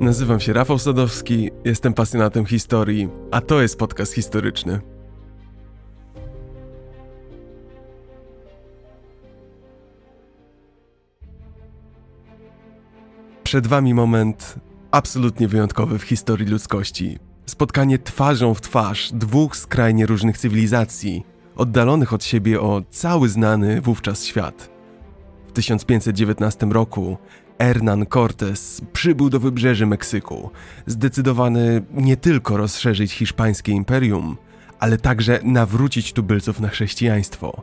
Nazywam się Rafał Sadowski, jestem pasjonatem historii, a to jest podcast historyczny. Przed wami moment absolutnie wyjątkowy w historii ludzkości. Spotkanie twarzą w twarz dwóch skrajnie różnych cywilizacji, oddalonych od siebie o cały znany wówczas świat. W 1519 roku Hernán Cortés przybył do wybrzeży Meksyku, zdecydowany nie tylko rozszerzyć hiszpańskie imperium, ale także nawrócić tubylców na chrześcijaństwo,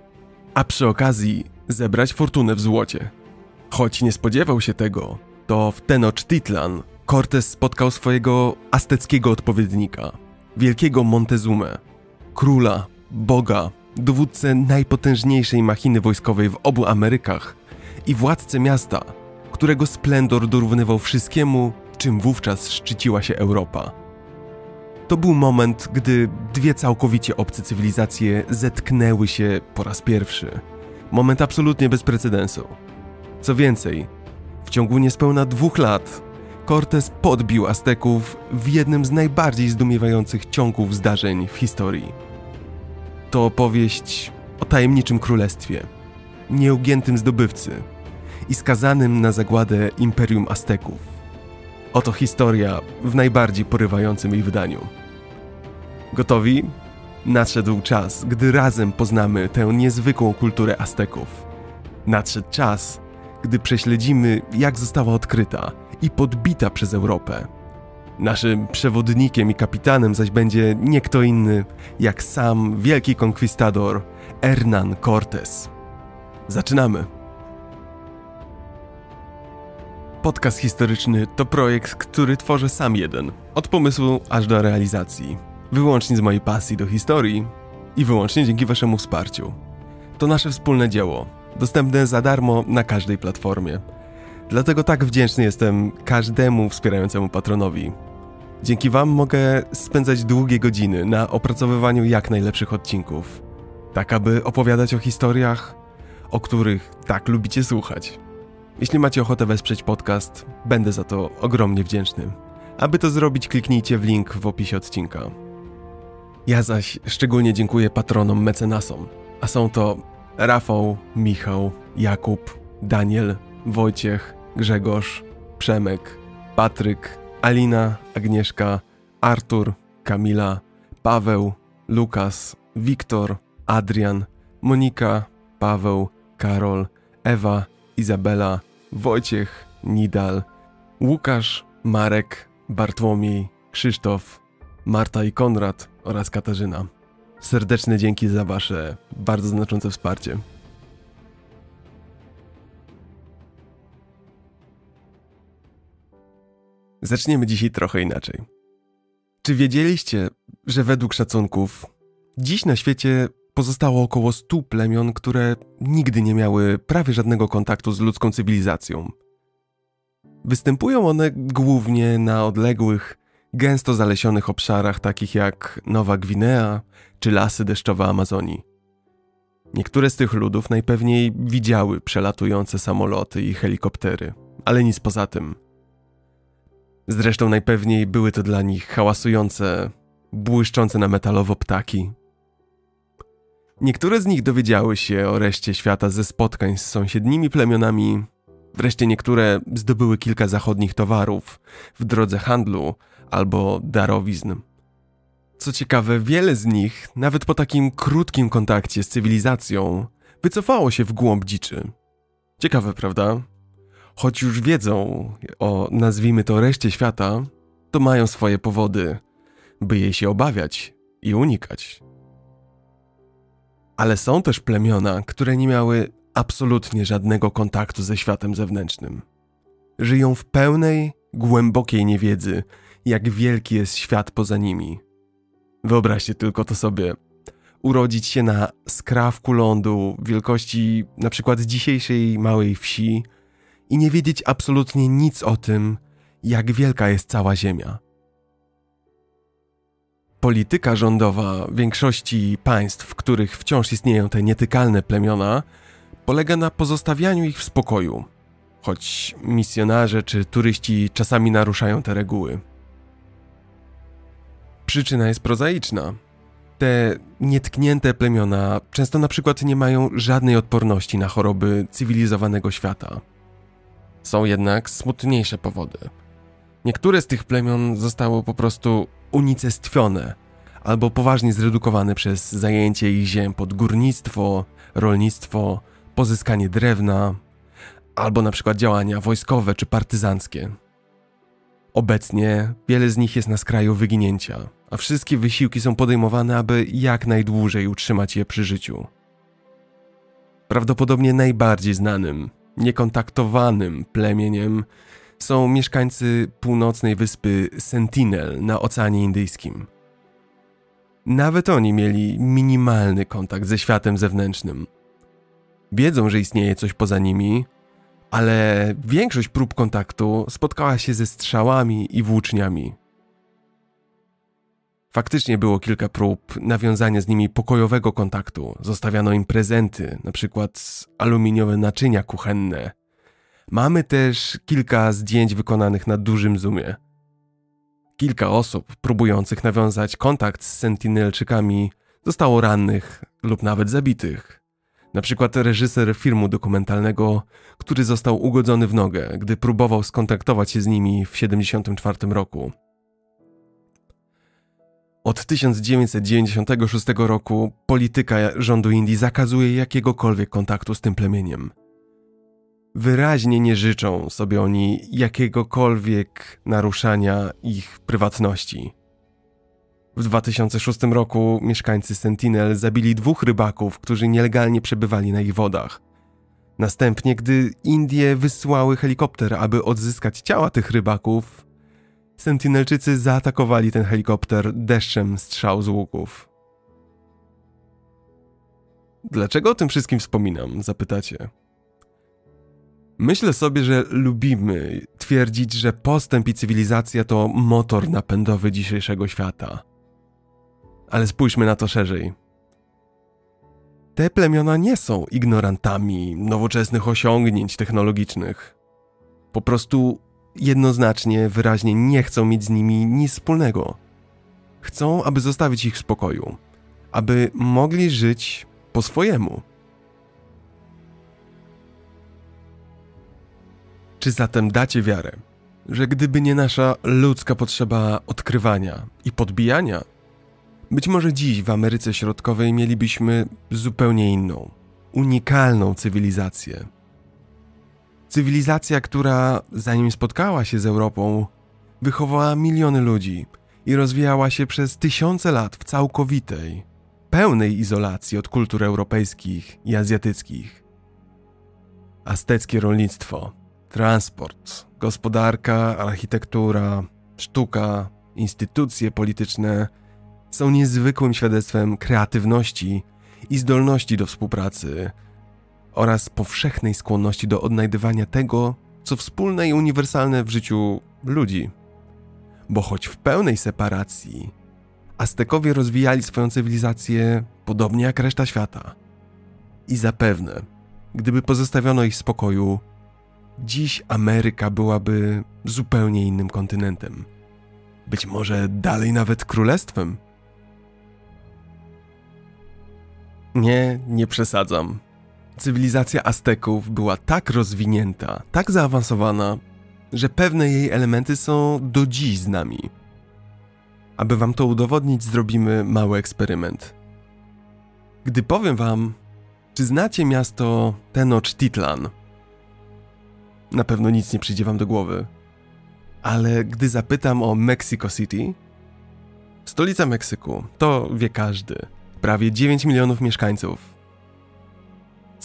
a przy okazji zebrać fortunę w złocie. Choć nie spodziewał się tego, to w Tenochtitlan Cortés spotkał swojego azteckiego odpowiednika, wielkiego Montezumę, króla, boga, dowódcę najpotężniejszej machiny wojskowej w obu Amerykach i władcę miasta, którego splendor dorównywał wszystkiemu, czym wówczas szczyciła się Europa. To był moment, gdy dwie całkowicie obce cywilizacje zetknęły się po raz pierwszy. Moment absolutnie bez precedensu. Co więcej, w ciągu niespełna dwóch lat Cortés podbił Azteków w jednym z najbardziej zdumiewających ciągów zdarzeń w historii. To opowieść o tajemniczym królestwie, nieugiętym zdobywcy i skazanym na zagładę Imperium Azteków. Oto historia w najbardziej porywającym jej wydaniu. Gotowi? Nadszedł czas, gdy razem poznamy tę niezwykłą kulturę Azteków. Nadszedł czas, gdy prześledzimy, jak została odkryta i podbita przez Europę. Naszym przewodnikiem i kapitanem zaś będzie nie kto inny, jak sam wielki konkwistador Hernán Cortés. Zaczynamy! Podcast historyczny to projekt, który tworzę sam jeden, od pomysłu aż do realizacji. Wyłącznie z mojej pasji do historii i wyłącznie dzięki Waszemu wsparciu. To nasze wspólne dzieło, dostępne za darmo na każdej platformie. Dlatego tak wdzięczny jestem każdemu wspierającemu patronowi. Dzięki Wam mogę spędzać długie godziny na opracowywaniu jak najlepszych odcinków, tak aby opowiadać o historiach, o których tak lubicie słuchać. Jeśli macie ochotę wesprzeć podcast, będę za to ogromnie wdzięczny. Aby to zrobić, kliknijcie w link w opisie odcinka. Ja zaś szczególnie dziękuję patronom mecenasom, a są to Rafał, Michał, Jakub, Daniel, Wojciech, Grzegorz, Przemek, Patryk, Alina, Agnieszka, Artur, Kamila, Paweł, Lukas, Wiktor, Adrian, Monika, Paweł, Karol, Ewa, Izabela, Wojciech, Nidal, Łukasz, Marek, Bartłomiej, Krzysztof, Marta i Konrad oraz Katarzyna. Serdeczne dzięki za Wasze bardzo znaczące wsparcie. Zaczniemy dzisiaj trochę inaczej. Czy wiedzieliście, że według szacunków dziś na świecie pozostało około 100 plemion, które nigdy nie miały prawie żadnego kontaktu z ludzką cywilizacją? Występują one głównie na odległych, gęsto zalesionych obszarach takich jak Nowa Gwinea czy lasy deszczowe Amazonii. Niektóre z tych ludów najpewniej widziały przelatujące samoloty i helikoptery, ale nic poza tym – Zresztą najpewniej były to dla nich hałasujące, błyszczące na metalowo ptaki. Niektóre z nich dowiedziały się o reszcie świata ze spotkań z sąsiednimi plemionami, wreszcie niektóre zdobyły kilka zachodnich towarów w drodze handlu albo darowizn. Co ciekawe, wiele z nich, nawet po takim krótkim kontakcie z cywilizacją, wycofało się w głąb dziczy. Ciekawe, prawda? Choć już wiedzą o, nazwijmy to, reszcie świata, to mają swoje powody, by jej się obawiać i unikać. Ale są też plemiona, które nie miały absolutnie żadnego kontaktu ze światem zewnętrznym. Żyją w pełnej, głębokiej niewiedzy, jak wielki jest świat poza nimi. Wyobraźcie tylko to sobie. Urodzić się na skrawku lądu wielkości na przykład dzisiejszej małej wsi – i nie wiedzieć absolutnie nic o tym, jak wielka jest cała Ziemia. Polityka rządowa większości państw, w których wciąż istnieją te nietykalne plemiona, polega na pozostawianiu ich w spokoju, choć misjonarze czy turyści czasami naruszają te reguły. Przyczyna jest prozaiczna. Te nietknięte plemiona często na przykład nie mają żadnej odporności na choroby cywilizowanego świata. Są jednak smutniejsze powody. Niektóre z tych plemion zostały po prostu unicestwione albo poważnie zredukowane przez zajęcie ich ziem pod górnictwo, rolnictwo, pozyskanie drewna, albo na przykład działania wojskowe czy partyzanckie. Obecnie wiele z nich jest na skraju wyginięcia, a wszystkie wysiłki są podejmowane, aby jak najdłużej utrzymać je przy życiu. Prawdopodobnie najbardziej znanym, niekontaktowanym plemieniem są mieszkańcy północnej wyspy Sentinel na Oceanie Indyjskim. Nawet oni mieli minimalny kontakt ze światem zewnętrznym. Wiedzą, że istnieje coś poza nimi, ale większość prób kontaktu spotkała się ze strzałami i włóczniami. Faktycznie było kilka prób nawiązania z nimi pokojowego kontaktu. Zostawiano im prezenty, przykład aluminiowe naczynia kuchenne. Mamy też kilka zdjęć wykonanych na dużym zoomie. Kilka osób próbujących nawiązać kontakt z Sentinelczykami zostało rannych lub nawet zabitych. Na przykład reżyser filmu dokumentalnego, który został ugodzony w nogę, gdy próbował skontaktować się z nimi w 1974 roku. Od 1996 roku polityka rządu Indii zakazuje jakiegokolwiek kontaktu z tym plemieniem. Wyraźnie nie życzą sobie oni jakiegokolwiek naruszania ich prywatności. W 2006 roku mieszkańcy Sentinel zabili dwóch rybaków, którzy nielegalnie przebywali na ich wodach. Następnie, gdy Indie wysłały helikopter, aby odzyskać ciała tych rybaków, Sentinelczycy zaatakowali ten helikopter deszczem strzał z łuków. Dlaczego o tym wszystkim wspominam, zapytacie? Myślę sobie, że lubimy twierdzić, że postęp i cywilizacja to motor napędowy dzisiejszego świata. Ale spójrzmy na to szerzej. Te plemiona nie są ignorantami nowoczesnych osiągnięć technologicznych. Po prostu jednoznacznie, wyraźnie nie chcą mieć z nimi nic wspólnego. Chcą, aby zostawić ich w spokoju, aby mogli żyć po swojemu. Czy zatem dacie wiarę, że gdyby nie nasza ludzka potrzeba odkrywania i podbijania, być może dziś w Ameryce Środkowej mielibyśmy zupełnie inną, unikalną cywilizację? Cywilizacja, która zanim spotkała się z Europą, wychowała miliony ludzi i rozwijała się przez tysiące lat w całkowitej, pełnej izolacji od kultur europejskich i azjatyckich. Azteckie rolnictwo, transport, gospodarka, architektura, sztuka, instytucje polityczne są niezwykłym świadectwem kreatywności i zdolności do współpracy oraz powszechnej skłonności do odnajdywania tego, co wspólne i uniwersalne w życiu ludzi. Bo choć w pełnej separacji, Aztekowie rozwijali swoją cywilizację podobnie jak reszta świata. I zapewne, gdyby pozostawiono ich w spokoju, dziś Ameryka byłaby zupełnie innym kontynentem. Być może dalej nawet królestwem. Nie, nie przesadzam. Cywilizacja Azteków była tak rozwinięta, tak zaawansowana, że pewne jej elementy są do dziś z nami. Aby wam to udowodnić, zrobimy mały eksperyment. Gdy powiem wam, czy znacie miasto Tenochtitlan, na pewno nic nie przyjdzie wam do głowy. Ale gdy zapytam o Mexico City, stolica Meksyku, to wie każdy. Prawie 9 milionów mieszkańców,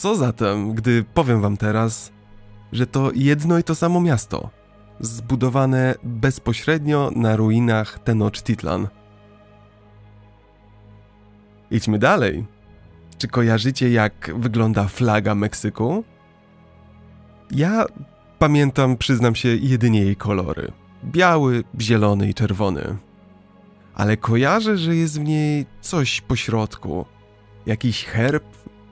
co zatem, gdy powiem wam teraz, że to jedno i to samo miasto, zbudowane bezpośrednio na ruinach Tenochtitlan? Idźmy dalej. Czy kojarzycie, jak wygląda flaga Meksyku? Ja pamiętam, przyznam się, jedynie jej kolory: biały, zielony i czerwony. Ale kojarzę, że jest w niej coś pośrodku. Jakiś herb,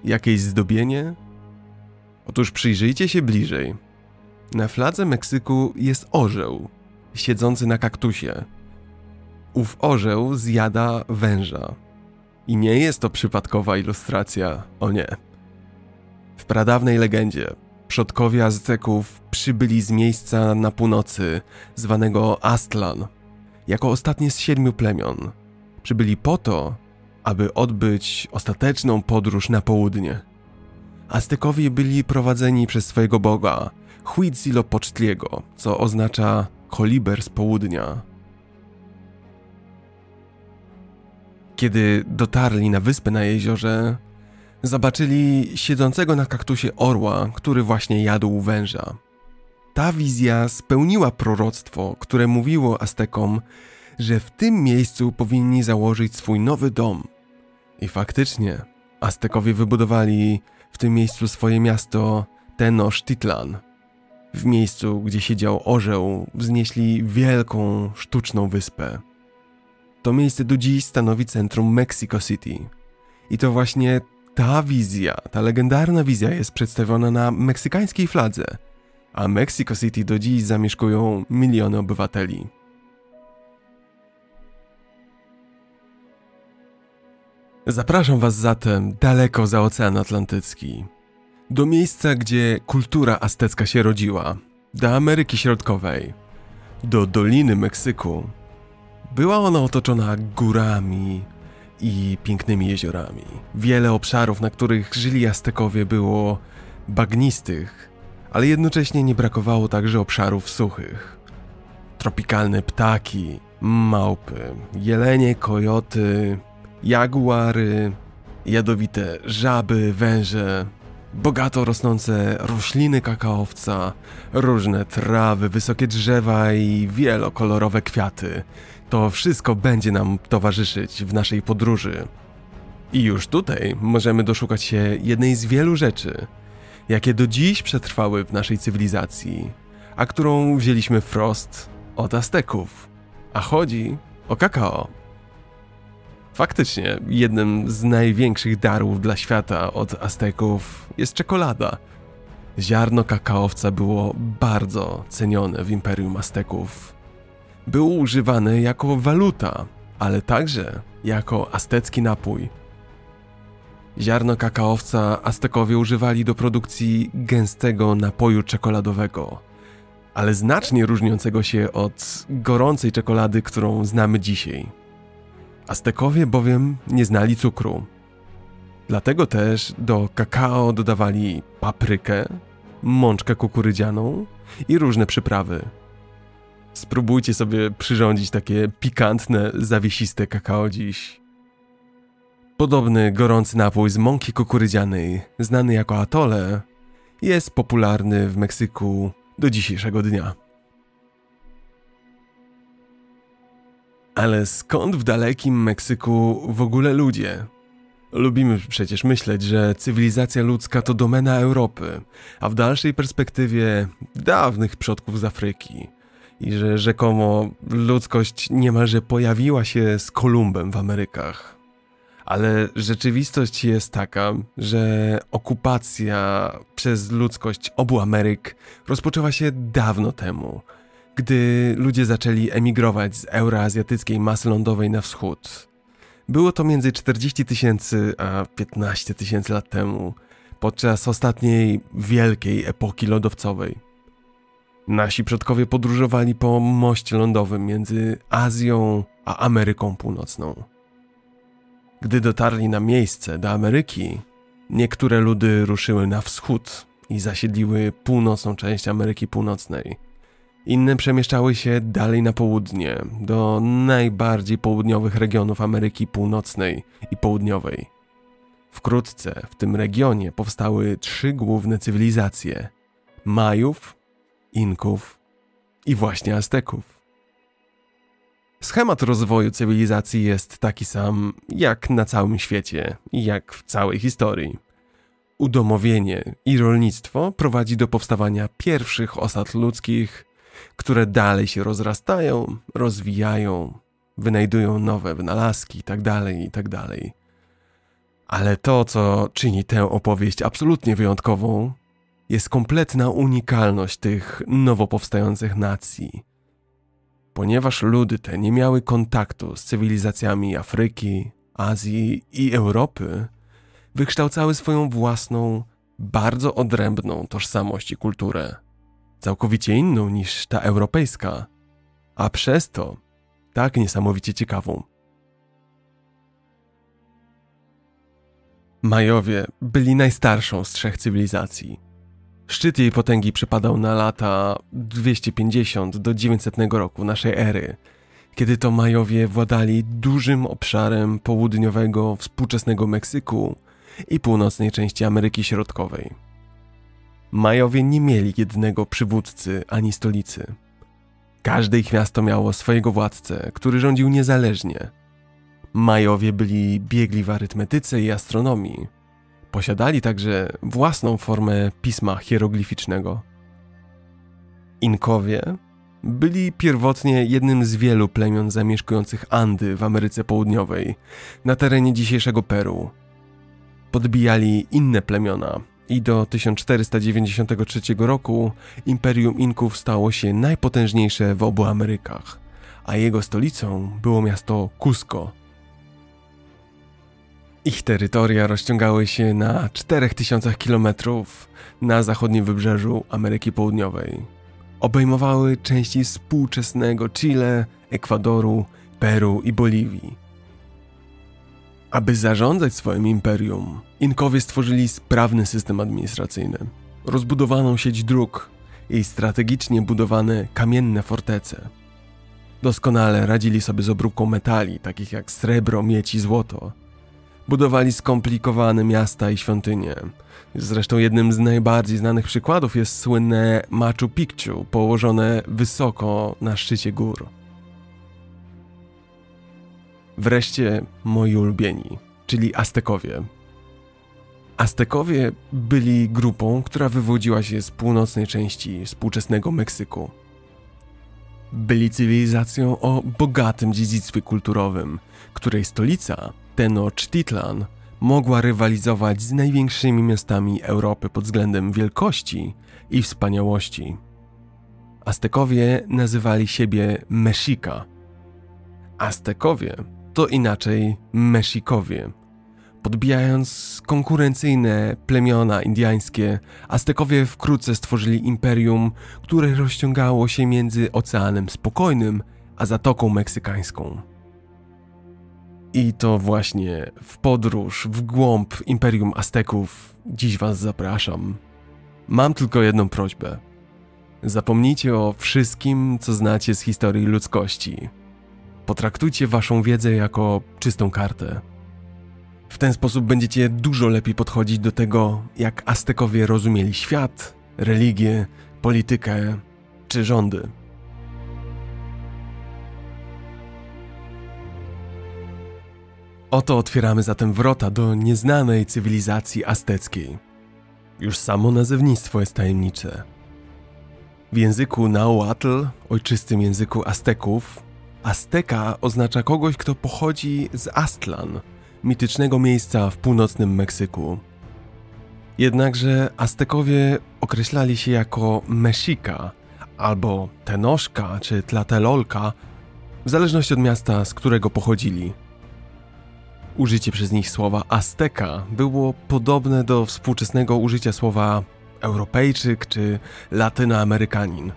jakieś zdobienie? Otóż przyjrzyjcie się bliżej. Na fladze Meksyku jest orzeł, siedzący na kaktusie. Ów orzeł zjada węża. I nie jest to przypadkowa ilustracja, o nie. W pradawnej legendzie przodkowie Azteków przybyli z miejsca na północy, zwanego Astlan, jako ostatnie z siedmiu plemion. Przybyli po to, aby odbyć ostateczną podróż na południe. Aztekowie byli prowadzeni przez swojego boga, Huitzilopochtliego, co oznacza koliber z południa. Kiedy dotarli na wyspę na jeziorze, zobaczyli siedzącego na kaktusie orła, który właśnie jadł węża. Ta wizja spełniła proroctwo, które mówiło Aztekom, że w tym miejscu powinni założyć swój nowy dom. I faktycznie, Aztekowie wybudowali w tym miejscu swoje miasto Tenochtitlan. W miejscu, gdzie siedział orzeł, wznieśli wielką, sztuczną wyspę. To miejsce do dziś stanowi centrum Mexico City. I to właśnie ta wizja, ta legendarna wizja jest przedstawiona na meksykańskiej fladze, a Mexico City do dziś zamieszkują miliony obywateli. Zapraszam Was zatem daleko za Ocean Atlantycki, do miejsca, gdzie kultura aztecka się rodziła, do Ameryki Środkowej, do Doliny Meksyku. Była ona otoczona górami i pięknymi jeziorami. Wiele obszarów, na których żyli Aztekowie, było bagnistych, ale jednocześnie nie brakowało także obszarów suchych. Tropikalne ptaki, małpy, jelenie, kojoty, jaguary, jadowite żaby, węże, bogato rosnące rośliny kakaowca, różne trawy, wysokie drzewa i wielokolorowe kwiaty. To wszystko będzie nam towarzyszyć w naszej podróży. I już tutaj możemy doszukać się jednej z wielu rzeczy, jakie do dziś przetrwały w naszej cywilizacji, a którą wzięliśmy wprost od Azteków. A chodzi o kakao. Faktycznie, jednym z największych darów dla świata od Azteków jest czekolada. Ziarno kakaowca było bardzo cenione w Imperium Azteków. Było używane jako waluta, ale także jako aztecki napój. Ziarno kakaowca Aztekowie używali do produkcji gęstego napoju czekoladowego, ale znacznie różniącego się od gorącej czekolady, którą znamy dzisiaj. Aztekowie bowiem nie znali cukru. Dlatego też do kakao dodawali paprykę, mączkę kukurydzianą i różne przyprawy. Spróbujcie sobie przyrządzić takie pikantne, zawiesiste kakao dziś. Podobny gorący napój z mąki kukurydzianej, znany jako atole, jest popularny w Meksyku do dzisiejszego dnia. Ale skąd w dalekim Meksyku w ogóle ludzie? Lubimy przecież myśleć, że cywilizacja ludzka to domena Europy, a w dalszej perspektywie dawnych przodków z Afryki. I że rzekomo ludzkość niemalże pojawiła się z Kolumbem w Amerykach. Ale rzeczywistość jest taka, że okupacja przez ludzkość obu Ameryk rozpoczęła się dawno temu – gdy ludzie zaczęli emigrować z euroazjatyckiej masy lądowej na wschód. Było to między 40 tysięcy a 15 tysięcy lat temu, podczas ostatniej wielkiej epoki lodowcowej. Nasi przodkowie podróżowali po moście lądowym między Azją a Ameryką Północną. Gdy dotarli na miejsce do Ameryki, niektóre ludy ruszyły na wschód i zasiedliły północną część Ameryki Północnej – inne przemieszczały się dalej na południe, do najbardziej południowych regionów Ameryki Północnej i Południowej. Wkrótce w tym regionie powstały trzy główne cywilizacje: Majów, Inków i właśnie Azteków. Schemat rozwoju cywilizacji jest taki sam jak na całym świecie i jak w całej historii. Udomowienie i rolnictwo prowadzi do powstawania pierwszych osad ludzkich które dalej się rozrastają, rozwijają, wynajdują nowe wynalazki itd., tak itd. Tak Ale to, co czyni tę opowieść absolutnie wyjątkową, jest kompletna unikalność tych nowo powstających nacji. Ponieważ ludy te nie miały kontaktu z cywilizacjami Afryki, Azji i Europy, wykształcały swoją własną, bardzo odrębną tożsamość i kulturę, całkowicie inną niż ta europejska, a przez to tak niesamowicie ciekawą. Majowie byli najstarszą z trzech cywilizacji. Szczyt jej potęgi przypadał na lata 250 do 900 roku naszej ery, kiedy to Majowie władali dużym obszarem południowego współczesnego Meksyku i północnej części Ameryki Środkowej. Majowie nie mieli jednego przywódcy ani stolicy. Każde ich miasto miało swojego władcę, który rządził niezależnie. Majowie byli biegli w arytmetyce i astronomii. Posiadali także własną formę pisma hieroglificznego. Inkowie byli pierwotnie jednym z wielu plemion zamieszkujących Andy w Ameryce Południowej, na terenie dzisiejszego Peru. Podbijali inne plemiona i do 1493 roku Imperium Inków stało się najpotężniejsze w obu Amerykach, a jego stolicą było miasto Cusco. Ich terytoria rozciągały się na 4000 km na zachodnim wybrzeżu Ameryki Południowej. Obejmowały części współczesnego Chile, Ekwadoru, Peru i Boliwii. Aby zarządzać swoim imperium, Inkowie stworzyli sprawny system administracyjny, rozbudowaną sieć dróg i strategicznie budowane kamienne fortece. Doskonale radzili sobie z obróbką metali, takich jak srebro, miedź i złoto. Budowali skomplikowane miasta i świątynie. Zresztą jednym z najbardziej znanych przykładów jest słynne Machu Picchu, położone wysoko na szczycie gór. Wreszcie moi ulubieni, czyli Aztekowie. Aztekowie byli grupą, która wywodziła się z północnej części współczesnego Meksyku. Byli cywilizacją o bogatym dziedzictwie kulturowym, której stolica, Tenochtitlan, mogła rywalizować z największymi miastami Europy pod względem wielkości i wspaniałości. Aztekowie nazywali siebie Mexica. Aztekowie to inaczej Mexikowie. Podbijając konkurencyjne plemiona indiańskie, Aztekowie wkrótce stworzyli imperium, które rozciągało się między Oceanem Spokojnym a Zatoką Meksykańską. I to właśnie w podróż w głąb imperium Azteków dziś Was zapraszam. Mam tylko jedną prośbę. Zapomnijcie o wszystkim, co znacie z historii ludzkości. Potraktujcie Waszą wiedzę jako czystą kartę. W ten sposób będziecie dużo lepiej podchodzić do tego, jak Aztekowie rozumieli świat, religię, politykę czy rządy. Oto otwieramy zatem wrota do nieznanej cywilizacji azteckiej. Już samo nazewnictwo jest tajemnicze. W języku Nahuatl, ojczystym języku Azteków, Azteka oznacza kogoś, kto pochodzi z Aztlan, mitycznego miejsca w północnym Meksyku. Jednakże Aztekowie określali się jako Mexica albo Tenoszka czy Tlatelolka, w zależności od miasta, z którego pochodzili. Użycie przez nich słowa Azteka było podobne do współczesnego użycia słowa Europejczyk czy Latynoamerykanin.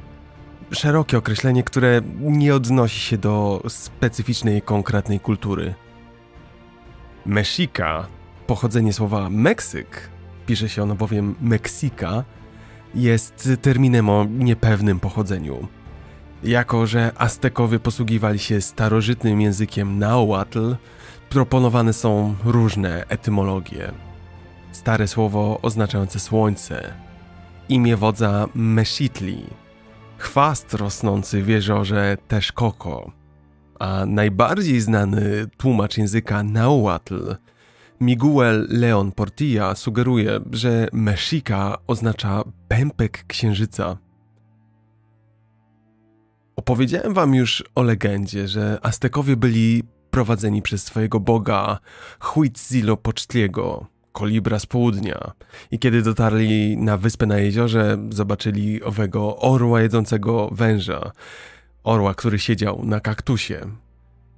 Szerokie określenie, które nie odnosi się do specyficznej, konkretnej kultury. Mexica, pochodzenie słowa Meksyk, pisze się ono bowiem Meksika, jest terminem o niepewnym pochodzeniu. Jako, że Aztekowie posługiwali się starożytnym językiem Nahuatl, proponowane są różne etymologie. Stare słowo oznaczające słońce, imię wodza Meshitli, chwast rosnący w jeziorze Texcoco, a najbardziej znany tłumacz języka Nahuatl, Miguel Leon Portilla sugeruje, że Mexica oznacza pępek księżyca. Opowiedziałem wam już o legendzie, że Aztekowie byli prowadzeni przez swojego boga Huitzilo kolibra z południa. I kiedy dotarli na wyspę na jeziorze, zobaczyli owego orła jedzącego węża. Orła, który siedział na kaktusie.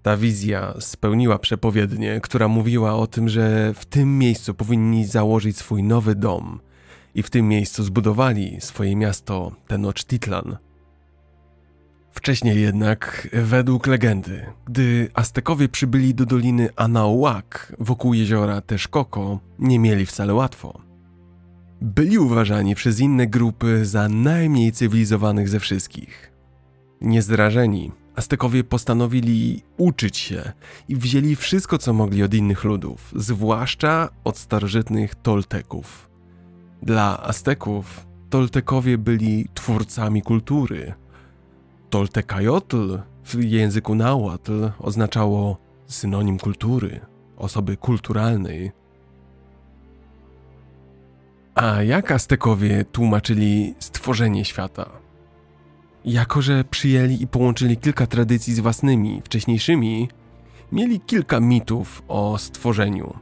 Ta wizja spełniła przepowiednię, która mówiła o tym, że w tym miejscu powinni założyć swój nowy dom. I w tym miejscu zbudowali swoje miasto Tenochtitlan. Wcześniej jednak, według legendy, gdy Aztekowie przybyli do doliny Anahuac wokół jeziora Texcoco, nie mieli wcale łatwo. Byli uważani przez inne grupy za najmniej cywilizowanych ze wszystkich. Niezdrażeni, Aztekowie postanowili uczyć się i wzięli wszystko, co mogli od innych ludów, zwłaszcza od starożytnych Tolteków. Dla Azteków Toltekowie byli twórcami kultury – Toltekajotl w języku Nahuatl oznaczało synonim kultury, osoby kulturalnej. A jak Aztekowie tłumaczyli stworzenie świata? Jako, że przyjęli i połączyli kilka tradycji z własnymi, wcześniejszymi, mieli kilka mitów o stworzeniu.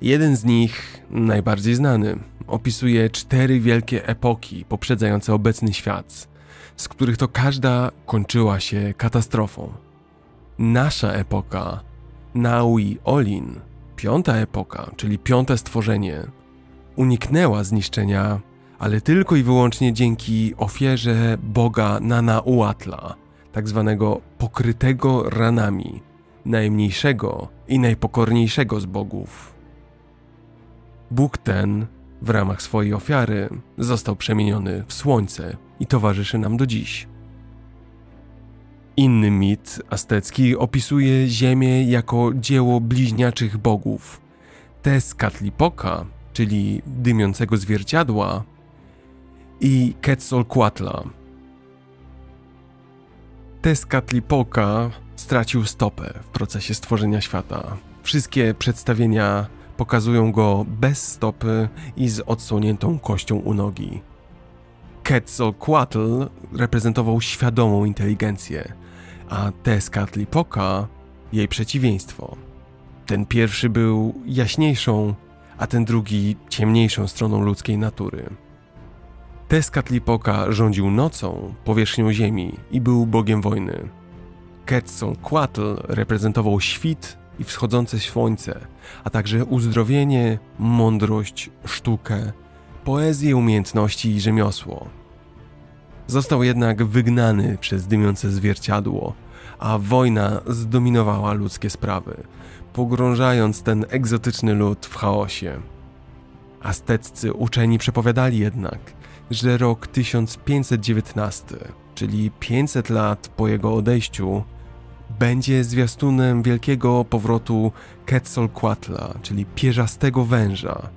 Jeden z nich, najbardziej znany, opisuje cztery wielkie epoki poprzedzające obecny świat – z których to każda kończyła się katastrofą. Nasza epoka, Naui Olin, piąta epoka, czyli piąte stworzenie, uniknęła zniszczenia, ale tylko i wyłącznie dzięki ofierze boga Nanauatla, tak zwanego pokrytego ranami, najmniejszego i najpokorniejszego z bogów. Bóg ten w ramach swojej ofiary został przemieniony w słońce i towarzyszy nam do dziś. Inny mit aztecki opisuje Ziemię jako dzieło bliźniaczych bogów. Tezcatlipoca, czyli dymiącego zwierciadła, i Quetzalcoatla. Tezcatlipoca stracił stopę w procesie stworzenia świata. Wszystkie przedstawienia Pokazują go bez stopy i z odsłoniętą kością u nogi. Quetzalcoatl reprezentował świadomą inteligencję, a Tezcatlipoca jej przeciwieństwo. Ten pierwszy był jaśniejszą, a ten drugi ciemniejszą stroną ludzkiej natury. Tezcatlipoca rządził nocą, powierzchnią ziemi i był bogiem wojny. Quetzalcoatl reprezentował świt i wschodzące słońce, a także uzdrowienie, mądrość, sztukę, poezję, umiejętności i rzemiosło. Został jednak wygnany przez dymiące zwierciadło, a wojna zdominowała ludzkie sprawy, pogrążając ten egzotyczny lud w chaosie. Azteccy uczeni przepowiadali jednak, że rok 1519, czyli 500 lat po jego odejściu, będzie zwiastunem wielkiego powrotu Quetzalcoatla, czyli pierzastego węża,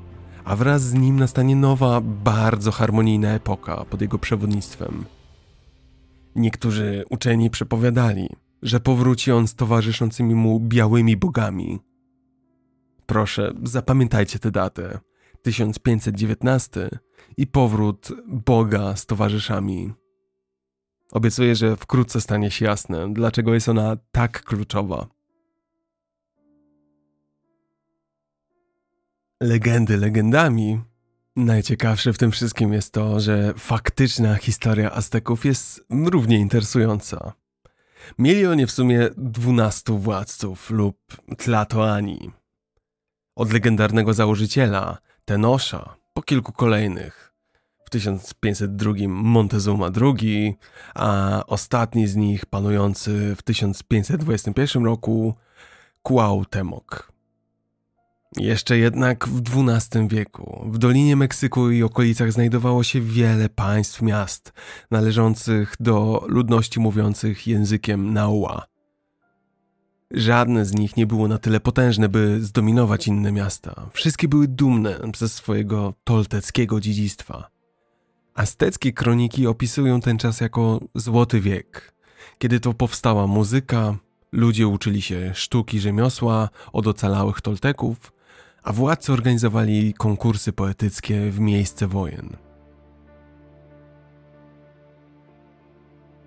a wraz z nim nastanie nowa, bardzo harmonijna epoka pod jego przewodnictwem. Niektórzy uczeni przepowiadali, że powróci on z towarzyszącymi mu białymi bogami. Proszę, zapamiętajcie tę datę 1519 i powrót Boga z towarzyszami. Obiecuję, że wkrótce stanie się jasne, dlaczego jest ona tak kluczowa. Legendy legendami. Najciekawsze w tym wszystkim jest to, że faktyczna historia Azteków jest równie interesująca. Mieli oni w sumie dwunastu władców lub Tlatoani. Od legendarnego założyciela, Tenosza, po kilku kolejnych w 1502 Montezuma II, a ostatni z nich panujący w 1521 roku Cuauhtémoc. Jeszcze jednak w XII wieku w Dolinie Meksyku i okolicach znajdowało się wiele państw miast należących do ludności mówiących językiem Naua. Żadne z nich nie było na tyle potężne, by zdominować inne miasta. Wszystkie były dumne ze swojego tolteckiego dziedzictwa. Azteckie kroniki opisują ten czas jako złoty wiek, kiedy to powstała muzyka, ludzie uczyli się sztuki rzemiosła od ocalałych Tolteków, a władcy organizowali konkursy poetyckie w miejsce wojen.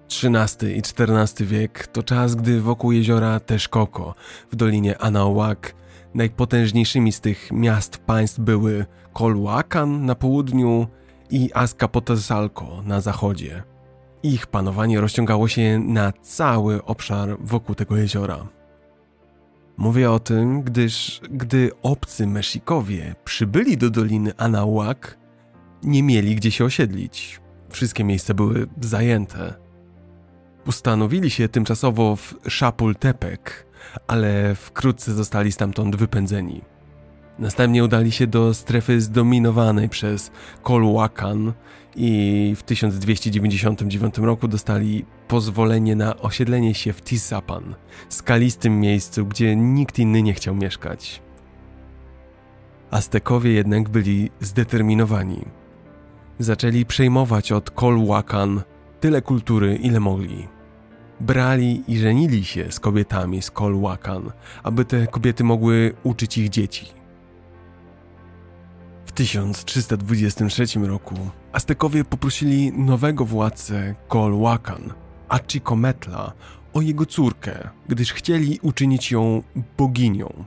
XIII i XIV wiek to czas, gdy wokół jeziora Texcoco w dolinie Anahuac Najpotężniejszymi z tych miast państw były Colhuacan na południu i Azcapotzalco na zachodzie. Ich panowanie rozciągało się na cały obszar wokół tego jeziora. Mówię o tym, gdyż gdy obcy Mexikowie przybyli do doliny Anahuac, nie mieli gdzie się osiedlić. Wszystkie miejsca były zajęte. Ustanowili się tymczasowo w Chapultepec, ale wkrótce zostali stamtąd wypędzeni. Następnie udali się do strefy zdominowanej przez Colhuacan i w 1299 roku dostali pozwolenie na osiedlenie się w Tizapan, skalistym miejscu, gdzie nikt inny nie chciał mieszkać. Aztekowie jednak byli zdeterminowani. Zaczęli przejmować od Colhuacan tyle kultury, ile mogli. Brali i żenili się z kobietami z Colhuacan, aby te kobiety mogły uczyć ich dzieci. 1323 roku Aztekowie poprosili nowego władcę Colhuacan, Achicometla, o jego córkę, gdyż chcieli uczynić ją boginią.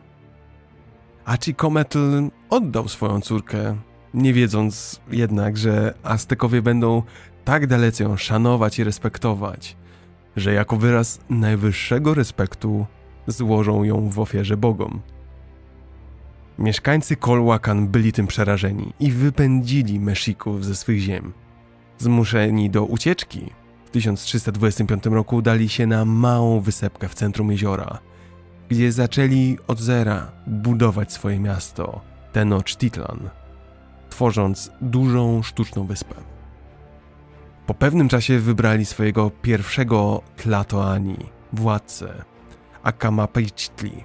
Achicometl oddał swoją córkę, nie wiedząc jednak, że Aztekowie będą tak dalece ją szanować i respektować, że jako wyraz najwyższego respektu złożą ją w ofierze bogom. Mieszkańcy Colhuacan byli tym przerażeni i wypędzili Mexików ze swych ziem. Zmuszeni do ucieczki, w 1325 roku udali się na małą wysepkę w centrum jeziora, gdzie zaczęli od zera budować swoje miasto, Tenochtitlan, tworząc dużą sztuczną wyspę. Po pewnym czasie wybrali swojego pierwszego Tlatoani, władcę, Akamapechtli,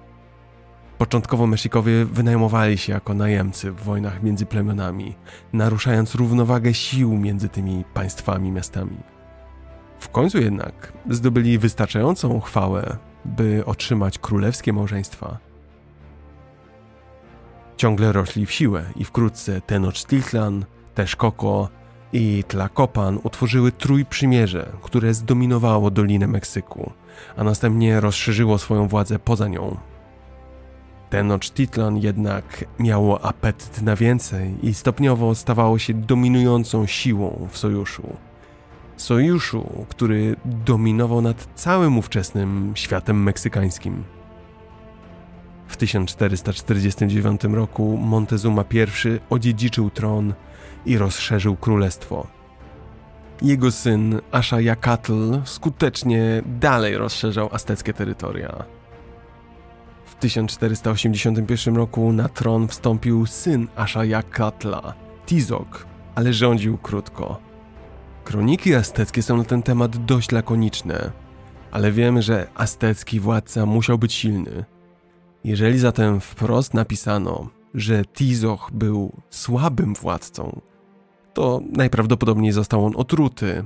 Początkowo Mexikowie wynajmowali się jako najemcy w wojnach między plemionami, naruszając równowagę sił między tymi państwami miastami. W końcu jednak zdobyli wystarczającą chwałę, by otrzymać królewskie małżeństwa. Ciągle rośli w siłę i wkrótce Tenochtitlan, Texcoco i Tlacopan utworzyły trójprzymierze, które zdominowało Dolinę Meksyku, a następnie rozszerzyło swoją władzę poza nią, Tenochtitlan jednak miało apetyt na więcej i stopniowo stawało się dominującą siłą w sojuszu. Sojuszu, który dominował nad całym ówczesnym światem meksykańskim. W 1449 roku Montezuma I odziedziczył tron i rozszerzył królestwo. Jego syn Ashayacatl skutecznie dalej rozszerzał azteckie terytoria. W 1481 roku na tron wstąpił syn Ashayakatla, Tizok, ale rządził krótko. Kroniki azteckie są na ten temat dość lakoniczne, ale wiemy, że aztecki władca musiał być silny. Jeżeli zatem wprost napisano, że Tizoch był słabym władcą, to najprawdopodobniej został on otruty,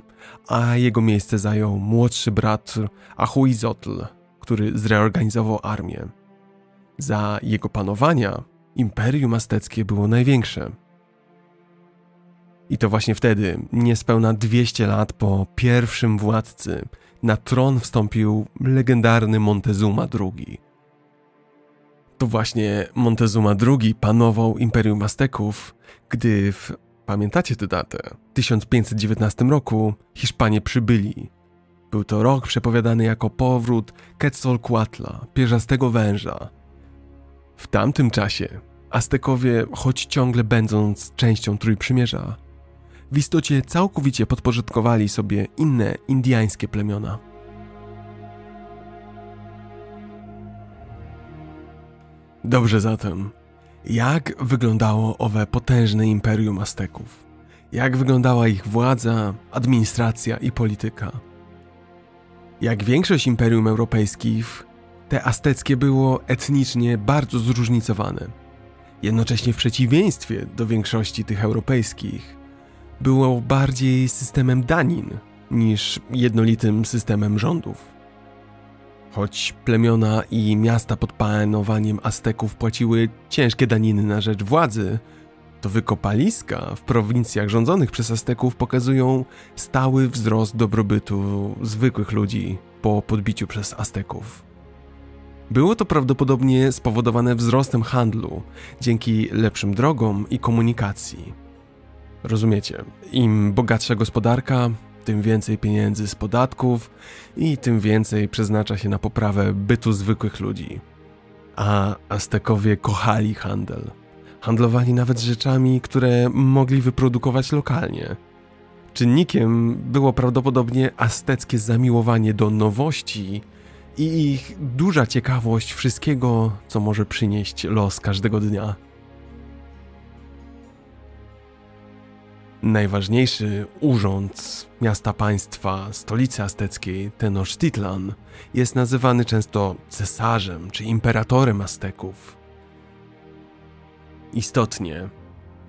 a jego miejsce zajął młodszy brat Ahuizotl, który zreorganizował armię. Za jego panowania imperium azteckie było największe. I to właśnie wtedy, niespełna 200 lat po pierwszym władcy, na tron wstąpił legendarny Montezuma II. To właśnie Montezuma II panował imperium Azteków, gdy w, pamiętacie tę datę, 1519 roku Hiszpanie przybyli. Był to rok przepowiadany jako powrót Quetzalcoatla, pierzastego węża, w tamtym czasie Aztekowie, choć ciągle będąc częścią Trójprzymierza, w istocie całkowicie podporządkowali sobie inne indiańskie plemiona. Dobrze zatem, jak wyglądało owe potężne imperium Azteków? Jak wyglądała ich władza, administracja i polityka? Jak większość imperium europejskich, te azteckie było etnicznie bardzo zróżnicowane. Jednocześnie w przeciwieństwie do większości tych europejskich, było bardziej systemem danin niż jednolitym systemem rządów. Choć plemiona i miasta pod panowaniem Azteków płaciły ciężkie daniny na rzecz władzy, to wykopaliska w prowincjach rządzonych przez Azteków pokazują stały wzrost dobrobytu zwykłych ludzi po podbiciu przez Azteków. Było to prawdopodobnie spowodowane wzrostem handlu dzięki lepszym drogom i komunikacji. Rozumiecie, im bogatsza gospodarka, tym więcej pieniędzy z podatków i tym więcej przeznacza się na poprawę bytu zwykłych ludzi. A Aztekowie kochali handel. Handlowali nawet rzeczami, które mogli wyprodukować lokalnie. Czynnikiem było prawdopodobnie azteckie zamiłowanie do nowości i ich duża ciekawość wszystkiego, co może przynieść los każdego dnia. Najważniejszy urząd miasta państwa, stolicy azteckiej, Tenochtitlan, jest nazywany często cesarzem czy imperatorem Azteków. Istotnie,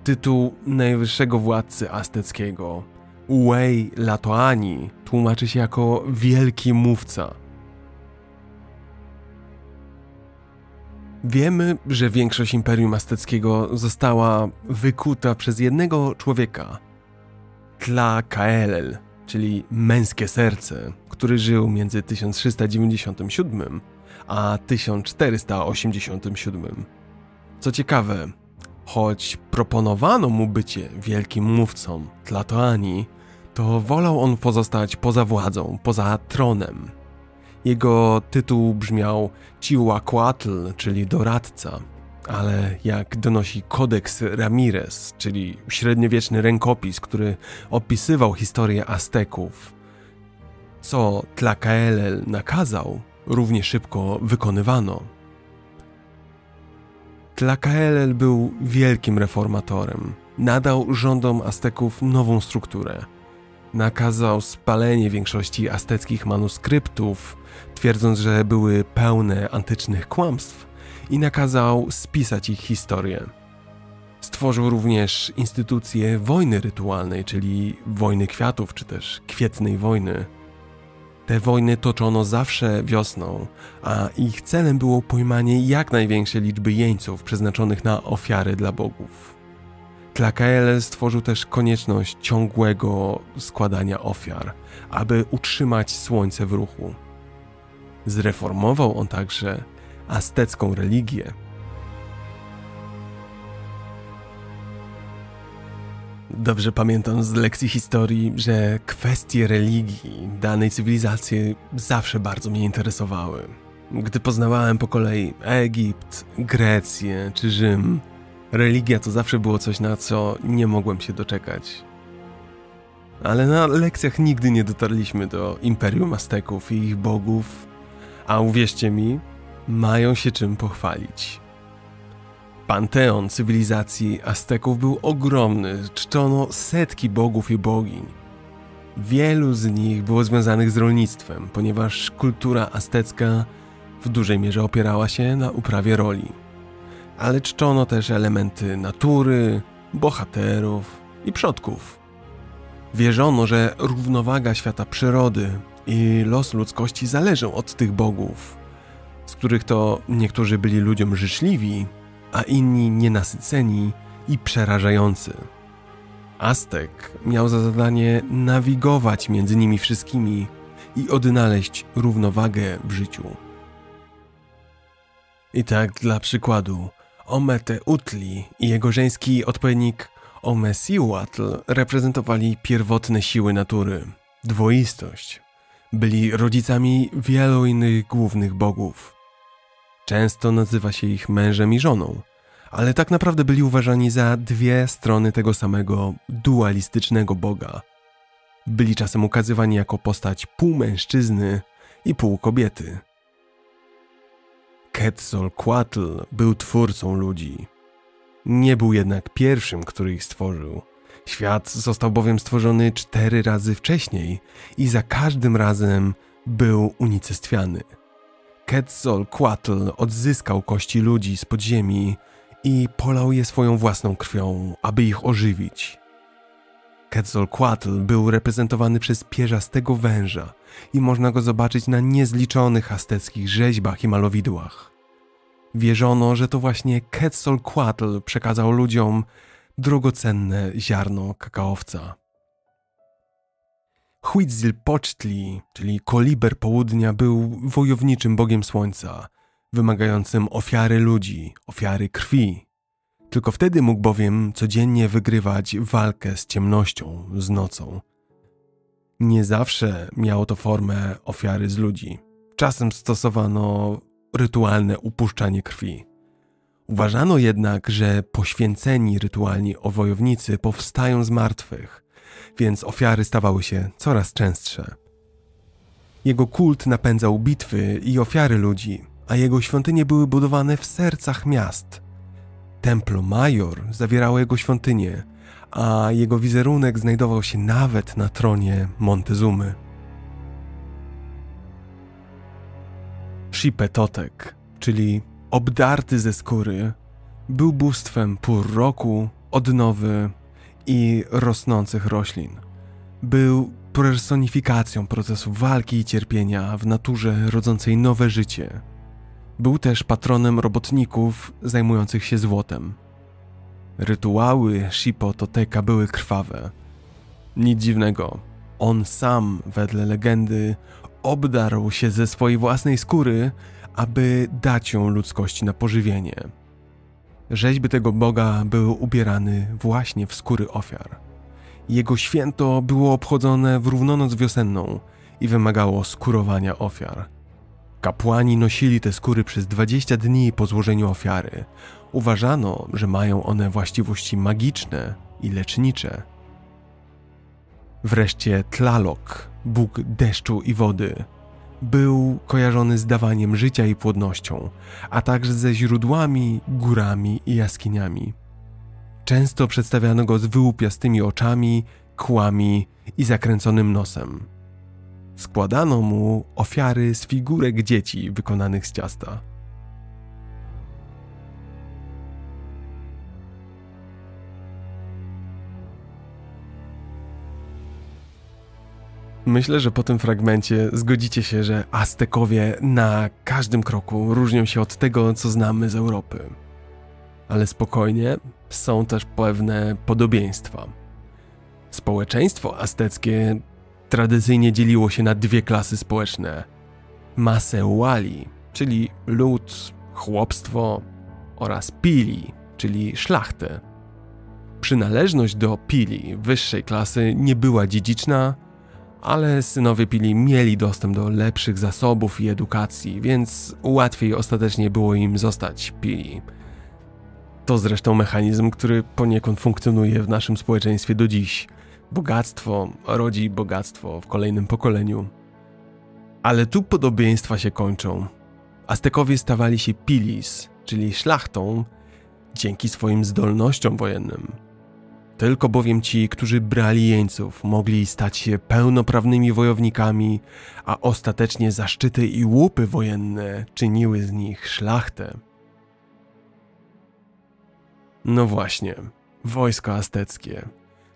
tytuł najwyższego władcy azteckiego, Uey Latoani, tłumaczy się jako wielki mówca. Wiemy, że większość Imperium Azteckiego została wykuta przez jednego człowieka, Tlacaelel, czyli męskie serce, który żył między 1397 a 1487. Co ciekawe, choć proponowano mu bycie wielkim mówcą Tlatoani, to wolał on pozostać poza władzą, poza tronem. Jego tytuł brzmiał Cihuacuatl, czyli doradca, ale jak donosi Kodeks Ramirez, czyli średniowieczny rękopis, który opisywał historię Azteków, co Tlacaelel nakazał, równie szybko wykonywano. Tlacaelel był wielkim reformatorem. Nadał rządom Azteków nową strukturę. Nakazał spalenie większości azteckich manuskryptów, twierdząc, że były pełne antycznych kłamstw, i nakazał spisać ich historię. Stworzył również instytucję wojny rytualnej, czyli wojny kwiatów, czy też kwietnej wojny. Te wojny toczono zawsze wiosną, a ich celem było pojmanie jak największej liczby jeńców przeznaczonych na ofiary dla bogów. Tlacael stworzył też konieczność ciągłego składania ofiar, aby utrzymać słońce w ruchu. Zreformował on także aztecką religię. Dobrze pamiętam z lekcji historii, że kwestie religii danej cywilizacji zawsze bardzo mnie interesowały. Gdy poznawałem po kolei Egipt, Grecję czy Rzym, religia to zawsze było coś, na co nie mogłem się doczekać. Ale na lekcjach nigdy nie dotarliśmy do Imperium Azteków i ich bogów, a uwierzcie mi, mają się czym pochwalić. Panteon cywilizacji Azteków był ogromny, czczono setki bogów i bogiń. Wielu z nich było związanych z rolnictwem, ponieważ kultura aztecka w dużej mierze opierała się na uprawie roli. Ale czczono też elementy natury, bohaterów i przodków. Wierzono, że równowaga świata przyrody los ludzkości zależą od tych bogów z których to niektórzy byli ludziom życzliwi, a inni nienasyceni i przerażający. Aztek miał za zadanie nawigować między nimi wszystkimi i odnaleźć równowagę w życiu. I tak dla przykładu, Omete Utli i jego żeński odpowiednik Omesiuatl reprezentowali pierwotne siły natury, dwoistość. Byli rodzicami wielu innych głównych bogów. Często nazywa się ich mężem i żoną, ale tak naprawdę byli uważani za dwie strony tego samego dualistycznego Boga. Byli czasem ukazywani jako postać pół mężczyzny i pół kobiety. Quetzalcoatl był twórcą ludzi. Nie był jednak pierwszym, który ich stworzył. Świat został bowiem stworzony cztery razy wcześniej i za każdym razem był unicestwiany. Quetzalcoatl odzyskał kości ludzi z podziemi i polał je swoją własną krwią, aby ich ożywić. Quetzalcoatl był reprezentowany przez pierzastego węża i można go zobaczyć na niezliczonych azteckich rzeźbach i malowidłach. Wierzono, że to właśnie Quetzalcoatl przekazał ludziom drogocenne ziarno kakaowca. Huitzilpochtli, czyli koliber południa, był wojowniczym bogiem słońca. wymagającym ofiary ludzi, ofiary krwi. Tylko wtedy mógł bowiem codziennie wygrywać walkę z ciemnością, z nocą. Nie zawsze miało to formę ofiary z ludzi. Czasem stosowano rytualne upuszczanie krwi. Uważano jednak, że poświęceni rytualni owojownicy powstają z martwych, więc ofiary stawały się coraz częstsze. Jego kult napędzał bitwy i ofiary ludzi, a jego świątynie były budowane w sercach miast. Templo Major zawierało jego świątynię, a jego wizerunek znajdował się nawet na tronie Montezumy. Shipetotek, czyli obdarty ze skóry, był bóstwem pór roku, odnowy i rosnących roślin. Był personifikacją procesu walki i cierpienia w naturze rodzącej nowe życie. Był też patronem robotników zajmujących się złotem. Rytuały Shippo Toteka były krwawe. Nic dziwnego, on sam, wedle legendy, obdarł się ze swojej własnej skóry, aby dać ją ludzkości na pożywienie. Rzeźby tego boga były ubierane właśnie w skóry ofiar. Jego święto było obchodzone w równonoc wiosenną i wymagało skurowania ofiar. Kapłani nosili te skóry przez 20 dni po złożeniu ofiary. Uważano, że mają one właściwości magiczne i lecznicze. Wreszcie Tlalok, bóg deszczu i wody, był kojarzony z dawaniem życia i płodnością, a także ze źródłami, górami i jaskiniami. Często przedstawiano go z wyłupiastymi oczami, kłami i zakręconym nosem. Składano mu ofiary z figurek dzieci wykonanych z ciasta. Myślę, że po tym fragmencie zgodzicie się, że Aztekowie na każdym kroku różnią się od tego, co znamy z Europy. Ale spokojnie, są też pewne podobieństwa. Społeczeństwo azteckie tradycyjnie dzieliło się na dwie klasy społeczne: Maseuali, czyli lud, chłopstwo, oraz Pili, czyli szlachtę. Przynależność do Pili wyższej klasy nie była dziedziczna, ale synowie Pili mieli dostęp do lepszych zasobów i edukacji, więc łatwiej ostatecznie było im zostać Pili. To zresztą mechanizm, który poniekąd funkcjonuje w naszym społeczeństwie do dziś. Bogactwo rodzi bogactwo w kolejnym pokoleniu. Ale tu podobieństwa się kończą. Aztekowie stawali się pilis, czyli szlachtą, dzięki swoim zdolnościom wojennym. Tylko bowiem ci, którzy brali jeńców, mogli stać się pełnoprawnymi wojownikami, a ostatecznie zaszczyty i łupy wojenne czyniły z nich szlachtę. No właśnie, wojsko azteckie.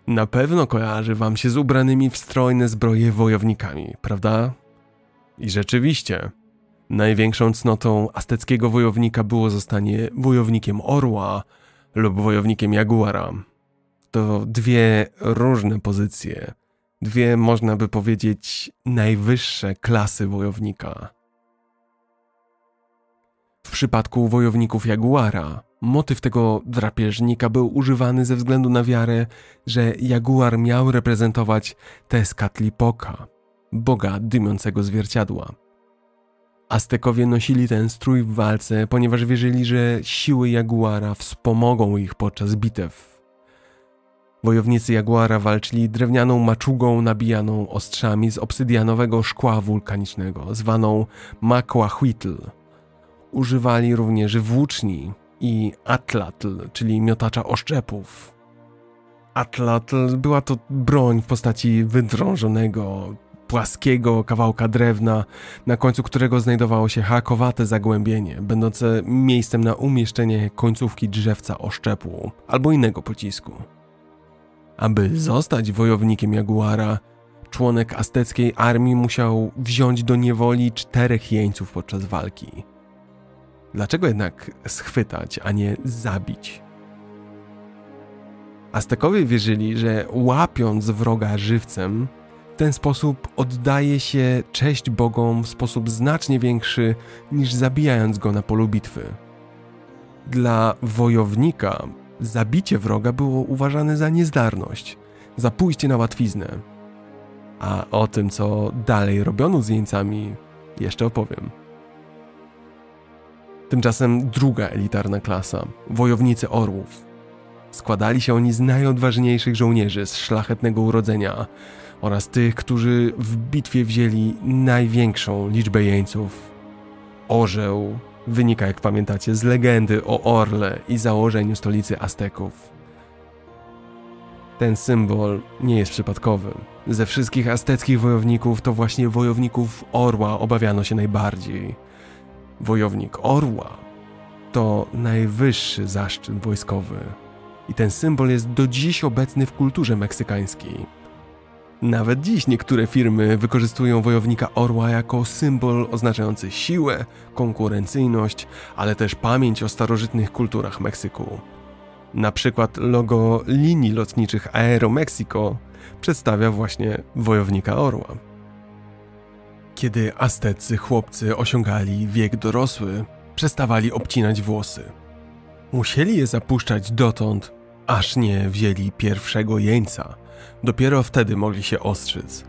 Na pewno kojarzy wam się z ubranymi w strojne zbroje wojownikami, prawda? I rzeczywiście, największą cnotą azteckiego wojownika było zostanie wojownikiem orła lub wojownikiem jaguara. To dwie różne pozycje, dwie można by powiedzieć najwyższe klasy wojownika. W przypadku wojowników jaguara Motyw tego drapieżnika był używany ze względu na wiarę, że jaguar miał reprezentować Tezcatlipoca, boga dymiącego zwierciadła. Aztekowie nosili ten strój w walce, ponieważ wierzyli, że siły jaguara wspomogą ich podczas bitew. Wojownicy jaguara walczyli drewnianą maczugą nabijaną ostrzami z obsydianowego szkła wulkanicznego, zwaną Makłahuitl. Używali również włóczni, i atlatl, czyli miotacza oszczepów. Atlatl była to broń w postaci wydrążonego, płaskiego kawałka drewna, na końcu którego znajdowało się hakowate zagłębienie, będące miejscem na umieszczenie końcówki drzewca oszczepu albo innego pocisku. Aby zostać wojownikiem Jaguara, członek azteckiej armii musiał wziąć do niewoli czterech jeńców podczas walki – Dlaczego jednak schwytać, a nie zabić? Aztekowie wierzyli, że łapiąc wroga żywcem, W ten sposób oddaje się cześć bogom w sposób znacznie większy niż zabijając go na polu bitwy. Dla wojownika zabicie wroga było uważane za niezdarność, za pójście na łatwiznę. A o tym, co dalej robiono z jeńcami, jeszcze opowiem. Tymczasem druga elitarna klasa wojownicy orłów. Składali się oni z najodważniejszych żołnierzy z szlachetnego urodzenia oraz tych, którzy w bitwie wzięli największą liczbę jeńców. Orzeł wynika, jak pamiętacie, z legendy o Orle i założeniu stolicy Azteków. Ten symbol nie jest przypadkowy. Ze wszystkich azteckich wojowników to właśnie wojowników orła obawiano się najbardziej. Wojownik orła to najwyższy zaszczyt wojskowy. I ten symbol jest do dziś obecny w kulturze meksykańskiej. Nawet dziś niektóre firmy wykorzystują wojownika orła jako symbol oznaczający siłę, konkurencyjność, ale też pamięć o starożytnych kulturach Meksyku. Na przykład logo linii lotniczych Aeromexico przedstawia właśnie wojownika orła. Kiedy aztecy chłopcy osiągali wiek dorosły, przestawali obcinać włosy. Musieli je zapuszczać dotąd, aż nie wzięli pierwszego jeńca. Dopiero wtedy mogli się ostrzyc.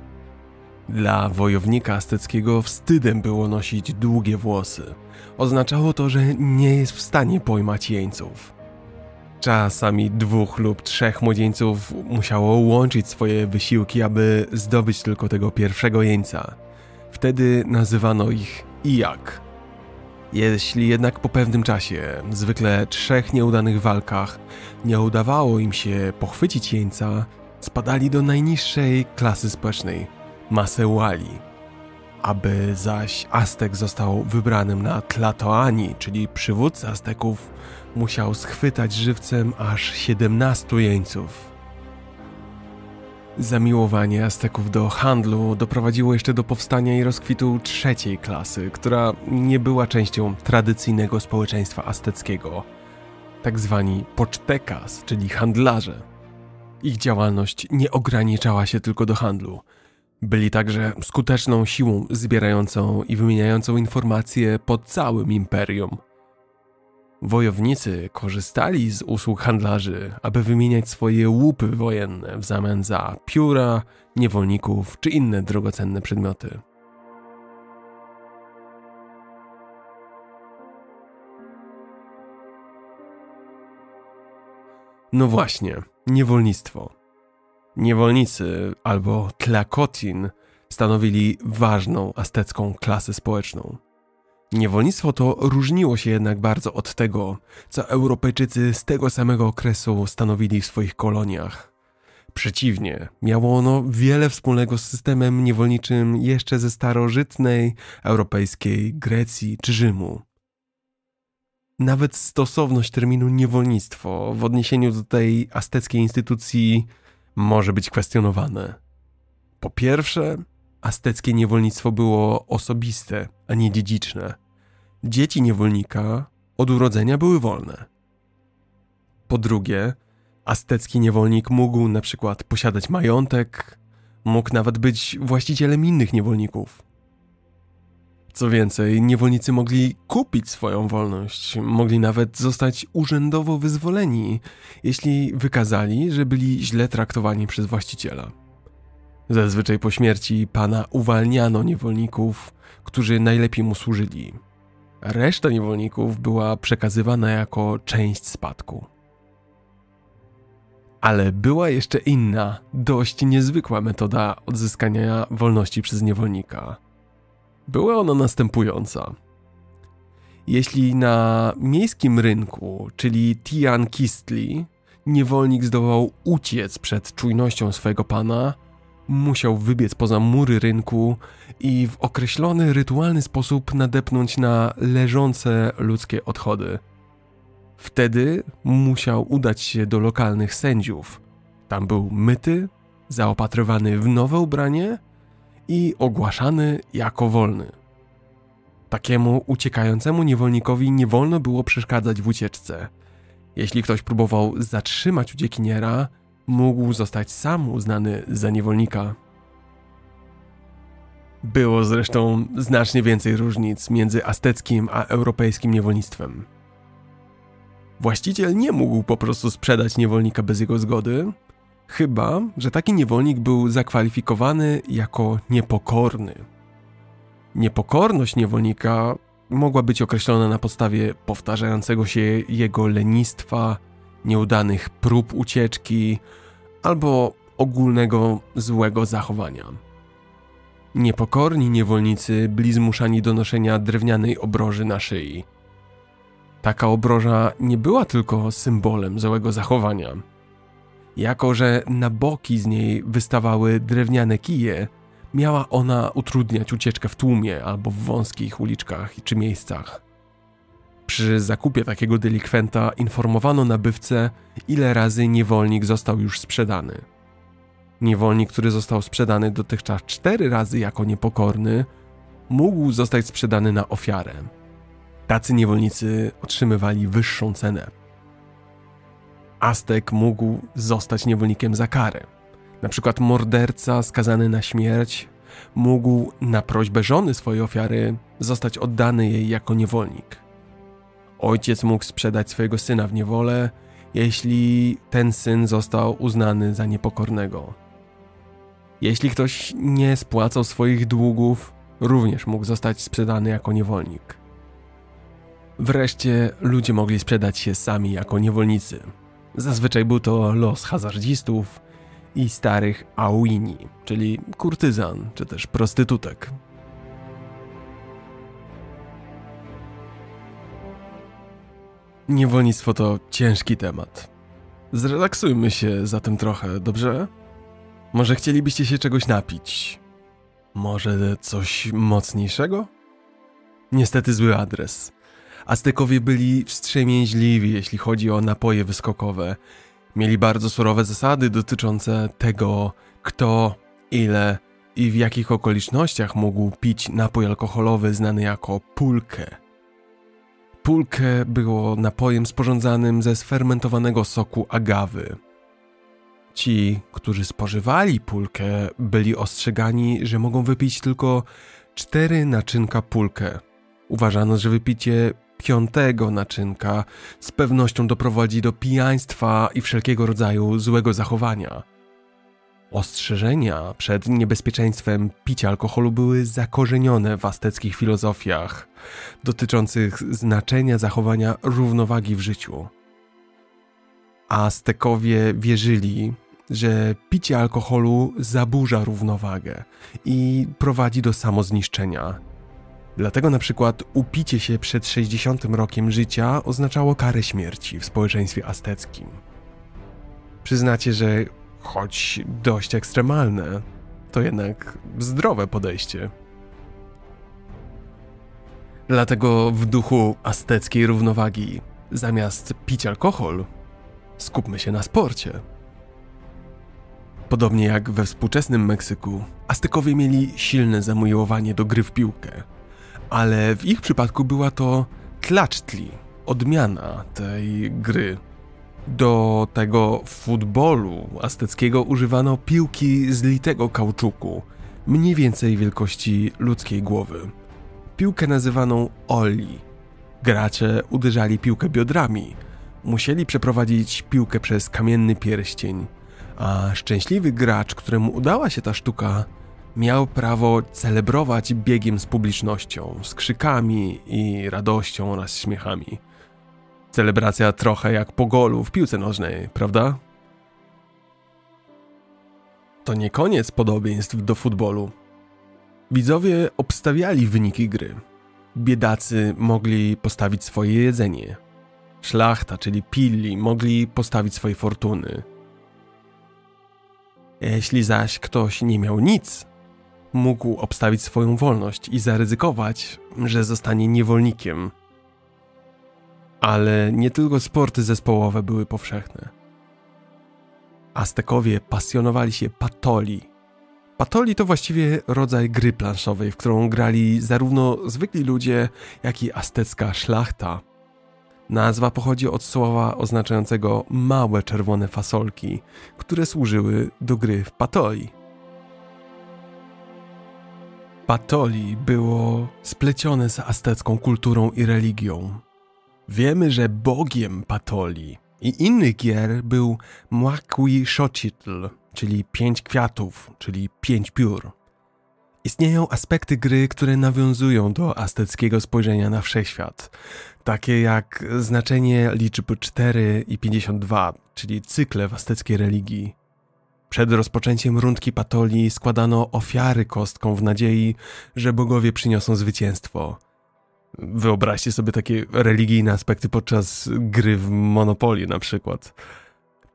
Dla wojownika azteckiego wstydem było nosić długie włosy. Oznaczało to, że nie jest w stanie pojmać jeńców. Czasami dwóch lub trzech młodzieńców musiało łączyć swoje wysiłki, aby zdobyć tylko tego pierwszego jeńca. Wtedy nazywano ich Ijak. Jeśli jednak po pewnym czasie, zwykle trzech nieudanych walkach, nie udawało im się pochwycić jeńca, spadali do najniższej klasy społecznej Maseuali. Aby zaś Aztek został wybranym na Tlatoani, czyli przywódca Azteków, musiał schwytać żywcem aż 17 jeńców. Zamiłowanie Azteków do handlu doprowadziło jeszcze do powstania i rozkwitu trzeciej klasy, która nie była częścią tradycyjnego społeczeństwa azteckiego, tak zwani pocztekas, czyli handlarze. Ich działalność nie ograniczała się tylko do handlu. Byli także skuteczną siłą zbierającą i wymieniającą informacje po całym imperium. Wojownicy korzystali z usług handlarzy, aby wymieniać swoje łupy wojenne w zamian za pióra, niewolników czy inne drogocenne przedmioty. No właśnie, niewolnictwo. Niewolnicy albo tlakotin stanowili ważną aztecką klasę społeczną. Niewolnictwo to różniło się jednak bardzo od tego, co Europejczycy z tego samego okresu stanowili w swoich koloniach. Przeciwnie, miało ono wiele wspólnego z systemem niewolniczym jeszcze ze starożytnej europejskiej Grecji czy Rzymu. Nawet stosowność terminu niewolnictwo w odniesieniu do tej azteckiej instytucji może być kwestionowane. Po pierwsze, azteckie niewolnictwo było osobiste, a nie dziedziczne. Dzieci niewolnika od urodzenia były wolne. Po drugie, aztecki niewolnik mógł na przykład posiadać majątek, mógł nawet być właścicielem innych niewolników. Co więcej, niewolnicy mogli kupić swoją wolność, mogli nawet zostać urzędowo wyzwoleni, jeśli wykazali, że byli źle traktowani przez właściciela. Zazwyczaj po śmierci pana uwalniano niewolników, którzy najlepiej mu służyli. Reszta niewolników była przekazywana jako część spadku. Ale była jeszcze inna, dość niezwykła metoda odzyskania wolności przez niewolnika. Była ona następująca. Jeśli na miejskim rynku, czyli Tian Kistli, niewolnik zdołał uciec przed czujnością swojego pana, musiał wybiec poza mury rynku i w określony rytualny sposób nadepnąć na leżące ludzkie odchody. Wtedy musiał udać się do lokalnych sędziów. Tam był myty, zaopatrywany w nowe ubranie i ogłaszany jako wolny. Takiemu uciekającemu niewolnikowi nie wolno było przeszkadzać w ucieczce. Jeśli ktoś próbował zatrzymać uciekiniera, mógł zostać sam uznany za niewolnika. Było zresztą znacznie więcej różnic między azteckim a europejskim niewolnictwem. Właściciel nie mógł po prostu sprzedać niewolnika bez jego zgody, chyba że taki niewolnik był zakwalifikowany jako niepokorny. Niepokorność niewolnika mogła być określona na podstawie powtarzającego się jego lenistwa, nieudanych prób ucieczki albo ogólnego złego zachowania. Niepokorni niewolnicy byli zmuszani do noszenia drewnianej obroży na szyi. Taka obroża nie była tylko symbolem złego zachowania. Jako, że na boki z niej wystawały drewniane kije, miała ona utrudniać ucieczkę w tłumie albo w wąskich uliczkach czy miejscach. Przy zakupie takiego delikwenta informowano nabywcę, ile razy niewolnik został już sprzedany. Niewolnik, który został sprzedany dotychczas cztery razy jako niepokorny, mógł zostać sprzedany na ofiarę. Tacy niewolnicy otrzymywali wyższą cenę. Aztek mógł zostać niewolnikiem za karę. Na przykład morderca skazany na śmierć mógł na prośbę żony swojej ofiary zostać oddany jej jako niewolnik. Ojciec mógł sprzedać swojego syna w niewolę, jeśli ten syn został uznany za niepokornego. Jeśli ktoś nie spłacał swoich długów, również mógł zostać sprzedany jako niewolnik. Wreszcie ludzie mogli sprzedać się sami jako niewolnicy. Zazwyczaj był to los hazardzistów i starych auini, czyli kurtyzan czy też prostytutek. Niewolnictwo to ciężki temat. Zrelaksujmy się zatem trochę, dobrze? Może chcielibyście się czegoś napić? Może coś mocniejszego? Niestety zły adres. Aztekowie byli wstrzemięźliwi, jeśli chodzi o napoje wyskokowe. Mieli bardzo surowe zasady dotyczące tego, kto, ile i w jakich okolicznościach mógł pić napój alkoholowy znany jako pulkę. Pulkę było napojem sporządzanym ze sfermentowanego soku agawy. Ci, którzy spożywali pulkę, byli ostrzegani, że mogą wypić tylko cztery naczynka pulkę. Uważano, że wypicie piątego naczynka z pewnością doprowadzi do pijaństwa i wszelkiego rodzaju złego zachowania. Ostrzeżenia przed niebezpieczeństwem picia alkoholu były zakorzenione w azteckich filozofiach dotyczących znaczenia zachowania równowagi w życiu. Aztekowie wierzyli, że picie alkoholu zaburza równowagę i prowadzi do samozniszczenia. Dlatego na przykład upicie się przed 60 rokiem życia oznaczało karę śmierci w społeczeństwie azteckim. Przyznacie, że choć dość ekstremalne, to jednak zdrowe podejście. Dlatego w duchu azteckiej równowagi, zamiast pić alkohol, skupmy się na sporcie. Podobnie jak we współczesnym Meksyku, Aztekowie mieli silne zamiłowanie do gry w piłkę, ale w ich przypadku była to tlacztli, odmiana tej gry. Do tego futbolu azteckiego używano piłki z litego kauczuku, mniej więcej wielkości ludzkiej głowy. Piłkę nazywaną oli. Gracze uderzali piłkę biodrami. Musieli przeprowadzić piłkę przez kamienny pierścień, a szczęśliwy gracz, któremu udała się ta sztuka, miał prawo celebrować biegiem z publicznością, z krzykami i radością oraz śmiechami. Celebracja trochę jak po golu w piłce nożnej, prawda? To nie koniec podobieństw do futbolu. Widzowie obstawiali wyniki gry. Biedacy mogli postawić swoje jedzenie. Szlachta, czyli pilli, mogli postawić swoje fortuny. Jeśli zaś ktoś nie miał nic, mógł obstawić swoją wolność i zaryzykować, że zostanie niewolnikiem. Ale nie tylko sporty zespołowe były powszechne. Aztekowie pasjonowali się patoli. Patoli to właściwie rodzaj gry planszowej, w którą grali zarówno zwykli ludzie, jak i aztecka szlachta. Nazwa pochodzi od słowa oznaczającego małe czerwone fasolki, które służyły do gry w patoli. Patoli było splecione z aztecką kulturą i religią. Wiemy, że bogiem Patoli i innych gier był Muaquixochitl, czyli pięć kwiatów, czyli pięć piór. Istnieją aspekty gry, które nawiązują do azteckiego spojrzenia na wszechświat, takie jak znaczenie liczb 4 i 52, czyli cykle w azteckiej religii. Przed rozpoczęciem rundki patoli składano ofiary kostką w nadziei, że bogowie przyniosą zwycięstwo. Wyobraźcie sobie takie religijne aspekty podczas gry w Monopolii na przykład.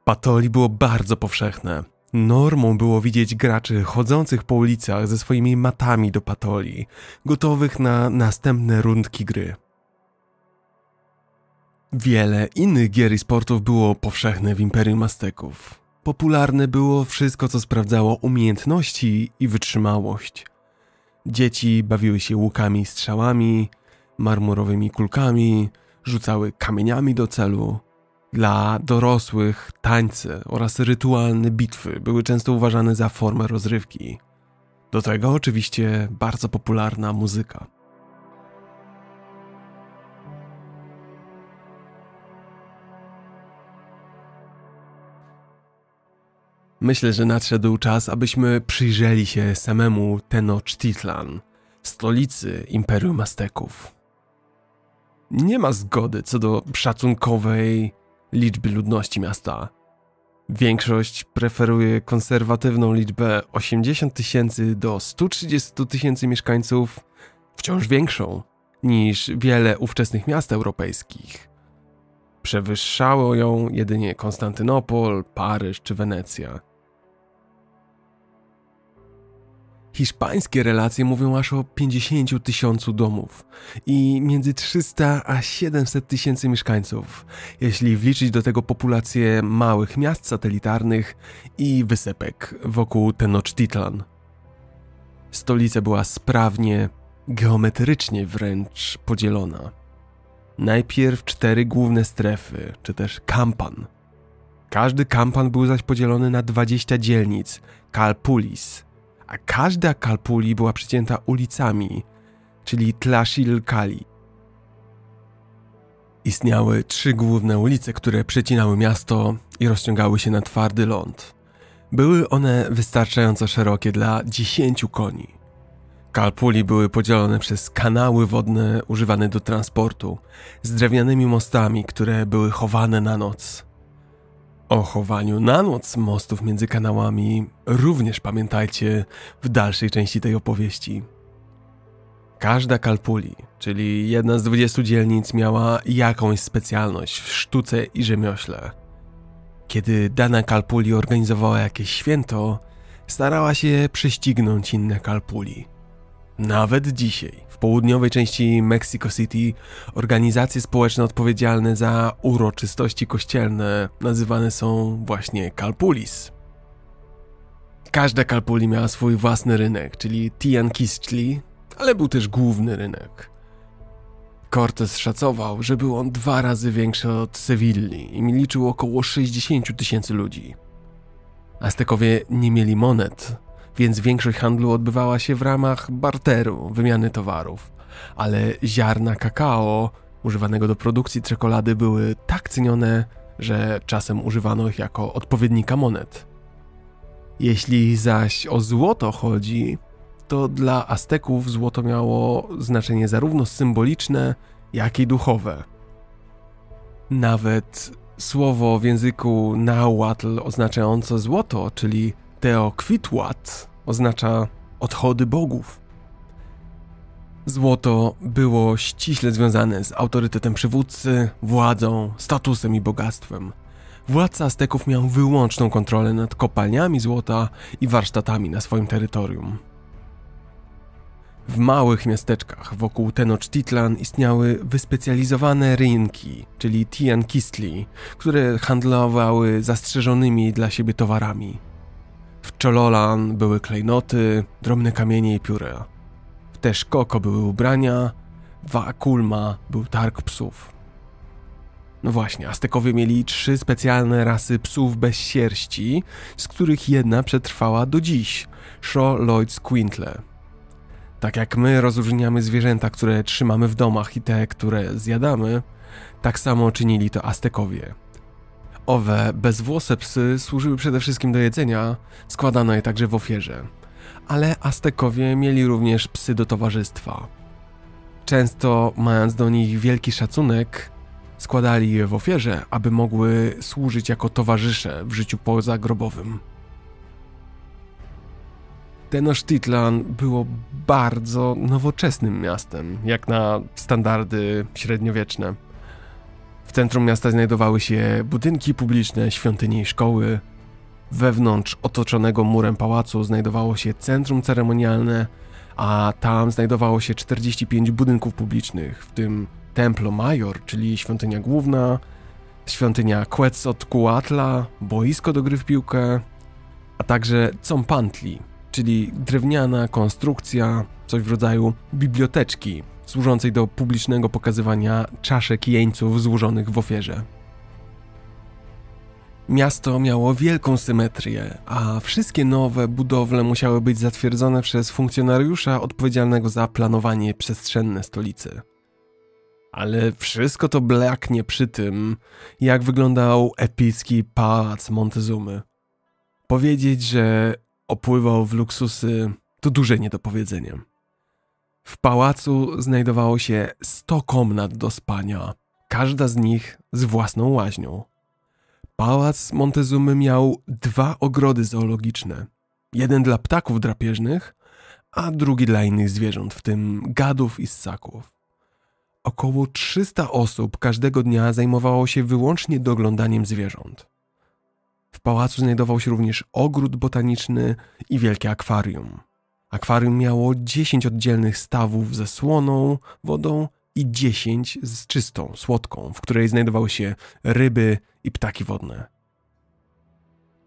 Patoli było bardzo powszechne. Normą było widzieć graczy chodzących po ulicach ze swoimi matami do patoli, gotowych na następne rundki gry. Wiele innych gier i sportów było powszechne w Imperium Azteków. Popularne było wszystko, co sprawdzało umiejętności i wytrzymałość. Dzieci bawiły się łukami i strzałami, marmurowymi kulkami, rzucały kamieniami do celu. Dla dorosłych tańce oraz rytualne bitwy były często uważane za formę rozrywki. Do tego oczywiście bardzo popularna muzyka. Myślę, że nadszedł czas, abyśmy przyjrzeli się samemu Tenochtitlan, stolicy Imperium Azteków. Nie ma zgody co do szacunkowej liczby ludności miasta. Większość preferuje konserwatywną liczbę 80 tysięcy do 130 tysięcy mieszkańców, wciąż większą niż wiele ówczesnych miast europejskich. Przewyższało ją jedynie Konstantynopol, Paryż czy Wenecja. Hiszpańskie relacje mówią aż o 50 tysiącu domów i między 300 a 700 tysięcy mieszkańców, jeśli wliczyć do tego populację małych miast satelitarnych i wysepek wokół Tenochtitlan. Stolica była sprawnie, geometrycznie wręcz podzielona. Najpierw cztery główne strefy, czy też kampan. Każdy kampan był zaś podzielony na 20 dzielnic, kalpulis – a każda kalpuli była przycięta ulicami, czyli Tlashilkali. Istniały trzy główne ulice, które przecinały miasto i rozciągały się na twardy ląd. Były one wystarczająco szerokie dla dziesięciu koni. Kalpuli były podzielone przez kanały wodne używane do transportu, z drewnianymi mostami, które były chowane na noc. O chowaniu na noc mostów między kanałami również pamiętajcie w dalszej części tej opowieści. Każda kalpuli, czyli jedna z 20 dzielnic, miała jakąś specjalność w sztuce i rzemiośle. Kiedy dana kalpuli organizowała jakieś święto, starała się prześcignąć inne kalpuli. Nawet dzisiaj, południowej części Mexico City, organizacje społeczne odpowiedzialne za uroczystości kościelne nazywane są właśnie kalpulis. Każda kalpuli miała swój własny rynek, czyli Tianquistli, ale był też główny rynek. Cortez szacował, że był on dwa razy większy od Sewilli i liczył około 60 tysięcy ludzi. Aztekowie nie mieli monet, więc większość handlu odbywała się w ramach barteru, wymiany towarów. Ale ziarna kakao używanego do produkcji czekolady były tak cenione, że czasem używano ich jako odpowiednika monet. Jeśli zaś o złoto chodzi, to dla Azteków złoto miało znaczenie zarówno symboliczne, jak i duchowe. Nawet słowo w języku Nahuatl oznaczające złoto, czyli Teokwitłat oznacza odchody bogów. Złoto było ściśle związane z autorytetem przywódcy, władzą, statusem i bogactwem. Władca Azteków miał wyłączną kontrolę nad kopalniami złota i warsztatami na swoim terytorium. W małych miasteczkach wokół Tenochtitlan istniały wyspecjalizowane rynki, czyli Tiankistli, które handlowały zastrzeżonymi dla siebie towarami. W Czololan były klejnoty, drobne kamienie i pióra. W Teszkoko były ubrania, w Akulma był targ psów. No właśnie, Aztekowie mieli trzy specjalne rasy psów bez sierści, z których jedna przetrwała do dziś – Shaw Lloyd's Quintle. Tak jak my rozróżniamy zwierzęta, które trzymamy w domach i te, które zjadamy, tak samo czynili to Aztekowie. Owe bezwłose psy służyły przede wszystkim do jedzenia, składano je także w ofierze. Ale Aztekowie mieli również psy do towarzystwa. Często, mając do nich wielki szacunek, składali je w ofierze, aby mogły służyć jako towarzysze w życiu pozagrobowym. Tenochtitlan było bardzo nowoczesnym miastem, jak na standardy średniowieczne. W centrum miasta znajdowały się budynki publiczne, świątynie i szkoły. Wewnątrz otoczonego murem pałacu znajdowało się centrum ceremonialne, a tam znajdowało się 45 budynków publicznych, w tym Templo Major, czyli świątynia główna, świątynia Quetzalcoatla, boisko do gry w piłkę, a także Compantli, czyli drewniana konstrukcja, coś w rodzaju biblioteczki, służącej do publicznego pokazywania czaszek jeńców złożonych w ofierze. Miasto miało wielką symetrię, a wszystkie nowe budowle musiały być zatwierdzone przez funkcjonariusza odpowiedzialnego za planowanie przestrzenne stolicy. Ale wszystko to blaknie przy tym, jak wyglądał epicki pałac Montezumy. Powiedzieć, że opływał w luksusy, to duże niedopowiedzenie. W pałacu znajdowało się 100 komnat do spania, każda z nich z własną łaźnią. Pałac Montezumy miał dwa ogrody zoologiczne. Jeden dla ptaków drapieżnych, a drugi dla innych zwierząt, w tym gadów i ssaków. Około 300 osób każdego dnia zajmowało się wyłącznie doglądaniem zwierząt. W pałacu znajdował się również ogród botaniczny i wielkie akwarium. Akwarium miało 10 oddzielnych stawów ze słoną wodą i 10 z czystą, słodką, w której znajdowały się ryby i ptaki wodne.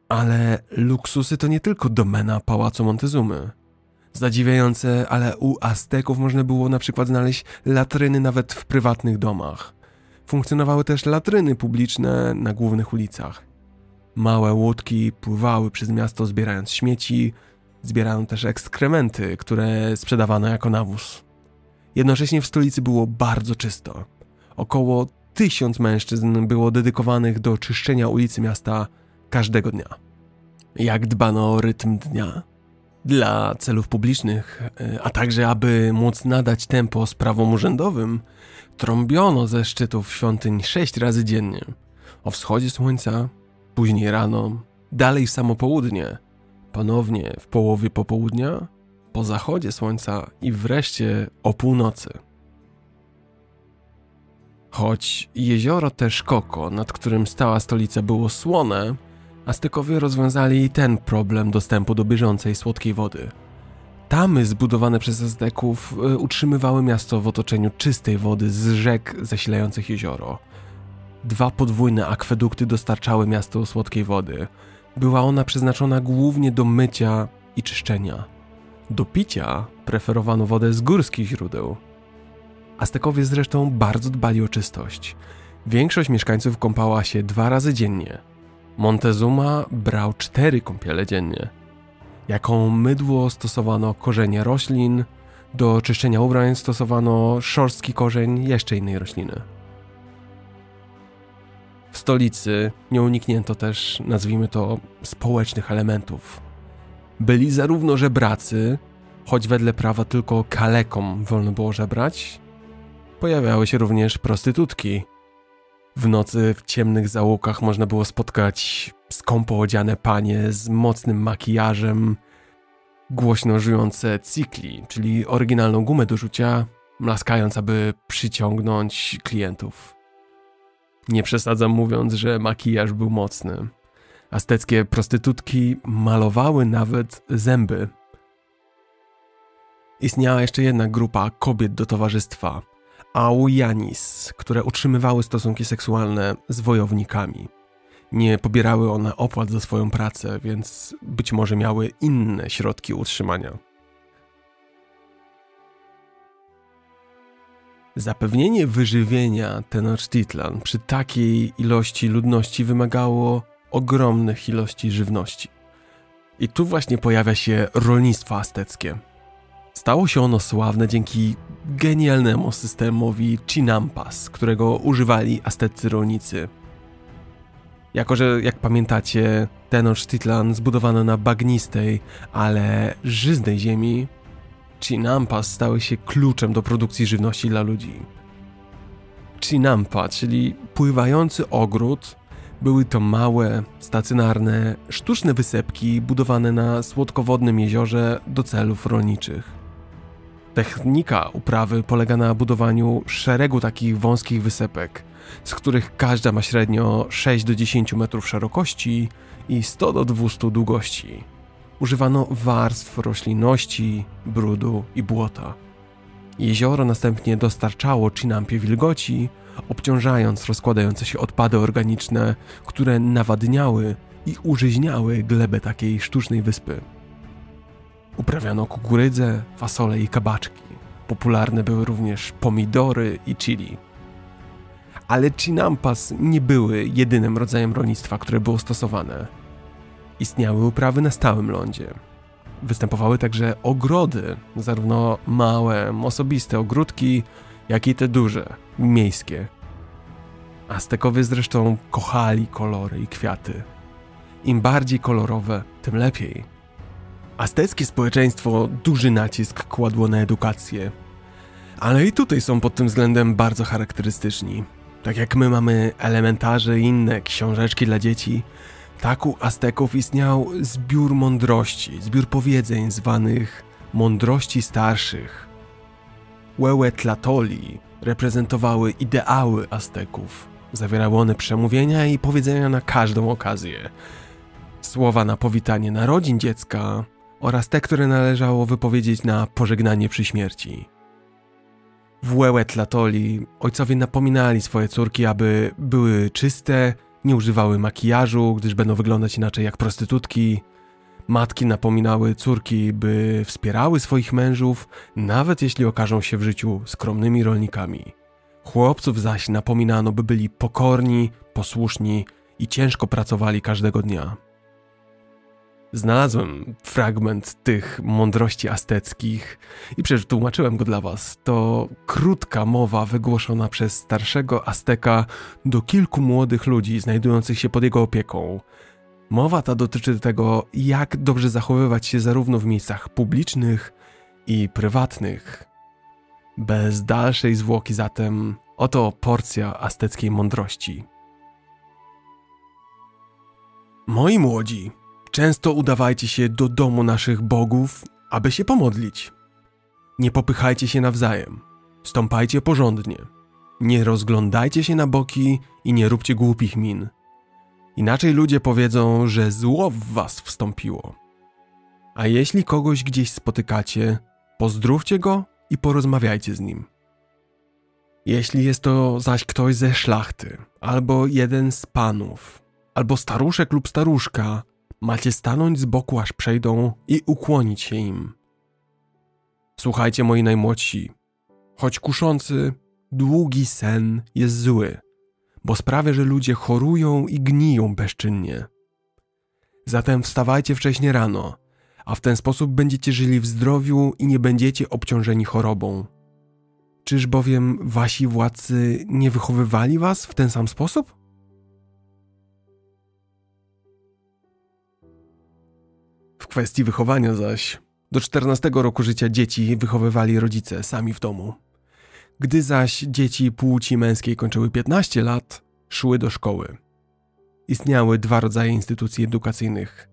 Ale luksusy to nie tylko domena pałacu Montezumy. Zadziwiające, ale u Azteków można było na przykład znaleźć latryny nawet w prywatnych domach. Funkcjonowały też latryny publiczne na głównych ulicach. Małe łódki pływały przez miasto zbierając śmieci, zbierano też ekskrementy, które sprzedawano jako nawóz. Jednocześnie w stolicy było bardzo czysto. Około tysiąc mężczyzn było dedykowanych do czyszczenia ulicy miasta każdego dnia. Jak dbano o rytm dnia? Dla celów publicznych, a także aby móc nadać tempo sprawom urzędowym, trąbiono ze szczytów świątyń sześć razy dziennie. O wschodzie słońca, później rano, dalej samo południe, ponownie w połowie popołudnia, po zachodzie słońca i wreszcie o północy. Choć jezioro Texcoco, nad którym stała stolica, było słone, Aztekowie rozwiązali ten problem dostępu do bieżącej słodkiej wody. Tamy zbudowane przez Azteków e, utrzymywały miasto w otoczeniu czystej wody z rzek zasilających jezioro. Dwa podwójne akwedukty dostarczały miastu słodkiej wody. Była ona przeznaczona głównie do mycia i czyszczenia. Do picia preferowano wodę z górskich źródeł. Aztekowie zresztą bardzo dbali o czystość. Większość mieszkańców kąpała się dwa razy dziennie. Montezuma brał cztery kąpiele dziennie. Jako mydło stosowano korzenie roślin, do czyszczenia ubrań stosowano szorstki korzeń jeszcze innej rośliny. Stolicy nie uniknięto też, nazwijmy to, społecznych elementów. Byli zarówno żebracy, choć wedle prawa tylko kalekom wolno było żebrać, pojawiały się również prostytutki. W nocy w ciemnych zaułkach można było spotkać skąpo odziane panie z mocnym makijażem, głośno żyjące cykli, czyli oryginalną gumę do rzucia, mlaskając, aby przyciągnąć klientów. Nie przesadzam mówiąc, że makijaż był mocny. Azteckie prostytutki malowały nawet zęby. Istniała jeszcze jedna grupa kobiet do towarzystwa Aujanis, które utrzymywały stosunki seksualne z wojownikami. Nie pobierały one opłat za swoją pracę, więc być może miały inne środki utrzymania. Zapewnienie wyżywienia Tenochtitlan przy takiej ilości ludności wymagało ogromnych ilości żywności. I tu właśnie pojawia się rolnictwo azteckie. Stało się ono sławne dzięki genialnemu systemowi Chinampas, którego używali azteccy rolnicy. Jako, że jak pamiętacie, Tenochtitlan zbudowano na bagnistej, ale żyznej ziemi, Chinampas stały się kluczem do produkcji żywności dla ludzi. Chinampa, czyli pływający ogród, były to małe, stacjonarne, sztuczne wysepki budowane na słodkowodnym jeziorze do celów rolniczych. Technika uprawy polega na budowaniu szeregu takich wąskich wysepek, z których każda ma średnio 6 do 10 metrów szerokości i 100 do 200 długości. Używano warstw roślinności, brudu i błota. Jezioro następnie dostarczało Chinampie wilgoci, obciążając rozkładające się odpady organiczne, które nawadniały i użyźniały glebę takiej sztucznej wyspy. Uprawiano kukurydzę, fasole i kabaczki. Popularne były również pomidory i chili. Ale chinampas nie były jedynym rodzajem rolnictwa, które było stosowane. Istniały uprawy na stałym lądzie. Występowały także ogrody, zarówno małe, osobiste ogródki, jak i te duże, miejskie. Aztekowie zresztą kochali kolory i kwiaty. Im bardziej kolorowe, tym lepiej. Azteckie społeczeństwo duży nacisk kładło na edukację. Ale i tutaj są pod tym względem bardzo charakterystyczni. Tak jak my mamy elementarze i inne książeczki dla dzieci, tak u Azteków istniał zbiór mądrości, zbiór powiedzeń zwanych mądrości starszych. Huehuetlatoli reprezentowały ideały Azteków. Zawierały one przemówienia i powiedzenia na każdą okazję. Słowa na powitanie narodzin dziecka oraz te, które należało wypowiedzieć na pożegnanie przy śmierci. W Huehuetlatoli ojcowie napominali swoje córki, aby były czyste, nie używały makijażu, gdyż będą wyglądać inaczej jak prostytutki. Matki napominały córki, by wspierały swoich mężów, nawet jeśli okażą się w życiu skromnymi rolnikami. Chłopców zaś napominano, by byli pokorni, posłuszni i ciężko pracowali każdego dnia. Znalazłem fragment tych mądrości azteckich i przetłumaczyłem go dla was. To krótka mowa wygłoszona przez starszego Azteka do kilku młodych ludzi znajdujących się pod jego opieką. Mowa ta dotyczy tego, jak dobrze zachowywać się zarówno w miejscach publicznych i prywatnych. Bez dalszej zwłoki zatem, oto porcja azteckiej mądrości. Moi młodzi, Często udawajcie się do domu naszych bogów, aby się pomodlić. Nie popychajcie się nawzajem. Stąpajcie porządnie. Nie rozglądajcie się na boki i nie róbcie głupich min. Inaczej ludzie powiedzą, że zło w was wstąpiło. A jeśli kogoś gdzieś spotykacie, pozdrówcie go i porozmawiajcie z nim. Jeśli jest to zaś ktoś ze szlachty, albo jeden z panów, albo staruszek lub staruszka, Macie stanąć z boku, aż przejdą i ukłonić się im. Słuchajcie, moi najmłodsi, choć kuszący, długi sen jest zły, bo sprawia, że ludzie chorują i gniją bezczynnie. Zatem wstawajcie wcześnie rano, a w ten sposób będziecie żyli w zdrowiu i nie będziecie obciążeni chorobą. Czyż bowiem wasi władcy nie wychowywali was w ten sam sposób? W kwestii wychowania zaś, do 14 roku życia dzieci wychowywali rodzice sami w domu. Gdy zaś dzieci płci męskiej kończyły 15 lat, szły do szkoły. Istniały dwa rodzaje instytucji edukacyjnych.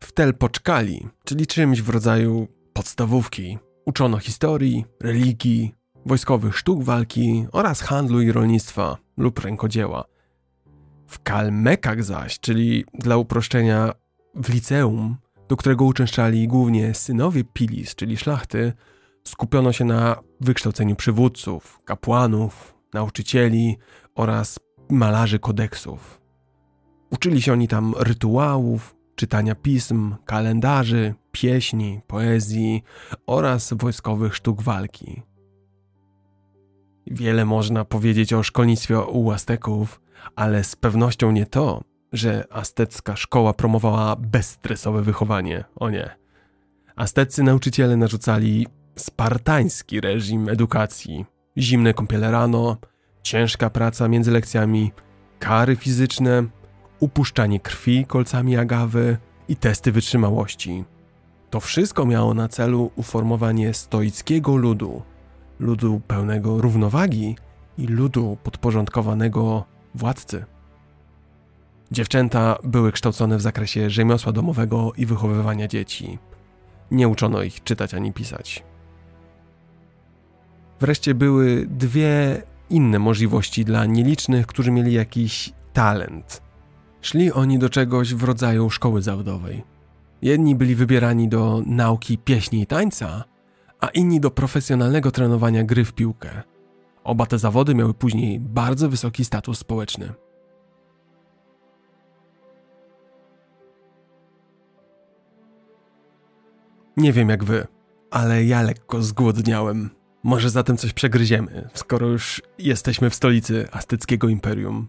W Telpoczkali, czyli czymś w rodzaju podstawówki, uczono historii, religii, wojskowych sztuk walki oraz handlu i rolnictwa lub rękodzieła – w Kalmekach zaś, czyli dla uproszczenia w liceum, do którego uczęszczali głównie synowie Pilis, czyli szlachty, skupiono się na wykształceniu przywódców, kapłanów, nauczycieli oraz malarzy kodeksów. Uczyli się oni tam rytuałów, czytania pism, kalendarzy, pieśni, poezji oraz wojskowych sztuk walki. Wiele można powiedzieć o szkolnictwie u Azteków, ale z pewnością nie to, że aztecka szkoła promowała bezstresowe wychowanie. O nie. Aztecy nauczyciele narzucali spartański reżim edukacji. Zimne kąpiele rano, ciężka praca między lekcjami, kary fizyczne, upuszczanie krwi kolcami agawy i testy wytrzymałości. To wszystko miało na celu uformowanie stoickiego ludu, ludu pełnego równowagi i ludu podporządkowanego władcy. Dziewczęta były kształcone w zakresie rzemiosła domowego i wychowywania dzieci. Nie uczono ich czytać ani pisać. Wreszcie były dwie inne możliwości dla nielicznych, którzy mieli jakiś talent. Szli oni do czegoś w rodzaju szkoły zawodowej. Jedni byli wybierani do nauki pieśni i tańca, a inni do profesjonalnego trenowania gry w piłkę. Oba te zawody miały później bardzo wysoki status społeczny. Nie wiem jak wy, ale ja lekko zgłodniałem. Może zatem coś przegryziemy, skoro już jesteśmy w stolicy azteckiego imperium.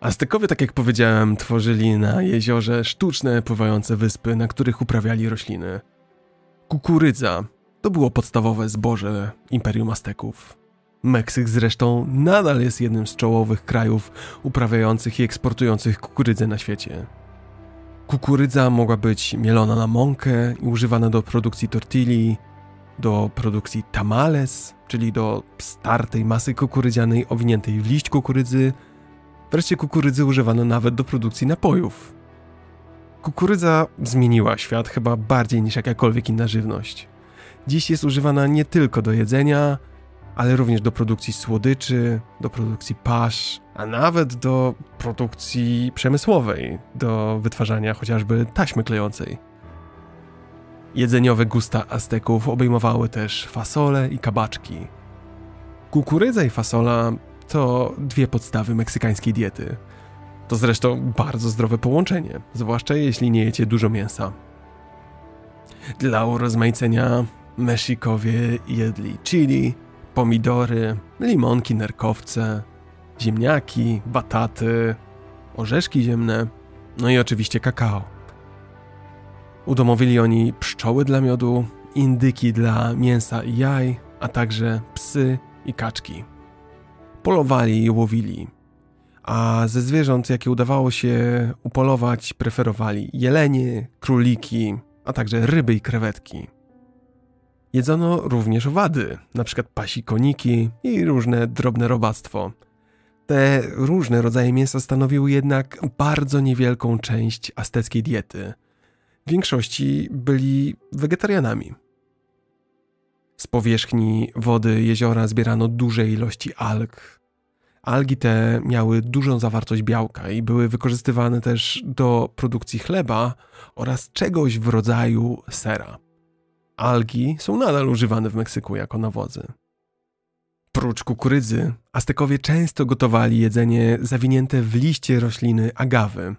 Aztekowie, tak jak powiedziałem, tworzyli na jeziorze sztuczne, pływające wyspy, na których uprawiali rośliny. Kukurydza to było podstawowe zboże imperium Azteków. Meksyk zresztą nadal jest jednym z czołowych krajów uprawiających i eksportujących kukurydzę na świecie. Kukurydza mogła być mielona na mąkę i używana do produkcji tortilli, do produkcji tamales, czyli do startej masy kukurydzianej owiniętej w liść kukurydzy. Wreszcie kukurydzy używano nawet do produkcji napojów. Kukurydza zmieniła świat chyba bardziej niż jakakolwiek inna żywność. Dziś jest używana nie tylko do jedzenia, ale również do produkcji słodyczy, do produkcji pasz, a nawet do produkcji przemysłowej, do wytwarzania chociażby taśmy klejącej. Jedzeniowe gusta Azteków obejmowały też fasole i kabaczki. Kukurydza i fasola to dwie podstawy meksykańskiej diety. To zresztą bardzo zdrowe połączenie, zwłaszcza jeśli nie jecie dużo mięsa. Dla urozmaicenia Mexikowie jedli chili, pomidory, limonki, nerkowce, ziemniaki, bataty, orzeszki ziemne, no i oczywiście kakao. Udomowili oni pszczoły dla miodu, indyki dla mięsa i jaj, a także psy i kaczki. Polowali i łowili. A ze zwierząt, jakie udawało się upolować, preferowali jelenie, króliki, a także ryby i krewetki. Jedzono również owady, np. pasi koniki i różne drobne robactwo. Te różne rodzaje mięsa stanowiły jednak bardzo niewielką część azteckiej diety. W większości byli wegetarianami. Z powierzchni wody jeziora zbierano duże ilości alg. Algi te miały dużą zawartość białka i były wykorzystywane też do produkcji chleba oraz czegoś w rodzaju sera. Algi są nadal używane w Meksyku jako nawozy. Prócz kukurydzy, Aztekowie często gotowali jedzenie zawinięte w liście rośliny agawy.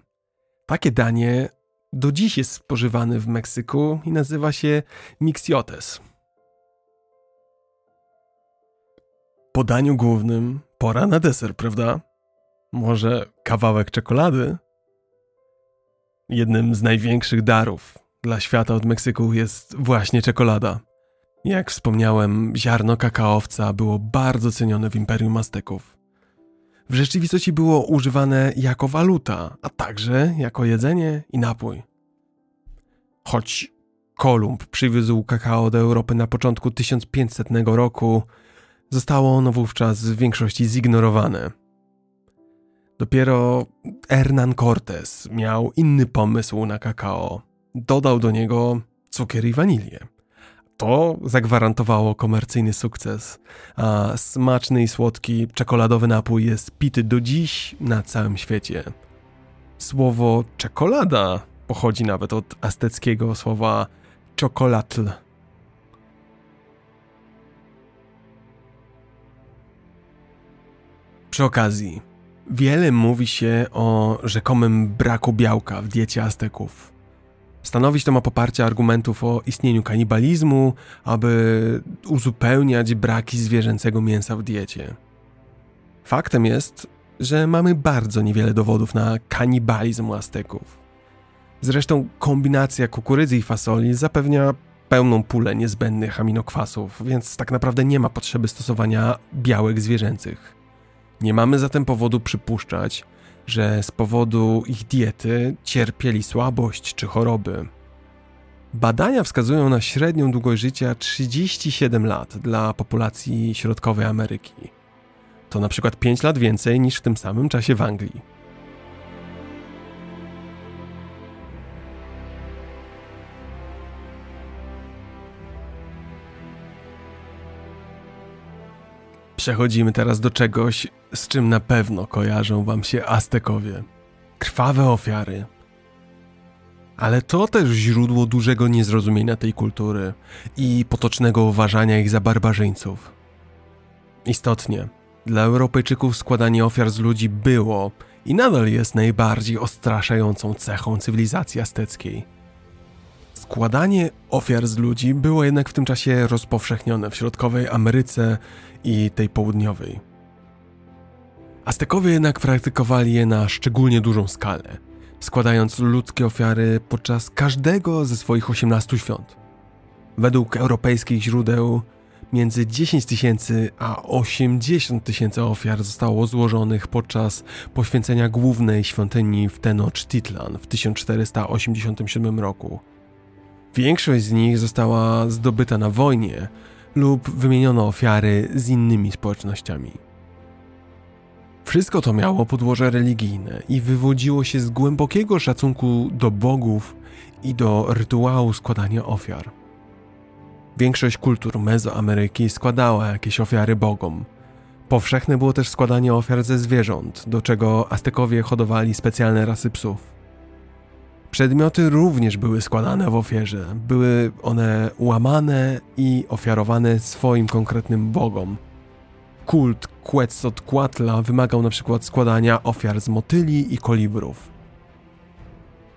Takie danie do dziś jest spożywane w Meksyku i nazywa się mixiotes. Po daniu głównym pora na deser, prawda? Może kawałek czekolady? Jednym z największych darów, dla świata od Meksyku jest właśnie czekolada. Jak wspomniałem, ziarno kakaowca było bardzo cenione w Imperium Azteków. W rzeczywistości było używane jako waluta, a także jako jedzenie i napój. Choć Kolumb przywiózł kakao do Europy na początku 1500 roku, zostało ono wówczas w większości zignorowane. Dopiero Hernán Cortés miał inny pomysł na kakao dodał do niego cukier i wanilię. To zagwarantowało komercyjny sukces, a smaczny i słodki czekoladowy napój jest pity do dziś na całym świecie. Słowo czekolada pochodzi nawet od azteckiego słowa czokolatl. Przy okazji, wiele mówi się o rzekomym braku białka w diecie Azteków. Stanowić to ma poparcie argumentów o istnieniu kanibalizmu, aby uzupełniać braki zwierzęcego mięsa w diecie. Faktem jest, że mamy bardzo niewiele dowodów na kanibalizm Azteków. Zresztą kombinacja kukurydzy i fasoli zapewnia pełną pulę niezbędnych aminokwasów, więc tak naprawdę nie ma potrzeby stosowania białek zwierzęcych. Nie mamy zatem powodu przypuszczać, że z powodu ich diety cierpieli słabość czy choroby. Badania wskazują na średnią długość życia 37 lat dla populacji środkowej Ameryki. To na przykład 5 lat więcej niż w tym samym czasie w Anglii. Przechodzimy teraz do czegoś, z czym na pewno kojarzą wam się Aztekowie. Krwawe ofiary. Ale to też źródło dużego niezrozumienia tej kultury i potocznego uważania ich za barbarzyńców. Istotnie, dla Europejczyków składanie ofiar z ludzi było i nadal jest najbardziej odstraszającą cechą cywilizacji azteckiej. Składanie ofiar z ludzi było jednak w tym czasie rozpowszechnione w środkowej Ameryce i tej południowej. Aztekowie jednak praktykowali je na szczególnie dużą skalę, składając ludzkie ofiary podczas każdego ze swoich 18 świąt. Według europejskich źródeł między 10 tysięcy a 80 tysięcy ofiar zostało złożonych podczas poświęcenia głównej świątyni w Tenochtitlan w 1487 roku. Większość z nich została zdobyta na wojnie lub wymieniono ofiary z innymi społecznościami. Wszystko to miało podłoże religijne i wywodziło się z głębokiego szacunku do bogów i do rytuału składania ofiar. Większość kultur Mezoameryki składała jakieś ofiary bogom. Powszechne było też składanie ofiar ze zwierząt, do czego Aztekowie hodowali specjalne rasy psów. Przedmioty również były składane w ofierze. Były one łamane i ofiarowane swoim konkretnym bogom. Kult Quetzalcoatla wymagał na przykład składania ofiar z motyli i kolibrów.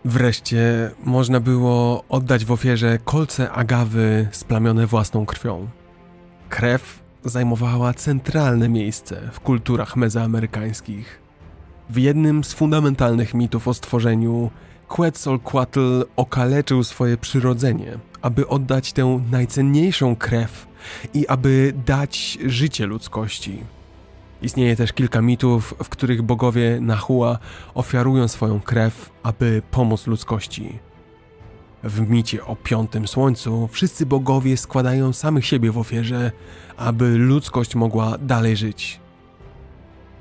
Wreszcie można było oddać w ofierze kolce agawy splamione własną krwią. Krew zajmowała centralne miejsce w kulturach mezoamerykańskich. W jednym z fundamentalnych mitów o stworzeniu Quetzalcoatl okaleczył swoje przyrodzenie, aby oddać tę najcenniejszą krew i aby dać życie ludzkości. Istnieje też kilka mitów, w których bogowie Nahua ofiarują swoją krew, aby pomóc ludzkości. W micie o piątym słońcu wszyscy bogowie składają samych siebie w ofierze, aby ludzkość mogła dalej żyć.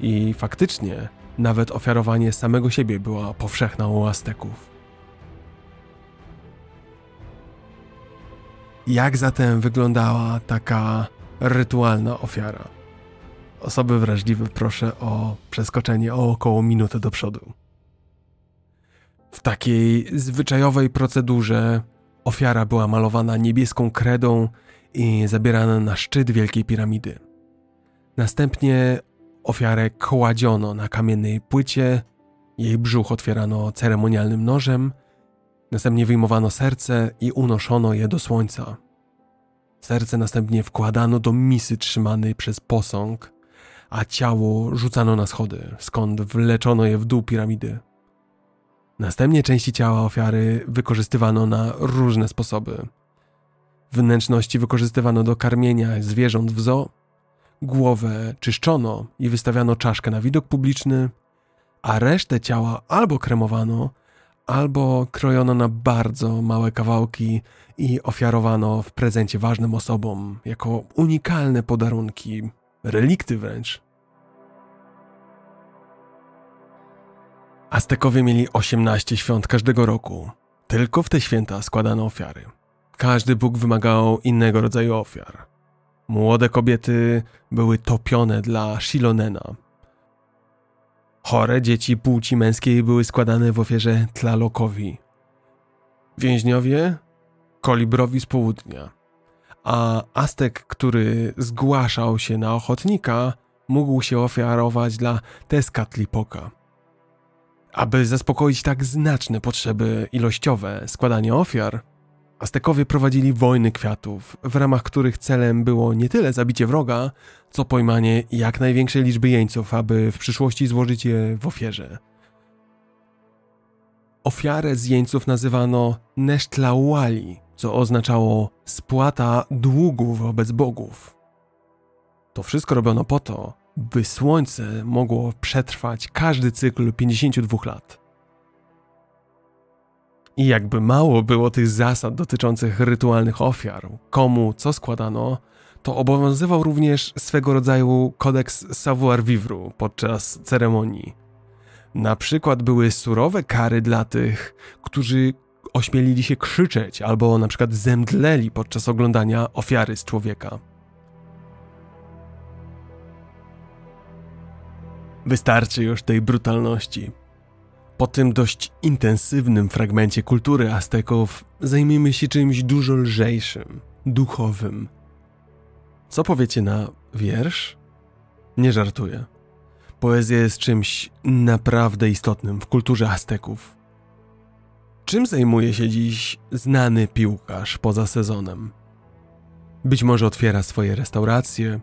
I faktycznie, nawet ofiarowanie samego siebie była powszechna u Azteków. Jak zatem wyglądała taka rytualna ofiara? Osoby wrażliwe proszę o przeskoczenie o około minutę do przodu. W takiej zwyczajowej procedurze ofiara była malowana niebieską kredą i zabierana na szczyt Wielkiej Piramidy. Następnie Ofiarę kładziono na kamiennej płycie, jej brzuch otwierano ceremonialnym nożem, następnie wyjmowano serce i unoszono je do słońca. Serce następnie wkładano do misy trzymanej przez posąg, a ciało rzucano na schody, skąd wleczono je w dół piramidy. Następnie części ciała ofiary wykorzystywano na różne sposoby. Wnętrzności wykorzystywano do karmienia zwierząt w zoo, Głowę czyszczono i wystawiano czaszkę na widok publiczny, a resztę ciała albo kremowano, albo krojono na bardzo małe kawałki i ofiarowano w prezencie ważnym osobom jako unikalne podarunki, relikty wręcz. Aztekowie mieli 18 świąt każdego roku. Tylko w te święta składano ofiary. Każdy Bóg wymagał innego rodzaju ofiar. Młode kobiety były topione dla Shilonena. Chore dzieci płci męskiej były składane w ofierze Tlalokowi. Więźniowie kolibrowi z południa, a Aztek, który zgłaszał się na ochotnika, mógł się ofiarować dla Tezcatlipoca. Aby zaspokoić tak znaczne potrzeby ilościowe składania ofiar, Aztekowie prowadzili wojny kwiatów, w ramach których celem było nie tyle zabicie wroga, co pojmanie jak największej liczby jeńców, aby w przyszłości złożyć je w ofierze. ofiarę z jeńców nazywano Nesztlauali, co oznaczało spłata długów wobec bogów. To wszystko robiono po to, by słońce mogło przetrwać każdy cykl 52 lat. I jakby mało było tych zasad dotyczących rytualnych ofiar, komu co składano, to obowiązywał również swego rodzaju kodeks savoir-vivre podczas ceremonii. Na przykład były surowe kary dla tych, którzy ośmielili się krzyczeć albo na przykład zemdleli podczas oglądania ofiary z człowieka. Wystarczy już tej brutalności. Po tym dość intensywnym fragmencie kultury Azteków zajmiemy się czymś dużo lżejszym, duchowym. Co powiecie na wiersz? Nie żartuję. Poezja jest czymś naprawdę istotnym w kulturze Azteków. Czym zajmuje się dziś znany piłkarz poza sezonem? Być może otwiera swoje restauracje,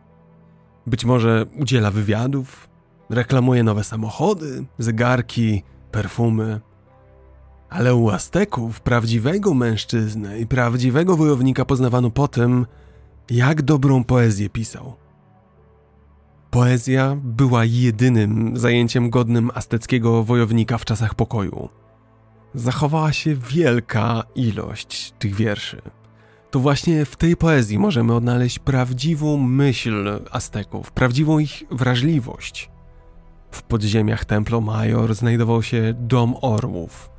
być może udziela wywiadów, reklamuje nowe samochody, zegarki, perfumy. Ale u Azteków prawdziwego mężczyznę i prawdziwego wojownika poznawano po tym, jak dobrą poezję pisał. Poezja była jedynym zajęciem godnym azteckiego wojownika w czasach pokoju. Zachowała się wielka ilość tych wierszy. To właśnie w tej poezji możemy odnaleźć prawdziwą myśl Azteków, prawdziwą ich wrażliwość. W podziemiach Templo Major znajdował się Dom Orłów,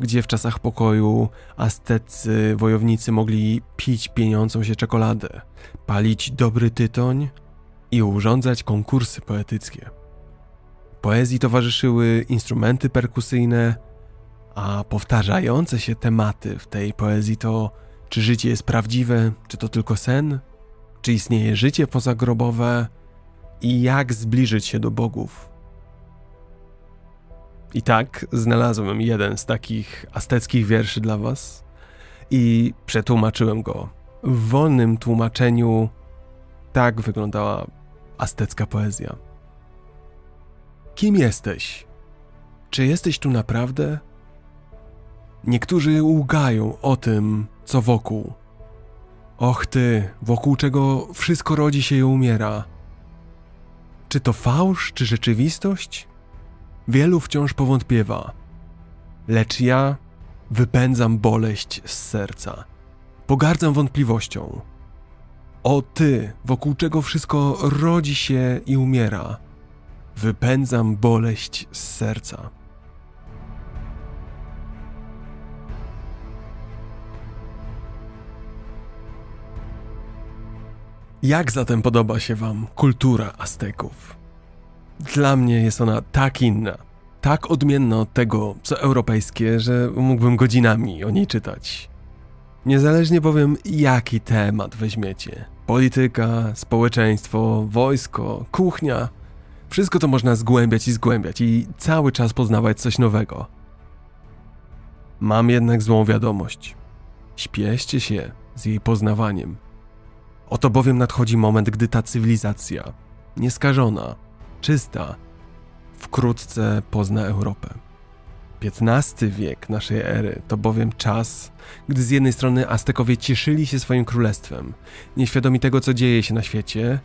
gdzie w czasach pokoju aztecy wojownicy mogli pić pieniącą się czekoladę, palić dobry tytoń i urządzać konkursy poetyckie. Poezji towarzyszyły instrumenty perkusyjne, a powtarzające się tematy w tej poezji to czy życie jest prawdziwe, czy to tylko sen, czy istnieje życie pozagrobowe i jak zbliżyć się do bogów. I tak znalazłem jeden z takich azteckich wierszy dla Was i przetłumaczyłem go. W wolnym tłumaczeniu tak wyglądała aztecka poezja. Kim jesteś? Czy jesteś tu naprawdę? Niektórzy łgają o tym, co wokół. Och ty, wokół czego wszystko rodzi się i umiera. Czy to fałsz, czy rzeczywistość? Wielu wciąż powątpiewa, lecz ja wypędzam boleść z serca. Pogardzam wątpliwością. O ty, wokół czego wszystko rodzi się i umiera, wypędzam boleść z serca. Jak zatem podoba się Wam kultura Azteków? Dla mnie jest ona tak inna, tak odmienna od tego, co europejskie, że mógłbym godzinami o niej czytać. Niezależnie bowiem, jaki temat weźmiecie polityka, społeczeństwo, wojsko, kuchnia wszystko to można zgłębiać i zgłębiać i cały czas poznawać coś nowego. Mam jednak złą wiadomość. Śpieście się z jej poznawaniem. Oto bowiem nadchodzi moment, gdy ta cywilizacja, nieskażona, czysta, wkrótce pozna Europę. XV wiek naszej ery to bowiem czas, gdy z jednej strony Aztekowie cieszyli się swoim królestwem, nieświadomi tego, co dzieje się na świecie,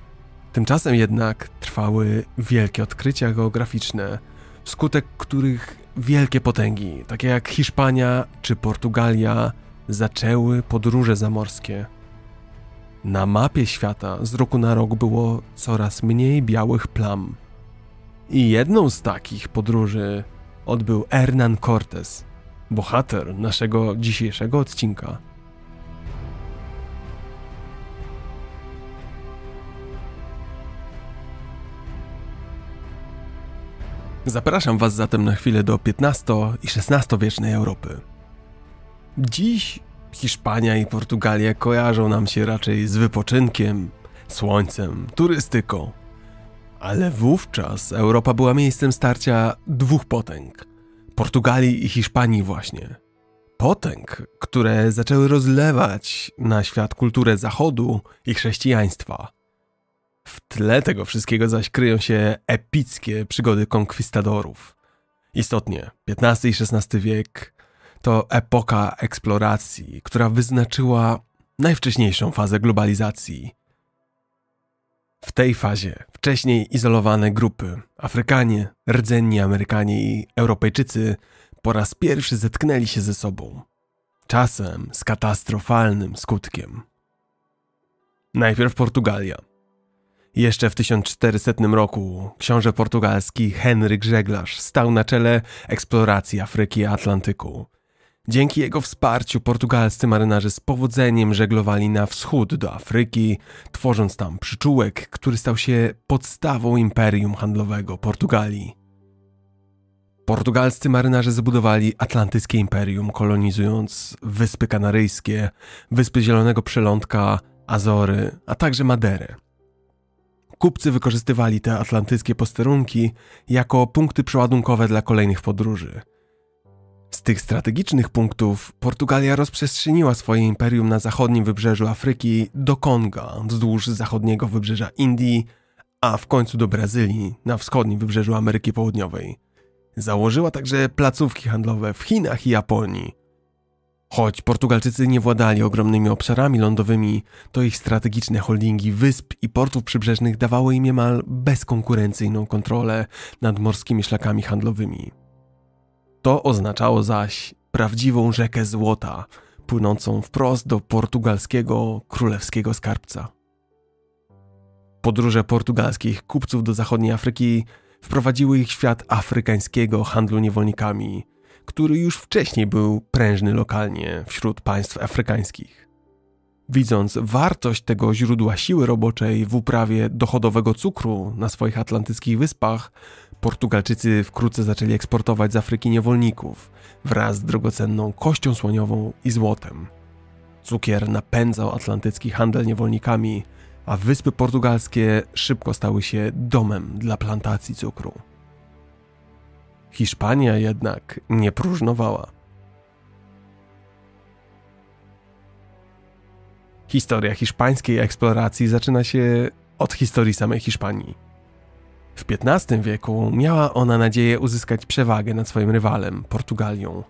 tymczasem jednak trwały wielkie odkrycia geograficzne, wskutek których wielkie potęgi, takie jak Hiszpania czy Portugalia, zaczęły podróże zamorskie. Na mapie świata z roku na rok było coraz mniej białych plam. I jedną z takich podróży odbył Hernan Cortés, bohater naszego dzisiejszego odcinka. Zapraszam Was zatem na chwilę do XV i XVI wiecznej Europy. Dziś Hiszpania i Portugalia kojarzą nam się raczej z wypoczynkiem, słońcem, turystyką. Ale wówczas Europa była miejscem starcia dwóch potęg Portugalii i Hiszpanii, właśnie. Potęg, które zaczęły rozlewać na świat kulturę Zachodu i chrześcijaństwa. W tle tego wszystkiego zaś kryją się epickie przygody konkwistadorów. Istotnie, XV i XVI wiek to epoka eksploracji, która wyznaczyła najwcześniejszą fazę globalizacji. W tej fazie wcześniej izolowane grupy Afrykanie, rdzenni Amerykanie i Europejczycy po raz pierwszy zetknęli się ze sobą. Czasem z katastrofalnym skutkiem. Najpierw Portugalia. Jeszcze w 1400 roku książę portugalski Henryk Żeglarz stał na czele eksploracji Afryki i Atlantyku. Dzięki jego wsparciu portugalscy marynarze z powodzeniem żeglowali na wschód do Afryki, tworząc tam przyczółek, który stał się podstawą imperium handlowego Portugalii. Portugalscy marynarze zbudowali Atlantyckie Imperium, kolonizując Wyspy Kanaryjskie, Wyspy Zielonego Przelądka, Azory, a także Maderę. Kupcy wykorzystywali te atlantyckie posterunki jako punkty przeładunkowe dla kolejnych podróży. Z tych strategicznych punktów Portugalia rozprzestrzeniła swoje imperium na zachodnim wybrzeżu Afryki do Konga, wzdłuż zachodniego wybrzeża Indii, a w końcu do Brazylii, na wschodnim wybrzeżu Ameryki Południowej. Założyła także placówki handlowe w Chinach i Japonii. Choć Portugalczycy nie władali ogromnymi obszarami lądowymi, to ich strategiczne holdingi wysp i portów przybrzeżnych dawały im niemal bezkonkurencyjną kontrolę nad morskimi szlakami handlowymi. To oznaczało zaś prawdziwą rzekę złota, płynącą wprost do portugalskiego królewskiego skarbca. Podróże portugalskich kupców do zachodniej Afryki wprowadziły ich w świat afrykańskiego handlu niewolnikami, który już wcześniej był prężny lokalnie wśród państw afrykańskich. Widząc wartość tego źródła siły roboczej w uprawie dochodowego cukru na swoich atlantyckich wyspach, Portugalczycy wkrótce zaczęli eksportować z Afryki niewolników wraz z drogocenną kością słoniową i złotem. Cukier napędzał atlantycki handel niewolnikami, a wyspy portugalskie szybko stały się domem dla plantacji cukru. Hiszpania jednak nie próżnowała. Historia hiszpańskiej eksploracji zaczyna się od historii samej Hiszpanii. W XV wieku miała ona nadzieję uzyskać przewagę nad swoim rywalem, Portugalią.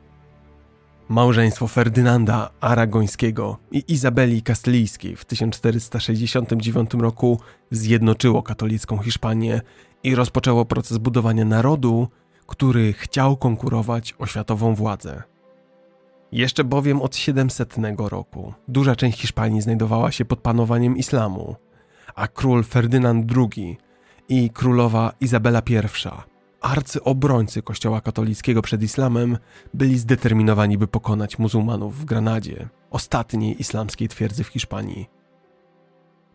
Małżeństwo Ferdynanda Aragońskiego i Izabeli Kastylijskiej w 1469 roku zjednoczyło katolicką Hiszpanię i rozpoczęło proces budowania narodu, który chciał konkurować o światową władzę. Jeszcze bowiem od 700 roku duża część Hiszpanii znajdowała się pod panowaniem islamu, a król Ferdynand II i królowa Izabela I, arcyobrońcy kościoła katolickiego przed islamem, byli zdeterminowani, by pokonać muzułmanów w Granadzie, ostatniej islamskiej twierdzy w Hiszpanii.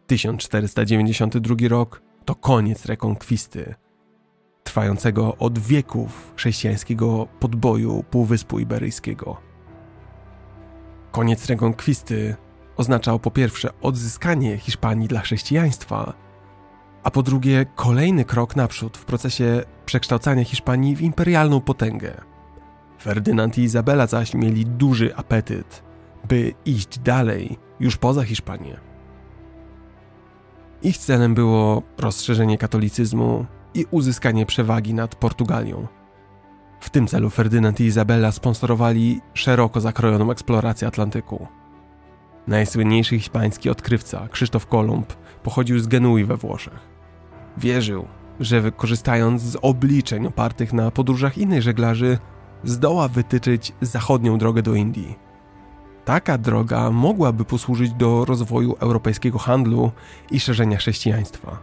1492 rok to koniec rekonkwisty, trwającego od wieków chrześcijańskiego podboju Półwyspu Iberyjskiego. Koniec rekonkwisty oznaczał po pierwsze odzyskanie Hiszpanii dla chrześcijaństwa, a po drugie kolejny krok naprzód w procesie przekształcania Hiszpanii w imperialną potęgę. Ferdynand i Izabela zaś mieli duży apetyt, by iść dalej, już poza Hiszpanię. Ich celem było rozszerzenie katolicyzmu i uzyskanie przewagi nad Portugalią. W tym celu Ferdynand i Izabela sponsorowali szeroko zakrojoną eksplorację Atlantyku. Najsłynniejszy hiszpański odkrywca, Krzysztof Kolumb, pochodził z Genui we Włoszech. Wierzył, że korzystając z obliczeń opartych na podróżach innych żeglarzy, zdoła wytyczyć zachodnią drogę do Indii. Taka droga mogłaby posłużyć do rozwoju europejskiego handlu i szerzenia chrześcijaństwa.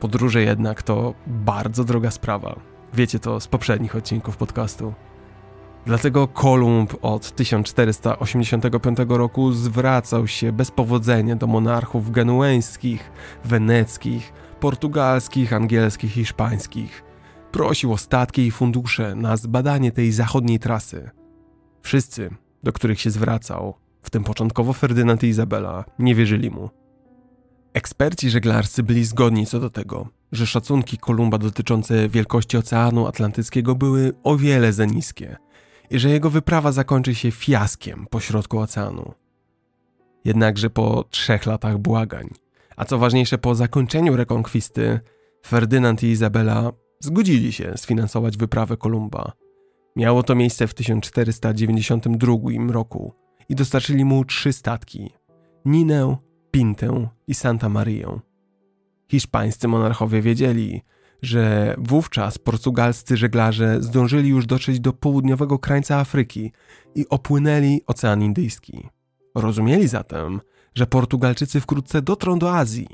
Podróże jednak to bardzo droga sprawa. Wiecie to z poprzednich odcinków podcastu. Dlatego Kolumb od 1485 roku zwracał się bez powodzenia do monarchów genueńskich, weneckich, portugalskich, angielskich, hiszpańskich. Prosił o statki i fundusze na zbadanie tej zachodniej trasy. Wszyscy, do których się zwracał, w tym początkowo Ferdynand i Izabela, nie wierzyli mu. Eksperci żeglarscy byli zgodni co do tego, że szacunki Kolumba dotyczące wielkości Oceanu Atlantyckiego były o wiele za niskie i że jego wyprawa zakończy się fiaskiem pośrodku oceanu. Jednakże po trzech latach błagań a co ważniejsze, po zakończeniu rekonkwisty, Ferdynand i Izabela zgodzili się sfinansować wyprawę Kolumba. Miało to miejsce w 1492 roku i dostarczyli mu trzy statki: Ninę, Pintę i Santa Marię. Hiszpańscy monarchowie wiedzieli, że wówczas portugalscy żeglarze zdążyli już dotrzeć do południowego krańca Afryki i opłynęli Ocean Indyjski. Rozumieli zatem, że Portugalczycy wkrótce dotrą do Azji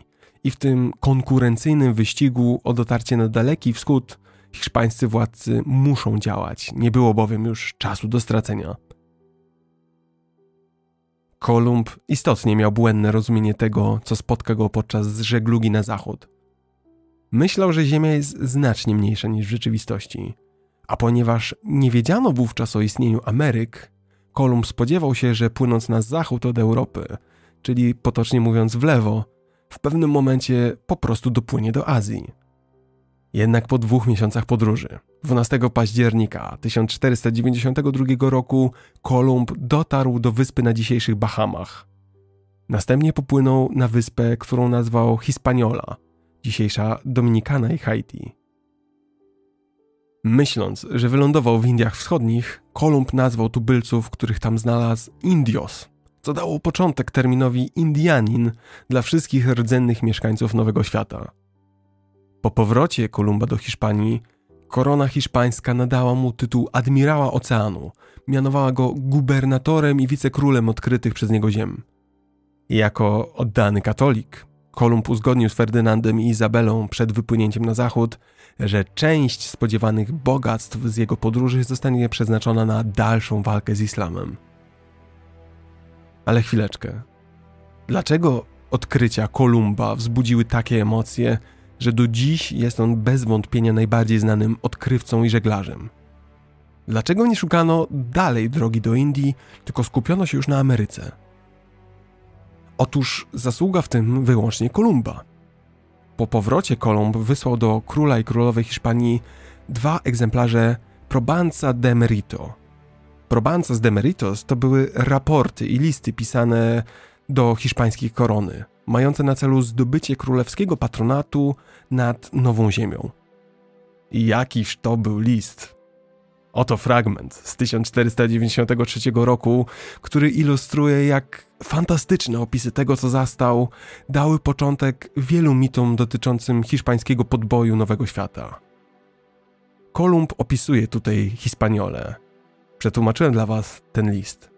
i w tym konkurencyjnym wyścigu o dotarcie na Daleki Wschód hiszpańscy władcy muszą działać, nie było bowiem już czasu do stracenia. Kolumb istotnie miał błędne rozumienie tego, co spotka go podczas żeglugi na zachód. Myślał, że Ziemia jest znacznie mniejsza niż w rzeczywistości. A ponieważ nie wiedziano wówczas o istnieniu Ameryk, Kolumb spodziewał się, że płynąc na zachód od Europy, czyli potocznie mówiąc w lewo, w pewnym momencie po prostu dopłynie do Azji. Jednak po dwóch miesiącach podróży, 12 października 1492 roku, Kolumb dotarł do wyspy na dzisiejszych Bahamach. Następnie popłynął na wyspę, którą nazwał Hispaniola, dzisiejsza Dominikana i Haiti. Myśląc, że wylądował w Indiach Wschodnich, Kolumb nazwał tubylców, których tam znalazł, Indios, co dało początek terminowi Indianin dla wszystkich rdzennych mieszkańców Nowego Świata. Po powrocie Kolumba do Hiszpanii, korona hiszpańska nadała mu tytuł admirała oceanu, mianowała go gubernatorem i wicekrólem odkrytych przez niego ziem. Jako oddany katolik, Kolumb uzgodnił z Ferdynandem i Izabelą przed wypłynięciem na zachód, że część spodziewanych bogactw z jego podróży zostanie przeznaczona na dalszą walkę z islamem. Ale chwileczkę. Dlaczego odkrycia Kolumba wzbudziły takie emocje, że do dziś jest on bez wątpienia najbardziej znanym odkrywcą i żeglarzem? Dlaczego nie szukano dalej drogi do Indii, tylko skupiono się już na Ameryce? Otóż zasługa w tym wyłącznie Kolumba. Po powrocie Kolumb wysłał do króla i królowej Hiszpanii dwa egzemplarze Probanza de Merito. Probanza de Meritos to były raporty i listy pisane do hiszpańskiej korony, mające na celu zdobycie królewskiego patronatu nad Nową Ziemią. I jakiż to był list? Oto fragment z 1493 roku, który ilustruje, jak fantastyczne opisy tego, co zastał, dały początek wielu mitom dotyczącym hiszpańskiego podboju Nowego Świata. Kolumb opisuje tutaj Hispaniolę. Przetłumaczyłem dla Was ten list.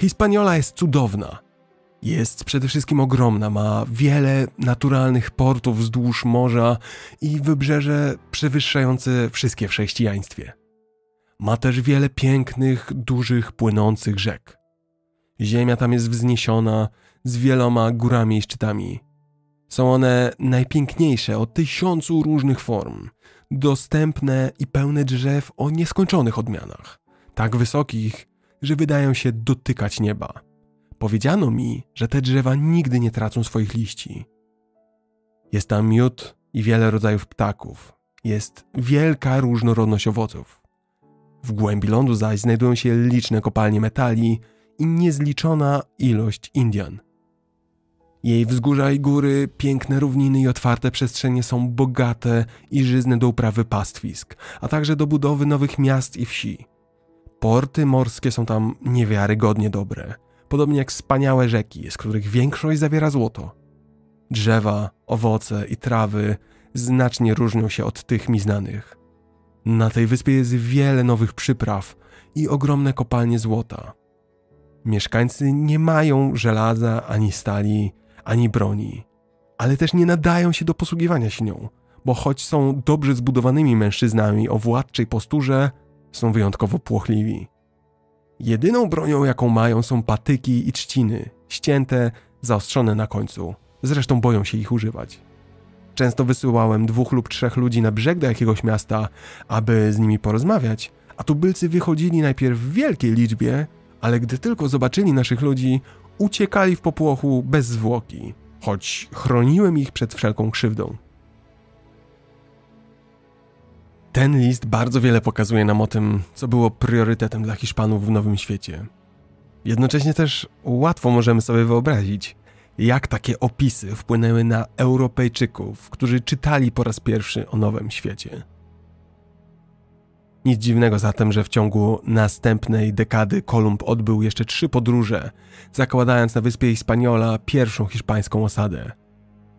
Hispaniola jest cudowna. Jest przede wszystkim ogromna, ma wiele naturalnych portów wzdłuż morza i wybrzeże przewyższające wszystkie w chrześcijaństwie. Ma też wiele pięknych, dużych, płynących rzek. Ziemia tam jest wzniesiona z wieloma górami i szczytami. Są one najpiękniejsze o tysiącu różnych form, dostępne i pełne drzew o nieskończonych odmianach, tak wysokich, że wydają się dotykać nieba. Powiedziano mi, że te drzewa nigdy nie tracą swoich liści. Jest tam miód i wiele rodzajów ptaków. Jest wielka różnorodność owoców. W głębi lądu zaś znajdują się liczne kopalnie metali i niezliczona ilość Indian. Jej wzgórza i góry, piękne równiny i otwarte przestrzenie są bogate i żyzne do uprawy pastwisk, a także do budowy nowych miast i wsi. Porty morskie są tam niewiarygodnie dobre, podobnie jak wspaniałe rzeki, z których większość zawiera złoto. Drzewa, owoce i trawy znacznie różnią się od tych mi znanych. Na tej wyspie jest wiele nowych przypraw i ogromne kopalnie złota. Mieszkańcy nie mają żelaza, ani stali, ani broni, ale też nie nadają się do posługiwania się nią, bo choć są dobrze zbudowanymi mężczyznami o władczej posturze, są wyjątkowo płochliwi. Jedyną bronią, jaką mają, są patyki i trzciny, ścięte, zaostrzone na końcu. Zresztą boją się ich używać. Często wysyłałem dwóch lub trzech ludzi na brzeg do jakiegoś miasta, aby z nimi porozmawiać, a tubylcy wychodzili najpierw w wielkiej liczbie, ale gdy tylko zobaczyli naszych ludzi, uciekali w popłochu bez zwłoki, choć chroniłem ich przed wszelką krzywdą. Ten list bardzo wiele pokazuje nam o tym, co było priorytetem dla Hiszpanów w Nowym Świecie. Jednocześnie też łatwo możemy sobie wyobrazić, jak takie opisy wpłynęły na Europejczyków, którzy czytali po raz pierwszy o Nowym Świecie. Nic dziwnego zatem, że w ciągu następnej dekady Kolumb odbył jeszcze trzy podróże, zakładając na wyspie Hispaniola pierwszą hiszpańską osadę.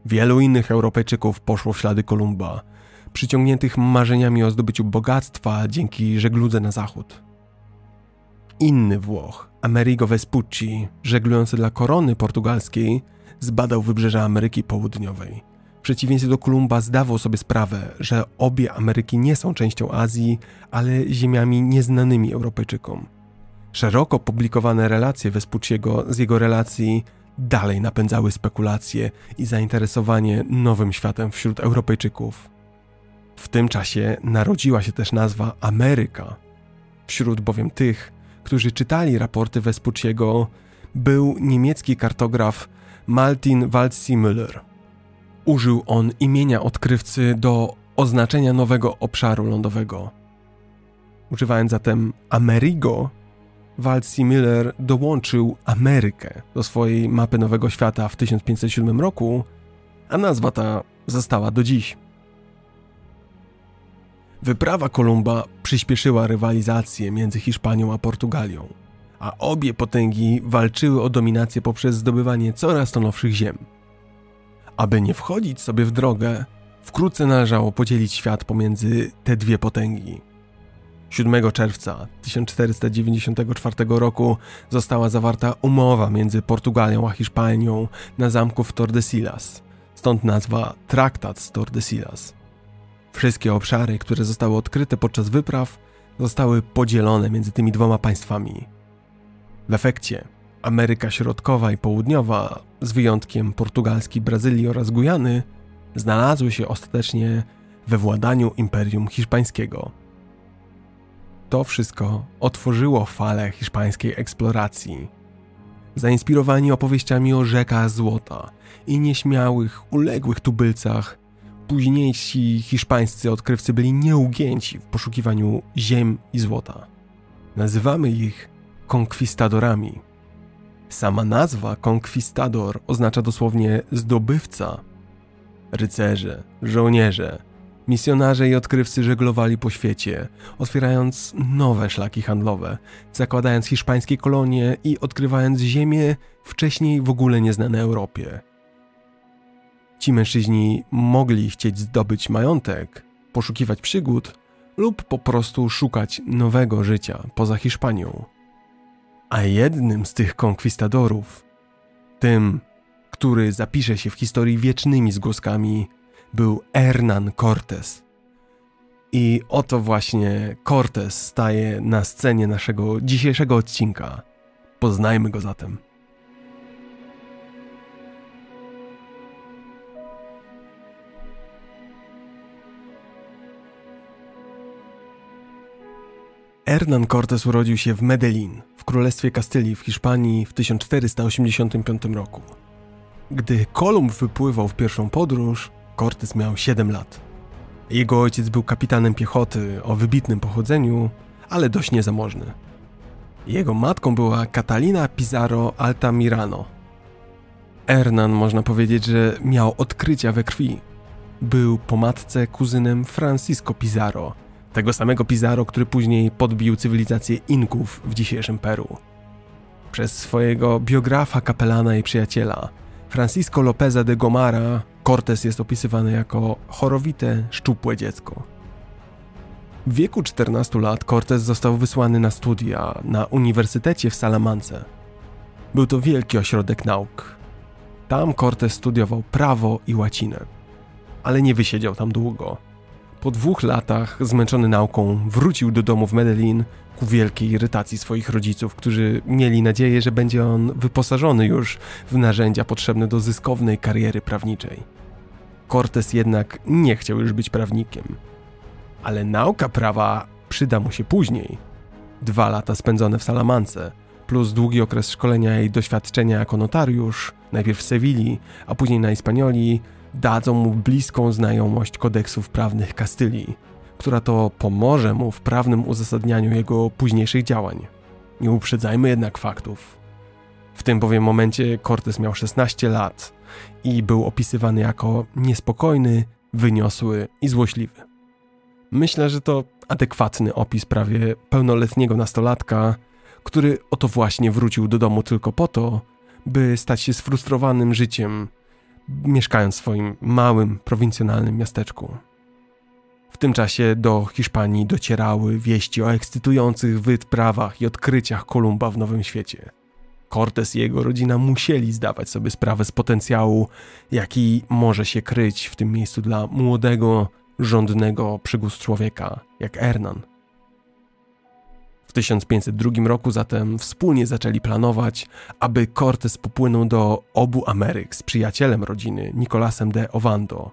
Wielu innych Europejczyków poszło w ślady Kolumba, przyciągniętych marzeniami o zdobyciu bogactwa dzięki żegludze na zachód. Inny Włoch, Amerigo Vespucci, żeglujący dla korony portugalskiej, zbadał wybrzeża Ameryki Południowej. Przeciwieństwie do Kolumba zdawał sobie sprawę, że obie Ameryki nie są częścią Azji, ale ziemiami nieznanymi Europejczykom. Szeroko publikowane relacje Vespucciego z jego relacji dalej napędzały spekulacje i zainteresowanie nowym światem wśród Europejczyków. W tym czasie narodziła się też nazwa Ameryka. Wśród bowiem tych, którzy czytali raporty Vespucciego, był niemiecki kartograf Martin Waldseemüller. Użył on imienia odkrywcy do oznaczenia nowego obszaru lądowego. Używając zatem Amerigo, Waldseemüller dołączył Amerykę do swojej mapy Nowego Świata w 1507 roku, a nazwa ta została do dziś. Wyprawa Kolumba przyspieszyła rywalizację między Hiszpanią a Portugalią, a obie potęgi walczyły o dominację poprzez zdobywanie coraz to nowszych ziem. Aby nie wchodzić sobie w drogę, wkrótce należało podzielić świat pomiędzy te dwie potęgi. 7 czerwca 1494 roku została zawarta umowa między Portugalią a Hiszpanią na zamku w Tordesillas, stąd nazwa Traktat z Tordesillas. Wszystkie obszary, które zostały odkryte podczas wypraw, zostały podzielone między tymi dwoma państwami. W efekcie Ameryka Środkowa i Południowa, z wyjątkiem Portugalski, Brazylii oraz Gujany, znalazły się ostatecznie we władaniu Imperium Hiszpańskiego. To wszystko otworzyło falę hiszpańskiej eksploracji. Zainspirowani opowieściami o rzekach złota i nieśmiałych, uległych tubylcach, późniejsi hiszpańscy odkrywcy byli nieugięci w poszukiwaniu ziem i złota. Nazywamy ich konkwistadorami. Sama nazwa konkwistador oznacza dosłownie zdobywca. Rycerze, żołnierze, misjonarze i odkrywcy żeglowali po świecie, otwierając nowe szlaki handlowe, zakładając hiszpańskie kolonie i odkrywając ziemie wcześniej w ogóle nieznane Europie. Ci mężczyźni mogli chcieć zdobyć majątek, poszukiwać przygód lub po prostu szukać nowego życia poza Hiszpanią. A jednym z tych konkwistadorów, tym, który zapisze się w historii wiecznymi zgłoskami, był Hernán Cortés. I oto właśnie Cortés staje na scenie naszego dzisiejszego odcinka. Poznajmy go zatem. Hernán Cortés urodził się w Medellin, w Królestwie Kastylii w Hiszpanii w 1485 roku. Gdy Kolumb wypływał w pierwszą podróż, Cortés miał 7 lat. Jego ojciec był kapitanem piechoty o wybitnym pochodzeniu, ale dość niezamożny. Jego matką była Catalina Pizarro Altamirano. Hernán można powiedzieć, że miał odkrycia we krwi. Był po matce kuzynem Francisco Pizarro – tego samego Pizarro, który później podbił cywilizację Inków w dzisiejszym Peru. Przez swojego biografa, kapelana i przyjaciela, Francisco Lopeza de Gomara, Cortés jest opisywany jako chorowite, szczupłe dziecko. W wieku 14 lat Cortés został wysłany na studia na Uniwersytecie w Salamance. Był to wielki ośrodek nauk. Tam Cortés studiował prawo i łacinę, ale nie wysiedział tam długo po dwóch latach, zmęczony nauką, wrócił do domu w Medellin ku wielkiej irytacji swoich rodziców, którzy mieli nadzieję, że będzie on wyposażony już w narzędzia potrzebne do zyskownej kariery prawniczej. Cortés jednak nie chciał już być prawnikiem. Ale nauka prawa przyda mu się później. Dwa lata spędzone w Salamance, plus długi okres szkolenia i doświadczenia jako notariusz, najpierw w Sewilli, a później na Hispanioli, dadzą mu bliską znajomość kodeksów prawnych Kastylii, która to pomoże mu w prawnym uzasadnianiu jego późniejszych działań. Nie uprzedzajmy jednak faktów. W tym bowiem momencie Cortés miał 16 lat i był opisywany jako niespokojny, wyniosły i złośliwy. Myślę, że to adekwatny opis prawie pełnoletniego nastolatka, który oto właśnie wrócił do domu tylko po to, by stać się sfrustrowanym życiem, mieszkając w swoim małym, prowincjonalnym miasteczku. W tym czasie do Hiszpanii docierały wieści o ekscytujących wyprawach i odkryciach Kolumba w Nowym Świecie. Cortés i jego rodzina musieli zdawać sobie sprawę z potencjału, jaki może się kryć w tym miejscu dla młodego, żądnego przygód człowieka jak Hernan. W 1502 roku zatem wspólnie zaczęli planować, aby Cortés popłynął do obu Ameryk z przyjacielem rodziny, Nicolasem de Ovando.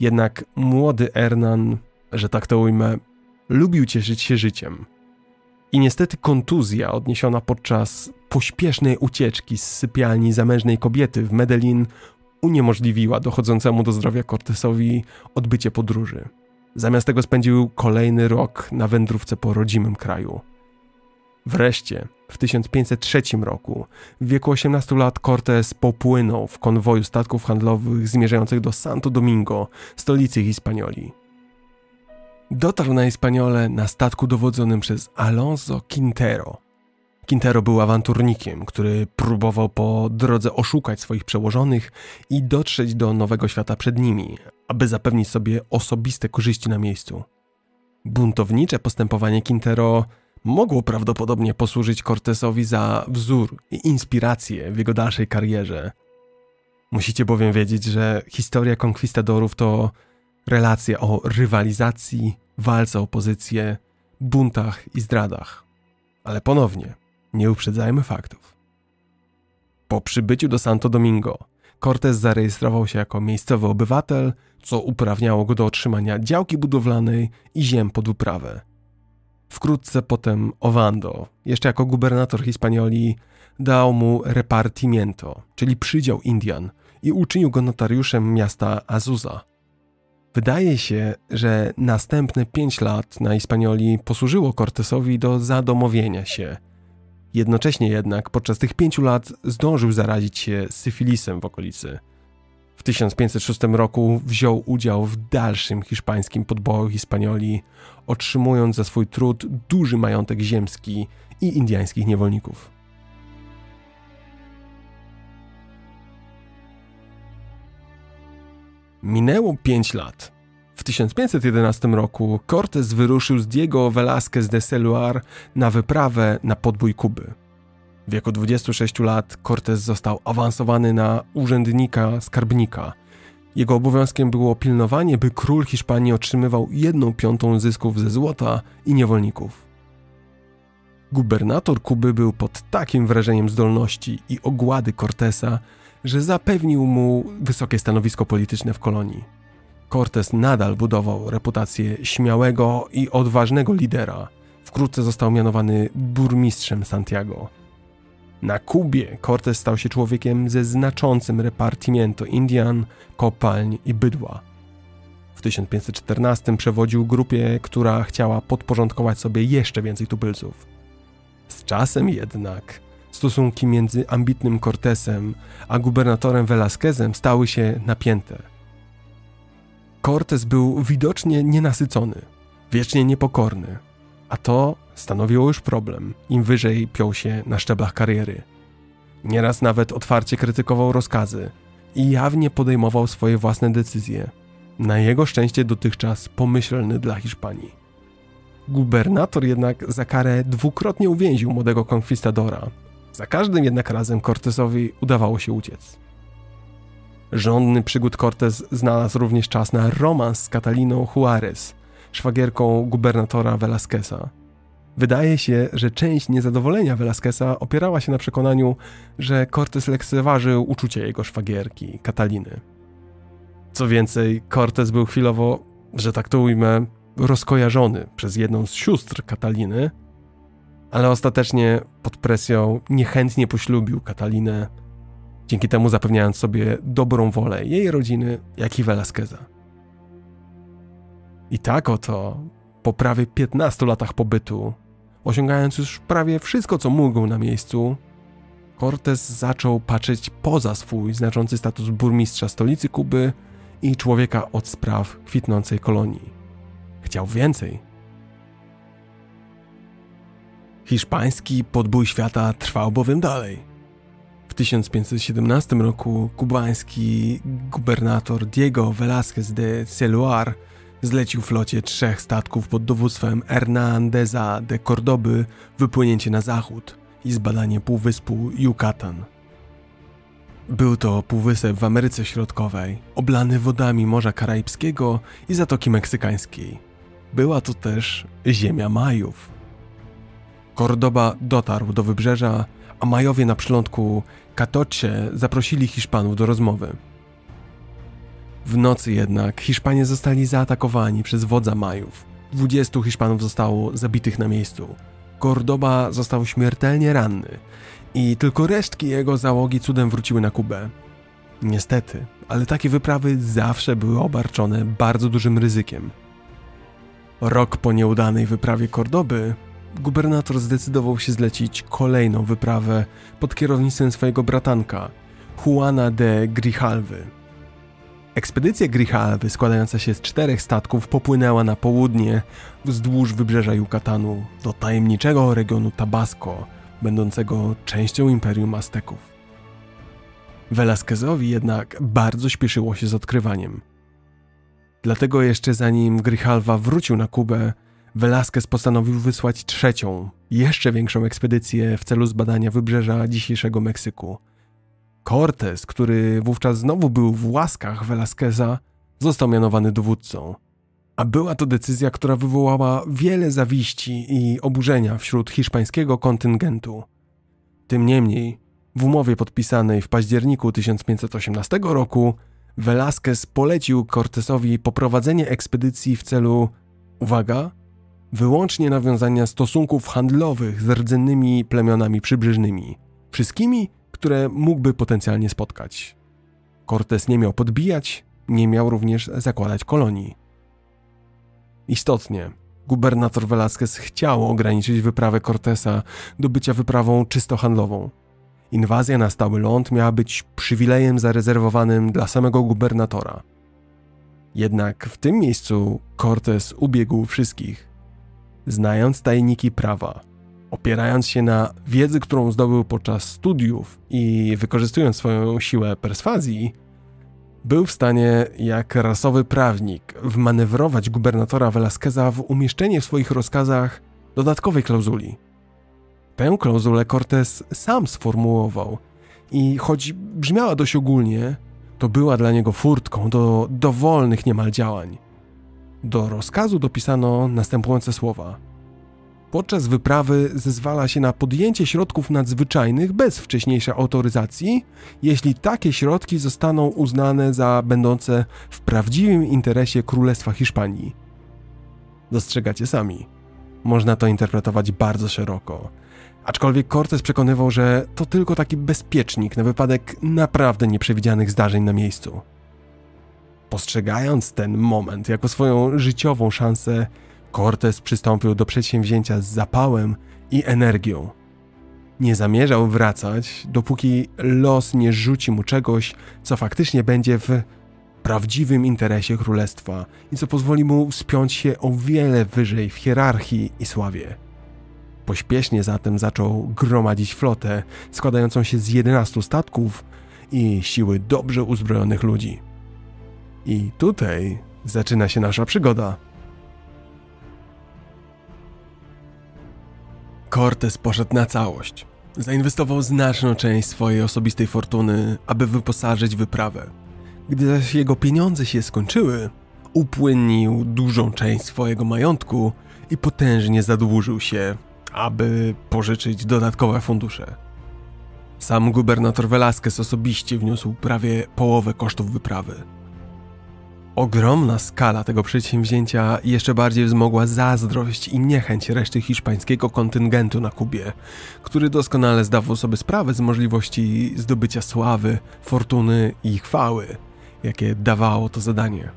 Jednak młody Hernan, że tak to ujmę, lubił cieszyć się życiem. I niestety kontuzja odniesiona podczas pośpiesznej ucieczki z sypialni zamężnej kobiety w Medellin uniemożliwiła dochodzącemu do zdrowia Cortesowi odbycie podróży. Zamiast tego spędził kolejny rok na wędrówce po rodzimym kraju. Wreszcie, w 1503 roku, w wieku 18 lat, Cortés popłynął w konwoju statków handlowych zmierzających do Santo Domingo, stolicy Hispanioli. Dotarł na Hispaniole na statku dowodzonym przez Alonso Quintero. Quintero był awanturnikiem, który próbował po drodze oszukać swoich przełożonych i dotrzeć do nowego świata przed nimi, aby zapewnić sobie osobiste korzyści na miejscu. Buntownicze postępowanie Quintero mogło prawdopodobnie posłużyć Cortesowi za wzór i inspirację w jego dalszej karierze. Musicie bowiem wiedzieć, że historia konkwistadorów to relacja o rywalizacji, walce o pozycję, buntach i zdradach. Ale ponownie, nie uprzedzajmy faktów. Po przybyciu do Santo Domingo, Cortez zarejestrował się jako miejscowy obywatel, co uprawniało go do otrzymania działki budowlanej i ziem pod uprawę. Wkrótce potem Ovando, jeszcze jako gubernator Hispanioli, dał mu repartimiento, czyli przydział Indian i uczynił go notariuszem miasta Azusa. Wydaje się, że następne pięć lat na Hispanioli posłużyło Cortesowi do zadomowienia się. Jednocześnie jednak podczas tych pięciu lat zdążył zarazić się syfilisem w okolicy. W 1506 roku wziął udział w dalszym hiszpańskim podboju Hispanioli, otrzymując za swój trud duży majątek ziemski i indiańskich niewolników. Minęło pięć lat. W 1511 roku Cortés wyruszył z Diego Velázquez de Celuar na wyprawę na podbój Kuby. W wieku 26 lat Cortés został awansowany na urzędnika skarbnika. Jego obowiązkiem było pilnowanie, by król Hiszpanii otrzymywał jedną piątą zysków ze złota i niewolników. Gubernator Kuby był pod takim wrażeniem zdolności i ogłady Cortesa, że zapewnił mu wysokie stanowisko polityczne w kolonii. Cortés nadal budował reputację śmiałego i odważnego lidera. Wkrótce został mianowany burmistrzem Santiago. Na Kubie Cortés stał się człowiekiem ze znaczącym repartimiento Indian, kopalń i bydła. W 1514 przewodził grupie, która chciała podporządkować sobie jeszcze więcej tubylców. Z czasem jednak stosunki między ambitnym Cortesem a gubernatorem Velasquezem stały się napięte. Cortes był widocznie nienasycony, wiecznie niepokorny, a to stanowiło już problem, im wyżej piął się na szczeblach kariery. Nieraz nawet otwarcie krytykował rozkazy i jawnie podejmował swoje własne decyzje. Na jego szczęście dotychczas pomyślny dla Hiszpanii. Gubernator jednak za karę dwukrotnie uwięził młodego konkwistadora. Za każdym jednak razem Cortesowi udawało się uciec. Żądny przygód Cortez znalazł również czas na romans z Cataliną Juarez, szwagierką gubernatora Velasqueza. Wydaje się, że część niezadowolenia Velasqueza opierała się na przekonaniu, że Cortez lekceważył uczucie jego szwagierki, Kataliny. Co więcej, Cortez był chwilowo, że tak to ujmę, rozkojarzony przez jedną z sióstr Kataliny, ale ostatecznie pod presją niechętnie poślubił Katalinę, dzięki temu zapewniając sobie dobrą wolę jej rodziny, jak i Velasqueza. I tak oto, po prawie 15 latach pobytu, osiągając już prawie wszystko, co mógł na miejscu, Cortez zaczął patrzeć poza swój znaczący status burmistrza stolicy Kuby i człowieka od spraw kwitnącej kolonii. Chciał więcej, Hiszpański podbój świata trwał bowiem dalej. W 1517 roku kubański gubernator Diego Velázquez de Celuar zlecił flocie trzech statków pod dowództwem Hernandeza de Cordoby wypłynięcie na zachód i zbadanie półwyspu Yucatan. Był to półwysep w Ameryce Środkowej, oblany wodami Morza Karaibskiego i Zatoki Meksykańskiej. Była to też ziemia Majów. Cordoba dotarł do wybrzeża, a Majowie na przylądku Katocze zaprosili Hiszpanów do rozmowy. W nocy jednak Hiszpanie zostali zaatakowani przez wodza Majów. 20 Hiszpanów zostało zabitych na miejscu. Cordoba został śmiertelnie ranny i tylko resztki jego załogi cudem wróciły na Kubę. Niestety, ale takie wyprawy zawsze były obarczone bardzo dużym ryzykiem. Rok po nieudanej wyprawie Kordoby, gubernator zdecydował się zlecić kolejną wyprawę pod kierownictwem swojego bratanka, Juana de Grijalwy. Ekspedycja Grijalwy, składająca się z czterech statków, popłynęła na południe wzdłuż wybrzeża Yucatanu do tajemniczego regionu Tabasco, będącego częścią Imperium Azteków. Velasquezowi jednak bardzo śpieszyło się z odkrywaniem. Dlatego jeszcze zanim Grijalva wrócił na Kubę, Velasquez postanowił wysłać trzecią, jeszcze większą ekspedycję w celu zbadania wybrzeża dzisiejszego Meksyku. Cortés, który wówczas znowu był w łaskach Velasqueza, został mianowany dowódcą. A była to decyzja, która wywołała wiele zawiści i oburzenia wśród hiszpańskiego kontyngentu. Tym niemniej, w umowie podpisanej w październiku 1518 roku, Velázquez polecił Cortesowi poprowadzenie ekspedycji w celu, uwaga, wyłącznie nawiązania stosunków handlowych z rdzennymi plemionami przybrzeżnymi, wszystkimi, które mógłby potencjalnie spotkać. Cortes nie miał podbijać, nie miał również zakładać kolonii. Istotnie, gubernator Velázquez chciał ograniczyć wyprawę Cortesa do bycia wyprawą czysto handlową. Inwazja na stały ląd miała być przywilejem zarezerwowanym dla samego gubernatora. Jednak w tym miejscu Cortes ubiegł wszystkich. Znając tajniki prawa, opierając się na wiedzy, którą zdobył podczas studiów i wykorzystując swoją siłę perswazji, był w stanie, jak rasowy prawnik, wmanewrować gubernatora Velasqueza w umieszczenie w swoich rozkazach dodatkowej klauzuli. Tę klauzulę Cortés sam sformułował i choć brzmiała dość ogólnie, to była dla niego furtką do dowolnych niemal działań. Do rozkazu dopisano następujące słowa – podczas wyprawy zezwala się na podjęcie środków nadzwyczajnych bez wcześniejszej autoryzacji, jeśli takie środki zostaną uznane za będące w prawdziwym interesie Królestwa Hiszpanii. Dostrzegacie sami. Można to interpretować bardzo szeroko. Aczkolwiek Cortes przekonywał, że to tylko taki bezpiecznik na wypadek naprawdę nieprzewidzianych zdarzeń na miejscu. Postrzegając ten moment jako swoją życiową szansę, Cortes przystąpił do przedsięwzięcia z zapałem i energią. Nie zamierzał wracać, dopóki los nie rzuci mu czegoś, co faktycznie będzie w prawdziwym interesie królestwa i co pozwoli mu wspiąć się o wiele wyżej w hierarchii i sławie. Pośpiesznie zatem zaczął gromadzić flotę składającą się z 11 statków i siły dobrze uzbrojonych ludzi. I tutaj zaczyna się nasza przygoda. Cortez poszedł na całość. Zainwestował znaczną część swojej osobistej fortuny, aby wyposażyć wyprawę. Gdy zaś jego pieniądze się skończyły, upłynnił dużą część swojego majątku i potężnie zadłużył się, aby pożyczyć dodatkowe fundusze. Sam gubernator Velasquez osobiście wniósł prawie połowę kosztów wyprawy. Ogromna skala tego przedsięwzięcia jeszcze bardziej wzmogła zazdrość i niechęć reszty hiszpańskiego kontyngentu na Kubie, który doskonale zdawał sobie sprawę z możliwości zdobycia sławy, fortuny i chwały, jakie dawało to zadanie.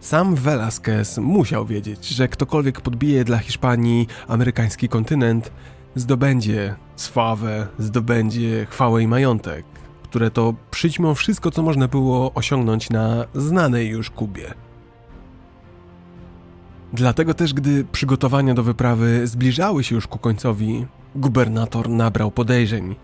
Sam Velázquez musiał wiedzieć, że ktokolwiek podbije dla Hiszpanii amerykański kontynent, zdobędzie sławę, zdobędzie chwałę i majątek, które to przyćmią wszystko, co można było osiągnąć na znanej już Kubie. Dlatego też, gdy przygotowania do wyprawy zbliżały się już ku końcowi, gubernator nabrał podejrzeń,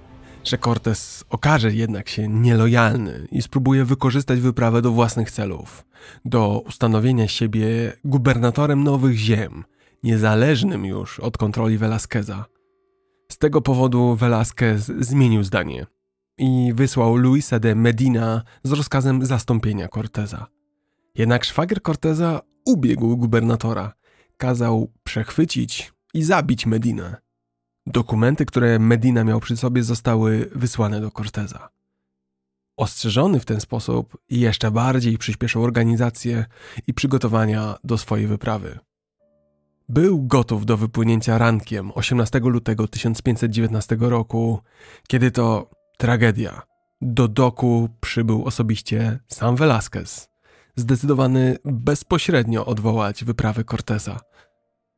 że Cortés okaże jednak się nielojalny i spróbuje wykorzystać wyprawę do własnych celów, do ustanowienia siebie gubernatorem nowych ziem, niezależnym już od kontroli Velasqueza. Z tego powodu Velasquez zmienił zdanie i wysłał Luisa de Medina z rozkazem zastąpienia Corteza. Jednak szwagier Corteza ubiegł gubernatora, kazał przechwycić i zabić Medinę. Dokumenty, które Medina miał przy sobie, zostały wysłane do Corteza. Ostrzeżony w ten sposób jeszcze bardziej przyspieszył organizację i przygotowania do swojej wyprawy. Był gotów do wypłynięcia rankiem 18 lutego 1519 roku, kiedy to tragedia. Do doku przybył osobiście sam Velasquez, zdecydowany bezpośrednio odwołać wyprawy Corteza.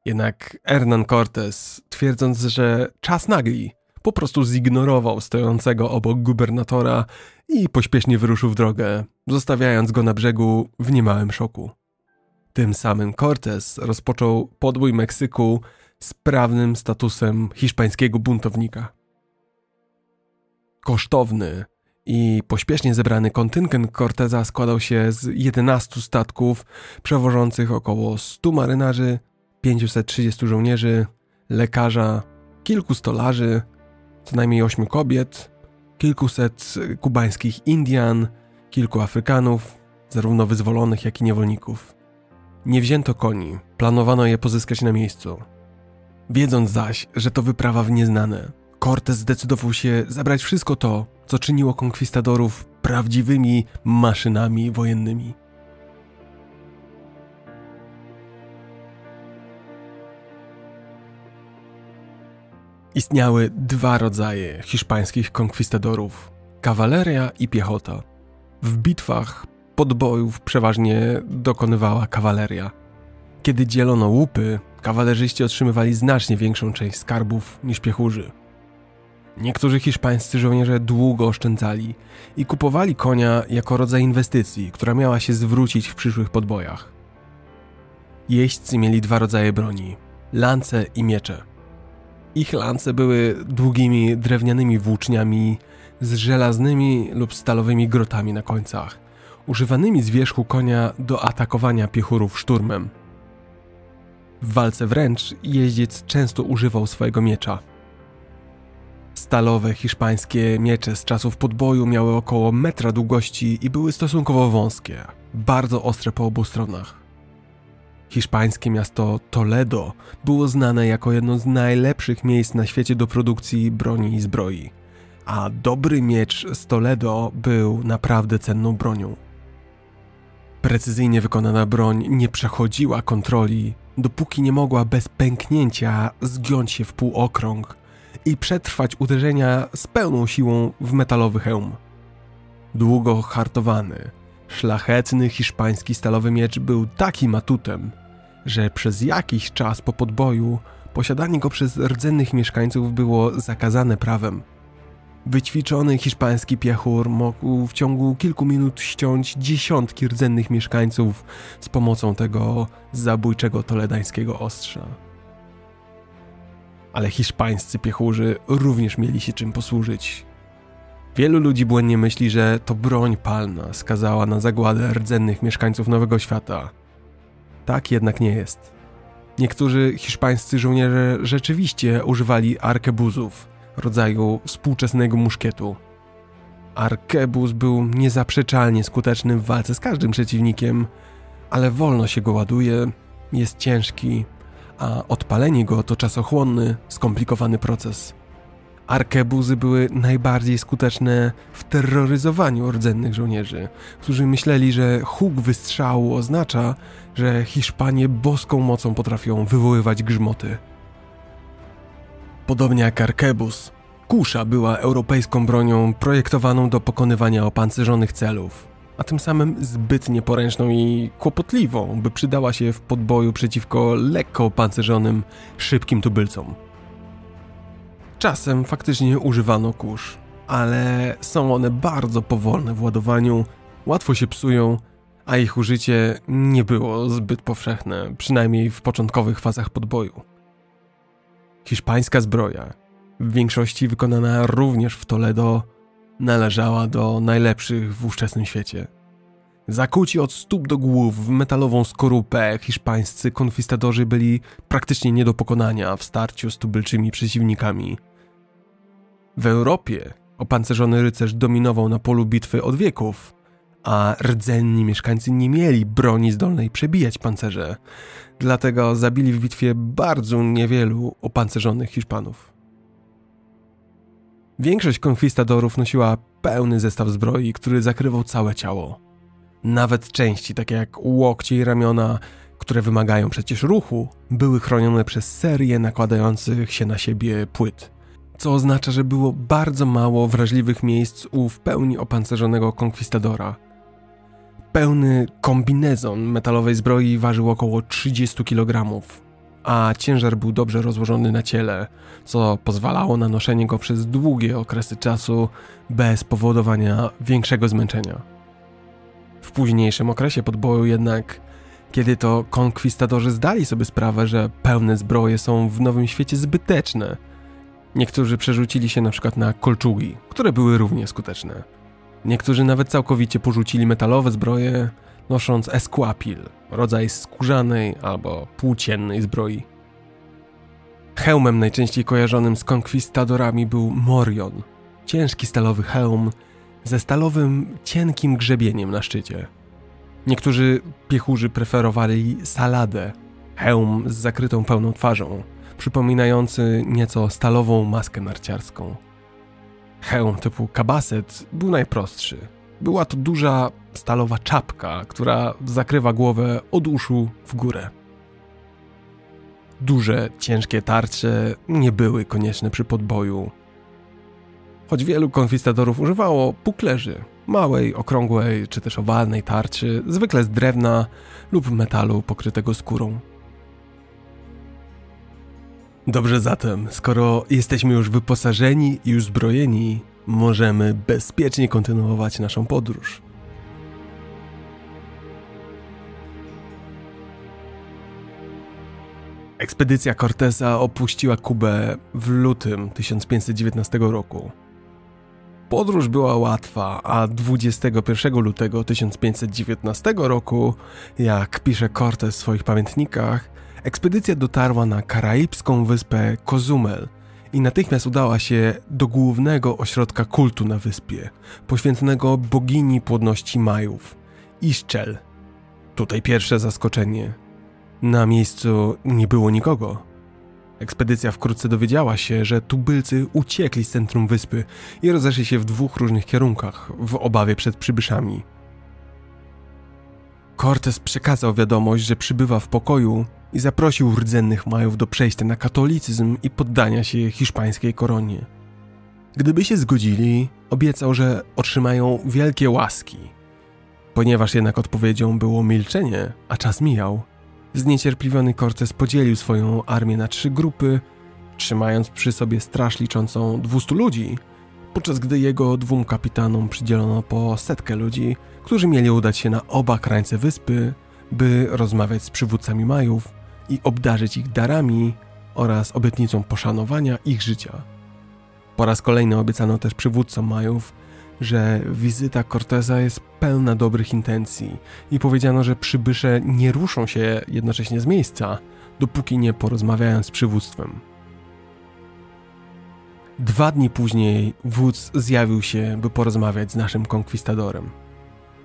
Jednak Hernán Cortés, twierdząc, że czas nagli, po prostu zignorował stojącego obok gubernatora i pośpiesznie wyruszył w drogę, zostawiając go na brzegu w niemałym szoku. Tym samym Cortés rozpoczął podbój Meksyku z prawnym statusem hiszpańskiego buntownika. Kosztowny i pośpiesznie zebrany kontyngent Corteza składał się z 11 statków przewożących około 100 marynarzy, 530 żołnierzy, lekarza, kilku stolarzy, co najmniej 8 kobiet, kilkuset kubańskich Indian, kilku Afrykanów, zarówno wyzwolonych, jak i niewolników. Nie wzięto koni, planowano je pozyskać na miejscu. Wiedząc zaś, że to wyprawa w nieznane, Cortez zdecydował się zabrać wszystko to, co czyniło konkwistadorów prawdziwymi maszynami wojennymi. Istniały dwa rodzaje hiszpańskich konkwistadorów: kawaleria i piechota. W bitwach podbojów przeważnie dokonywała kawaleria. Kiedy dzielono łupy, kawalerzyści otrzymywali znacznie większą część skarbów niż piechurzy. Niektórzy hiszpańscy żołnierze długo oszczędzali i kupowali konia jako rodzaj inwestycji, która miała się zwrócić w przyszłych podbojach. Jeźdźcy mieli dwa rodzaje broni: lance i miecze. Ich lance były długimi drewnianymi włóczniami z żelaznymi lub stalowymi grotami na końcach, używanymi z wierzchu konia do atakowania piechurów szturmem. W walce wręcz jeździec często używał swojego miecza. Stalowe hiszpańskie miecze z czasów podboju miały około metra długości i były stosunkowo wąskie, bardzo ostre po obu stronach. Hiszpańskie miasto Toledo było znane jako jedno z najlepszych miejsc na świecie do produkcji broni i zbroi, a dobry miecz z Toledo był naprawdę cenną bronią. Precyzyjnie wykonana broń nie przechodziła kontroli, dopóki nie mogła bez pęknięcia zgiąć się w półokrąg i przetrwać uderzenia z pełną siłą w metalowy hełm. Długo hartowany, szlachetny hiszpański stalowy miecz był takim atutem, że przez jakiś czas po podboju posiadanie go przez rdzennych mieszkańców było zakazane prawem. Wyćwiczony hiszpański piechur mógł w ciągu kilku minut ściąć dziesiątki rdzennych mieszkańców z pomocą tego zabójczego toledańskiego ostrza. Ale hiszpańscy piechurzy również mieli się czym posłużyć. Wielu ludzi błędnie myśli, że to broń palna skazała na zagładę rdzennych mieszkańców Nowego Świata. Tak jednak nie jest. Niektórzy hiszpańscy żołnierze rzeczywiście używali arkebuzów – rodzaju współczesnego muszkietu. Arkebus był niezaprzeczalnie skuteczny w walce z każdym przeciwnikiem, ale wolno się go ładuje, jest ciężki, a odpalenie go to czasochłonny, skomplikowany proces. Arkebuzy były najbardziej skuteczne w terroryzowaniu rdzennych żołnierzy, którzy myśleli, że huk wystrzału oznacza, że Hiszpanie boską mocą potrafią wywoływać grzmoty. Podobnie jak arkebus, kusza była europejską bronią projektowaną do pokonywania opancerzonych celów, a tym samym zbyt nieporęczną i kłopotliwą, by przydała się w podboju przeciwko lekko opancerzonym, szybkim tubylcom. Czasem faktycznie używano kurz, ale są one bardzo powolne w ładowaniu, łatwo się psują, a ich użycie nie było zbyt powszechne, przynajmniej w początkowych fazach podboju. Hiszpańska zbroja, w większości wykonana również w Toledo, należała do najlepszych w ówczesnym świecie. Zakuci od stóp do głów w metalową skorupę, hiszpańscy konfistadorzy byli praktycznie nie do pokonania w starciu z tubylczymi przeciwnikami. W Europie opancerzony rycerz dominował na polu bitwy od wieków, a rdzenni mieszkańcy nie mieli broni zdolnej przebijać pancerze, dlatego zabili w bitwie bardzo niewielu opancerzonych Hiszpanów. Większość konkwistadorów nosiła pełny zestaw zbroi, który zakrywał całe ciało. Nawet części, takie jak łokcie i ramiona, które wymagają przecież ruchu, były chronione przez serię nakładających się na siebie płyt. Co oznacza, że było bardzo mało wrażliwych miejsc u w pełni opancerzonego konkwistadora. Pełny kombinezon metalowej zbroi ważył około 30 kg, a ciężar był dobrze rozłożony na ciele, co pozwalało na noszenie go przez długie okresy czasu bez powodowania większego zmęczenia. W późniejszym okresie podboju jednak, kiedy to konkwistadorzy zdali sobie sprawę, że pełne zbroje są w Nowym Świecie zbyteczne, niektórzy przerzucili się na przykład na kolczugi, które były równie skuteczne. Niektórzy nawet całkowicie porzucili metalowe zbroje, nosząc esquapil, rodzaj skórzanej albo płóciennej zbroi. Hełmem najczęściej kojarzonym z konkwistadorami był morion, ciężki stalowy hełm ze stalowym, cienkim grzebieniem na szczycie. Niektórzy piechurzy preferowali saladę, hełm z zakrytą pełną twarzą, przypominający nieco stalową maskę narciarską. Hełm typu kabaset był najprostszy. Była to duża, stalowa czapka, która zakrywa głowę od uszu w górę. Duże, ciężkie tarcze nie były konieczne przy podboju, choć wielu konkwistadorów używało puklerzy, małej, okrągłej czy też owalnej tarczy, zwykle z drewna lub metalu pokrytego skórą. Dobrze zatem, skoro jesteśmy już wyposażeni i uzbrojeni, możemy bezpiecznie kontynuować naszą podróż. Ekspedycja Corteza opuściła Kubę w lutym 1519 roku. Podróż była łatwa, a 21 lutego 1519 roku, jak pisze Cortez w swoich pamiętnikach, ekspedycja dotarła na karaibską wyspę Cozumel i natychmiast udała się do głównego ośrodka kultu na wyspie, poświęconego bogini płodności Majów, Iszczel. Tutaj pierwsze zaskoczenie. Na miejscu nie było nikogo. Ekspedycja wkrótce dowiedziała się, że tubylcy uciekli z centrum wyspy i rozeszli się w dwóch różnych kierunkach, w obawie przed przybyszami. Cortes przekazał wiadomość, że przybywa w pokoju i zaprosił rdzennych Majów do przejścia na katolicyzm i poddania się hiszpańskiej koronie. Gdyby się zgodzili, obiecał, że otrzymają wielkie łaski. Ponieważ jednak odpowiedzią było milczenie, a czas mijał, Zniecierpliwiony Cortes podzielił swoją armię na trzy grupy, trzymając przy sobie straż liczącą 200 ludzi, podczas gdy jego dwóm kapitanom przydzielono po setkę ludzi, którzy mieli udać się na oba krańce wyspy, by rozmawiać z przywódcami Majów i obdarzyć ich darami oraz obietnicą poszanowania ich życia. Po raz kolejny obiecano też przywódcom Majów, że wizyta Corteza jest pełna dobrych intencji i powiedziano, że przybysze nie ruszą się jednocześnie z miejsca, dopóki nie porozmawiają z przywództwem. Dwa dni później wódz zjawił się, by porozmawiać z naszym konkwistadorem.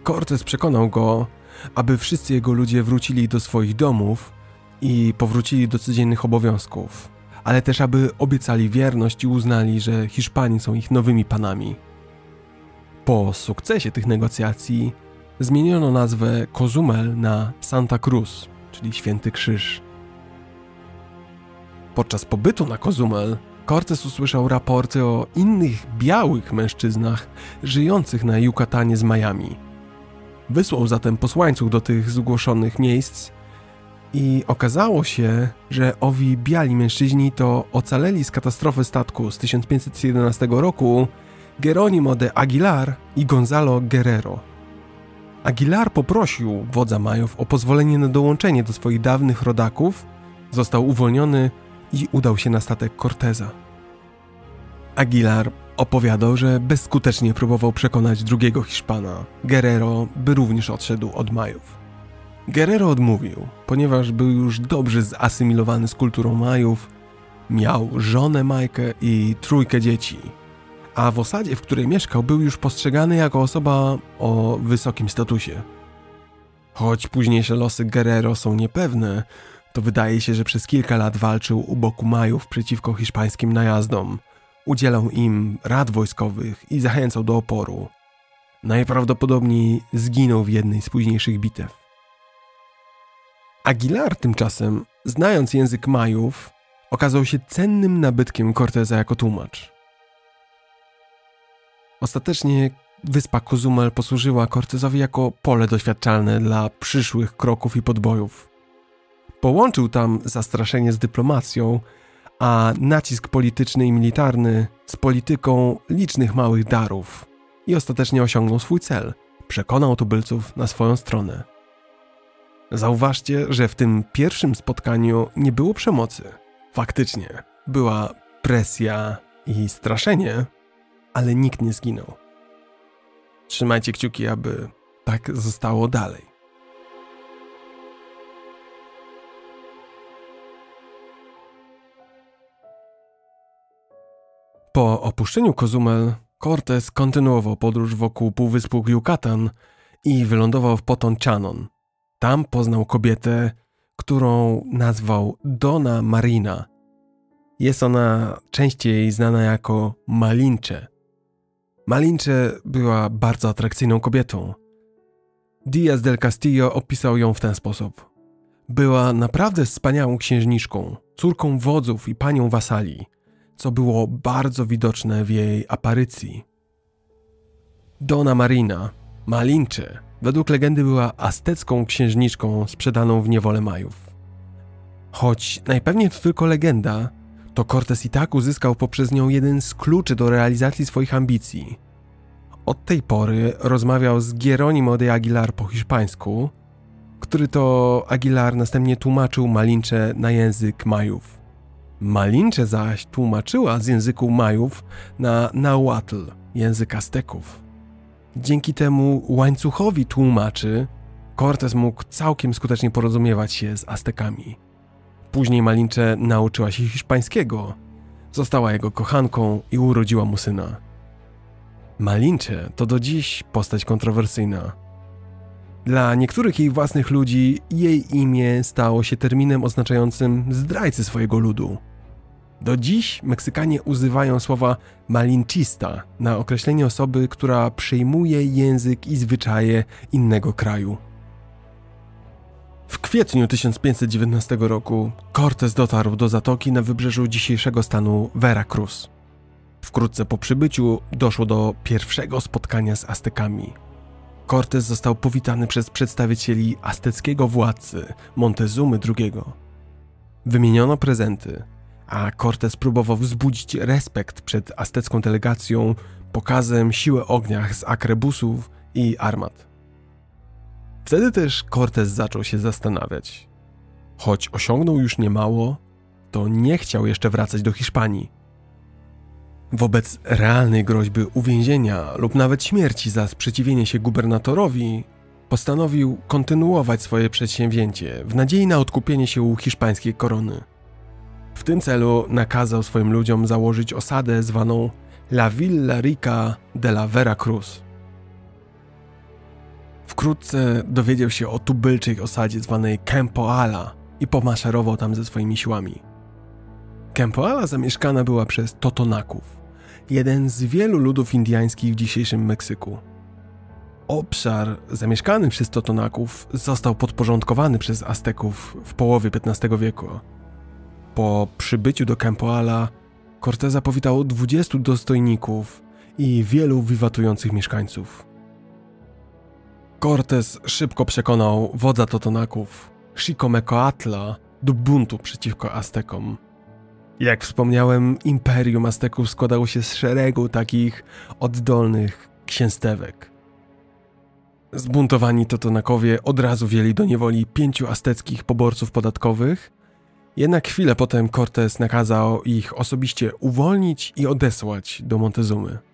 Cortez przekonał go, aby wszyscy jego ludzie wrócili do swoich domów i powrócili do codziennych obowiązków, ale też aby obiecali wierność i uznali, że Hiszpanii są ich nowymi panami. Po sukcesie tych negocjacji zmieniono nazwę Cozumel na Santa Cruz, czyli Święty Krzyż. Podczas pobytu na Cozumel Cortes usłyszał raporty o innych białych mężczyznach żyjących na Yucatanie z Miami. Wysłał zatem posłańców do tych zgłoszonych miejsc i okazało się, że owi biali mężczyźni to ocaleli z katastrofy statku z 1511 roku Geronimo de Aguilar i Gonzalo Guerrero. Aguilar poprosił wodza Majów o pozwolenie na dołączenie do swoich dawnych rodaków, został uwolniony i udał się na statek Corteza. Aguilar opowiadał, że bezskutecznie próbował przekonać drugiego Hiszpana, Guerrero, by również odszedł od Majów. Guerrero odmówił, ponieważ był już dobrze zasymilowany z kulturą Majów, miał żonę Majkę i trójkę dzieci, a w osadzie, w której mieszkał, był już postrzegany jako osoba o wysokim statusie. Choć późniejsze losy Guerrero są niepewne, to wydaje się, że przez kilka lat walczył u boku Majów przeciwko hiszpańskim najazdom, udzielał im rad wojskowych i zachęcał do oporu. Najprawdopodobniej zginął w jednej z późniejszych bitew. Aguilar tymczasem, znając język Majów, okazał się cennym nabytkiem Corteza jako tłumacz. Ostatecznie wyspa Cozumel posłużyła Cortezowi jako pole doświadczalne dla przyszłych kroków i podbojów. Połączył tam zastraszenie z dyplomacją, a nacisk polityczny i militarny z polityką licznych małych darów i ostatecznie osiągnął swój cel przekonał tubylców na swoją stronę. Zauważcie, że w tym pierwszym spotkaniu nie było przemocy. Faktycznie, była presja i straszenie, ale nikt nie zginął. Trzymajcie kciuki, aby tak zostało dalej. Po opuszczeniu Kozumel, Cortés kontynuował podróż wokół półwyspu Yucatan i wylądował w Poton Chanon. Tam poznał kobietę, którą nazwał Dona Marina. Jest ona częściej znana jako Malinche. Malinche była bardzo atrakcyjną kobietą. Diaz del Castillo opisał ją w ten sposób. Była naprawdę wspaniałą księżniczką, córką wodzów i panią wasali, co było bardzo widoczne w jej aparycji. Dona Marina, Malinche, według legendy była aztecką księżniczką sprzedaną w niewolę Majów. Choć najpewniej to tylko legenda, to Cortés i tak uzyskał poprzez nią jeden z kluczy do realizacji swoich ambicji. Od tej pory rozmawiał z Gieronimo de Aguilar po hiszpańsku, który to Aguilar następnie tłumaczył Malincze na język Majów. Malincze zaś tłumaczyła z języku Majów na Nahuatl, język Azteków. Dzięki temu łańcuchowi tłumaczy Cortés mógł całkiem skutecznie porozumiewać się z Aztekami. Później Malincze nauczyła się hiszpańskiego, została jego kochanką i urodziła mu syna. Malincze to do dziś postać kontrowersyjna. Dla niektórych jej własnych ludzi jej imię stało się terminem oznaczającym zdrajcy swojego ludu. Do dziś Meksykanie używają słowa malinchista na określenie osoby, która przejmuje język i zwyczaje innego kraju. W kwietniu 1519 roku Cortés dotarł do zatoki na wybrzeżu dzisiejszego stanu Veracruz. Wkrótce po przybyciu doszło do pierwszego spotkania z Aztekami. Cortés został powitany przez przedstawicieli azteckiego władcy Montezumy II. Wymieniono prezenty, a Cortés próbował wzbudzić respekt przed aztecką delegacją pokazem siły ognia z akrebusów i armat. Wtedy też Cortés zaczął się zastanawiać. Choć osiągnął już niemało, to nie chciał jeszcze wracać do Hiszpanii. Wobec realnej groźby uwięzienia lub nawet śmierci za sprzeciwienie się gubernatorowi, postanowił kontynuować swoje przedsięwzięcie w nadziei na odkupienie się u hiszpańskiej korony. W tym celu nakazał swoim ludziom założyć osadę zwaną La Villa Rica de la Veracruz. Wkrótce dowiedział się o tubylczej osadzie zwanej Kempoala i pomaszerował tam ze swoimi siłami. Kempoala zamieszkana była przez Totonaków, jeden z wielu ludów indiańskich w dzisiejszym Meksyku. Obszar zamieszkany przez Totonaków został podporządkowany przez Azteków w połowie XV wieku. Po przybyciu do Kempoala Corteza powitało 20 dostojników i wielu wiwatujących mieszkańców. Cortez szybko przekonał wodza Totonaków, Xicomecoatla, do buntu przeciwko Aztekom. Jak wspomniałem, imperium Azteków składało się z szeregu takich oddolnych księstewek. Zbuntowani Totonakowie od razu wzięli do niewoli pięciu azteckich poborców podatkowych, jednak chwilę potem Cortez nakazał ich osobiście uwolnić i odesłać do Montezumy.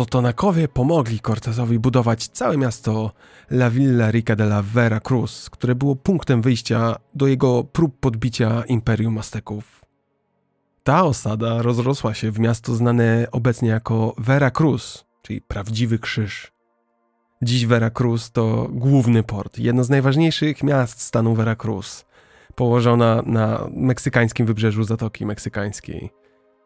Totonakowie pomogli Cortezowi budować całe miasto La Villa Rica de la Vera Cruz, które było punktem wyjścia do jego prób podbicia Imperium Azteków. Ta osada rozrosła się w miasto znane obecnie jako Vera Cruz, czyli prawdziwy krzyż. Dziś Veracruz to główny port, jedno z najważniejszych miast stanu Veracruz, położona na meksykańskim wybrzeżu Zatoki Meksykańskiej.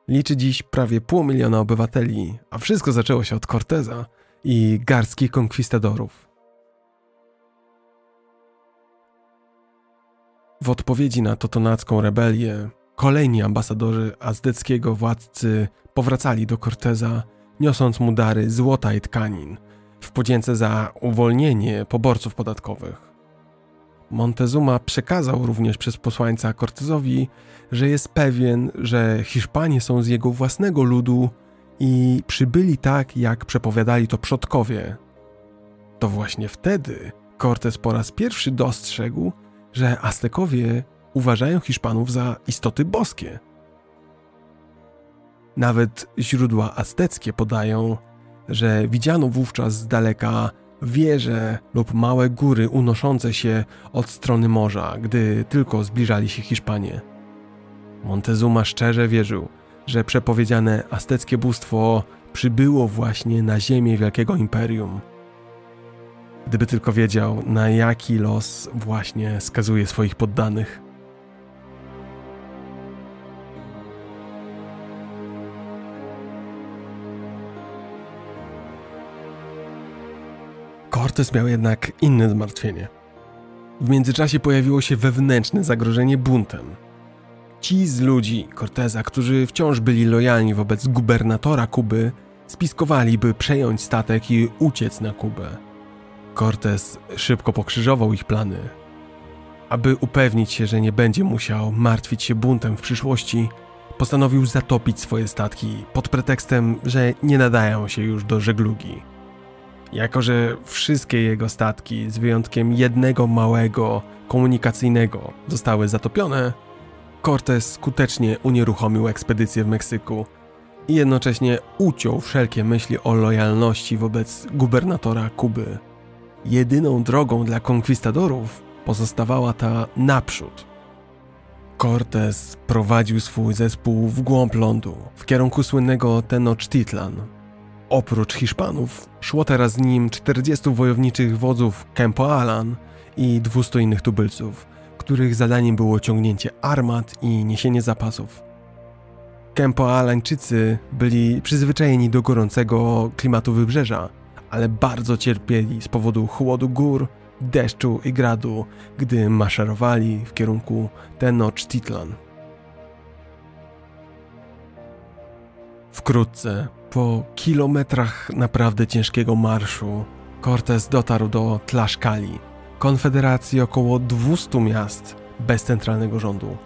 Liczy dziś prawie pół miliona obywateli, a wszystko zaczęło się od Corteza i garstki konkwistadorów. W odpowiedzi na totonacką rebelię, kolejni ambasadorzy azteckiego władcy powracali do Corteza, niosąc mu dary złota i tkanin, w podzięce za uwolnienie poborców podatkowych. Montezuma przekazał również przez posłańca Cortezowi, że jest pewien, że Hiszpanie są z jego własnego ludu i przybyli tak, jak przepowiadali to przodkowie. To właśnie wtedy Cortez po raz pierwszy dostrzegł, że Aztekowie uważają Hiszpanów za istoty boskie. Nawet źródła azteckie podają, że widziano wówczas z daleka wieże lub małe góry unoszące się od strony morza, gdy tylko zbliżali się Hiszpanie. Montezuma szczerze wierzył, że przepowiedziane azteckie bóstwo przybyło właśnie na ziemię Wielkiego Imperium. Gdyby tylko wiedział, na jaki los właśnie skazuje swoich poddanych. Cortez miał jednak inne zmartwienie. W międzyczasie pojawiło się wewnętrzne zagrożenie buntem. Ci z ludzi Corteza, którzy wciąż byli lojalni wobec gubernatora Kuby, spiskowali, by przejąć statek i uciec na Kubę. Cortez szybko pokrzyżował ich plany. Aby upewnić się, że nie będzie musiał martwić się buntem w przyszłości, postanowił zatopić swoje statki pod pretekstem, że nie nadają się już do żeglugi. Jako, że wszystkie jego statki, z wyjątkiem jednego małego, komunikacyjnego, zostały zatopione, Cortez skutecznie unieruchomił ekspedycję w Meksyku i jednocześnie uciął wszelkie myśli o lojalności wobec gubernatora Kuby. Jedyną drogą dla konkwistadorów pozostawała ta naprzód. Cortez prowadził swój zespół w głąb lądu, w kierunku słynnego Tenochtitlan, Oprócz Hiszpanów szło teraz z nim 40 wojowniczych wodzów Campo Alan i 200 innych tubylców, których zadaniem było ciągnięcie armat i niesienie zapasów. Campo Alańczycy byli przyzwyczajeni do gorącego klimatu wybrzeża, ale bardzo cierpieli z powodu chłodu gór, deszczu i gradu, gdy maszerowali w kierunku Tenochtitlan. Wkrótce po kilometrach naprawdę ciężkiego marszu Cortez dotarł do Tlaxcali, konfederacji około 200 miast bez centralnego rządu.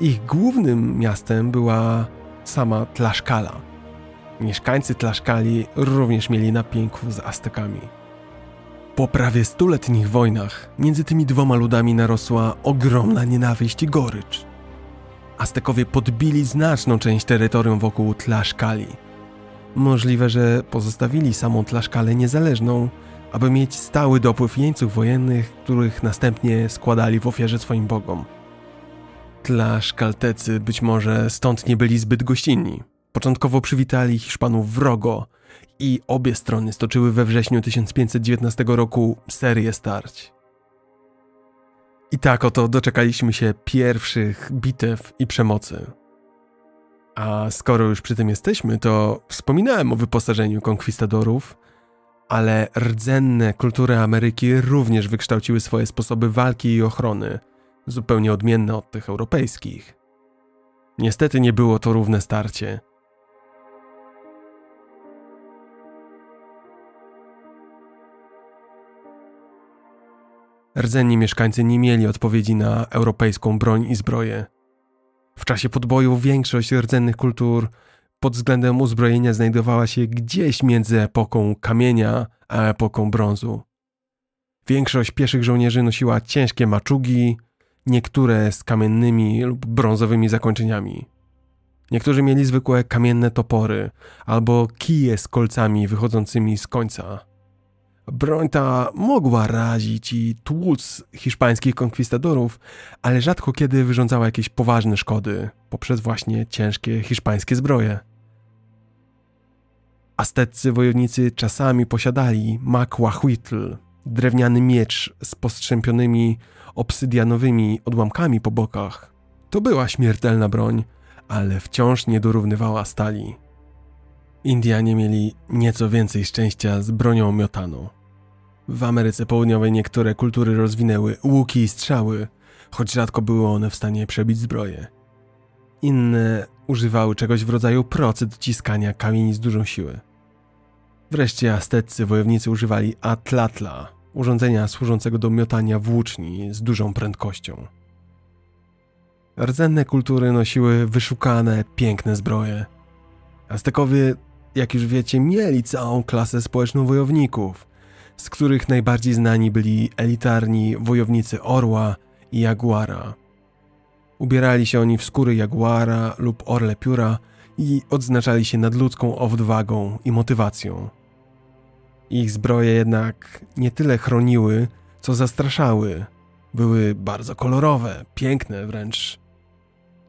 Ich głównym miastem była sama Tlaxcala. Mieszkańcy Tlaxcali również mieli na pięku z Aztekami. Po prawie stuletnich wojnach między tymi dwoma ludami narosła ogromna nienawiść i gorycz. Aztekowie podbili znaczną część terytorium wokół Tlaxcali – Możliwe, że pozostawili samą Tlaszkalę niezależną, aby mieć stały dopływ jeńców wojennych, których następnie składali w ofierze swoim bogom. Tlaszkaltecy być może stąd nie byli zbyt gościnni. Początkowo przywitali Hiszpanów wrogo i obie strony stoczyły we wrześniu 1519 roku serię starć. I tak oto doczekaliśmy się pierwszych bitew i przemocy. A skoro już przy tym jesteśmy, to wspominałem o wyposażeniu konkwistadorów, ale rdzenne kultury Ameryki również wykształciły swoje sposoby walki i ochrony, zupełnie odmienne od tych europejskich. Niestety nie było to równe starcie. Rdzenni mieszkańcy nie mieli odpowiedzi na europejską broń i zbroję. W czasie podboju większość rdzennych kultur pod względem uzbrojenia znajdowała się gdzieś między epoką kamienia a epoką brązu. Większość pieszych żołnierzy nosiła ciężkie maczugi, niektóre z kamiennymi lub brązowymi zakończeniami. Niektórzy mieli zwykłe kamienne topory albo kije z kolcami wychodzącymi z końca. Broń ta mogła razić i tłuc hiszpańskich konkwistadorów, ale rzadko kiedy wyrządzała jakieś poważne szkody poprzez właśnie ciężkie hiszpańskie zbroje. Azteccy wojownicy czasami posiadali makłahuitl, drewniany miecz z postrzępionymi obsydianowymi odłamkami po bokach. To była śmiertelna broń, ale wciąż nie dorównywała stali. Indianie mieli nieco więcej szczęścia z bronią miotaną. W Ameryce Południowej niektóre kultury rozwinęły łuki i strzały, choć rzadko były one w stanie przebić zbroję. Inne używały czegoś w rodzaju procy dociskania kamieni z dużą siły. Wreszcie azteccy wojownicy używali atlatla, urządzenia służącego do miotania włóczni z dużą prędkością. Rdzenne kultury nosiły wyszukane, piękne zbroje. Aztekowie, jak już wiecie, mieli całą klasę społeczną wojowników, z których najbardziej znani byli elitarni wojownicy orła i jaguara. Ubierali się oni w skóry jaguara lub orle pióra i odznaczali się nadludzką odwagą i motywacją. Ich zbroje jednak nie tyle chroniły, co zastraszały. Były bardzo kolorowe, piękne wręcz.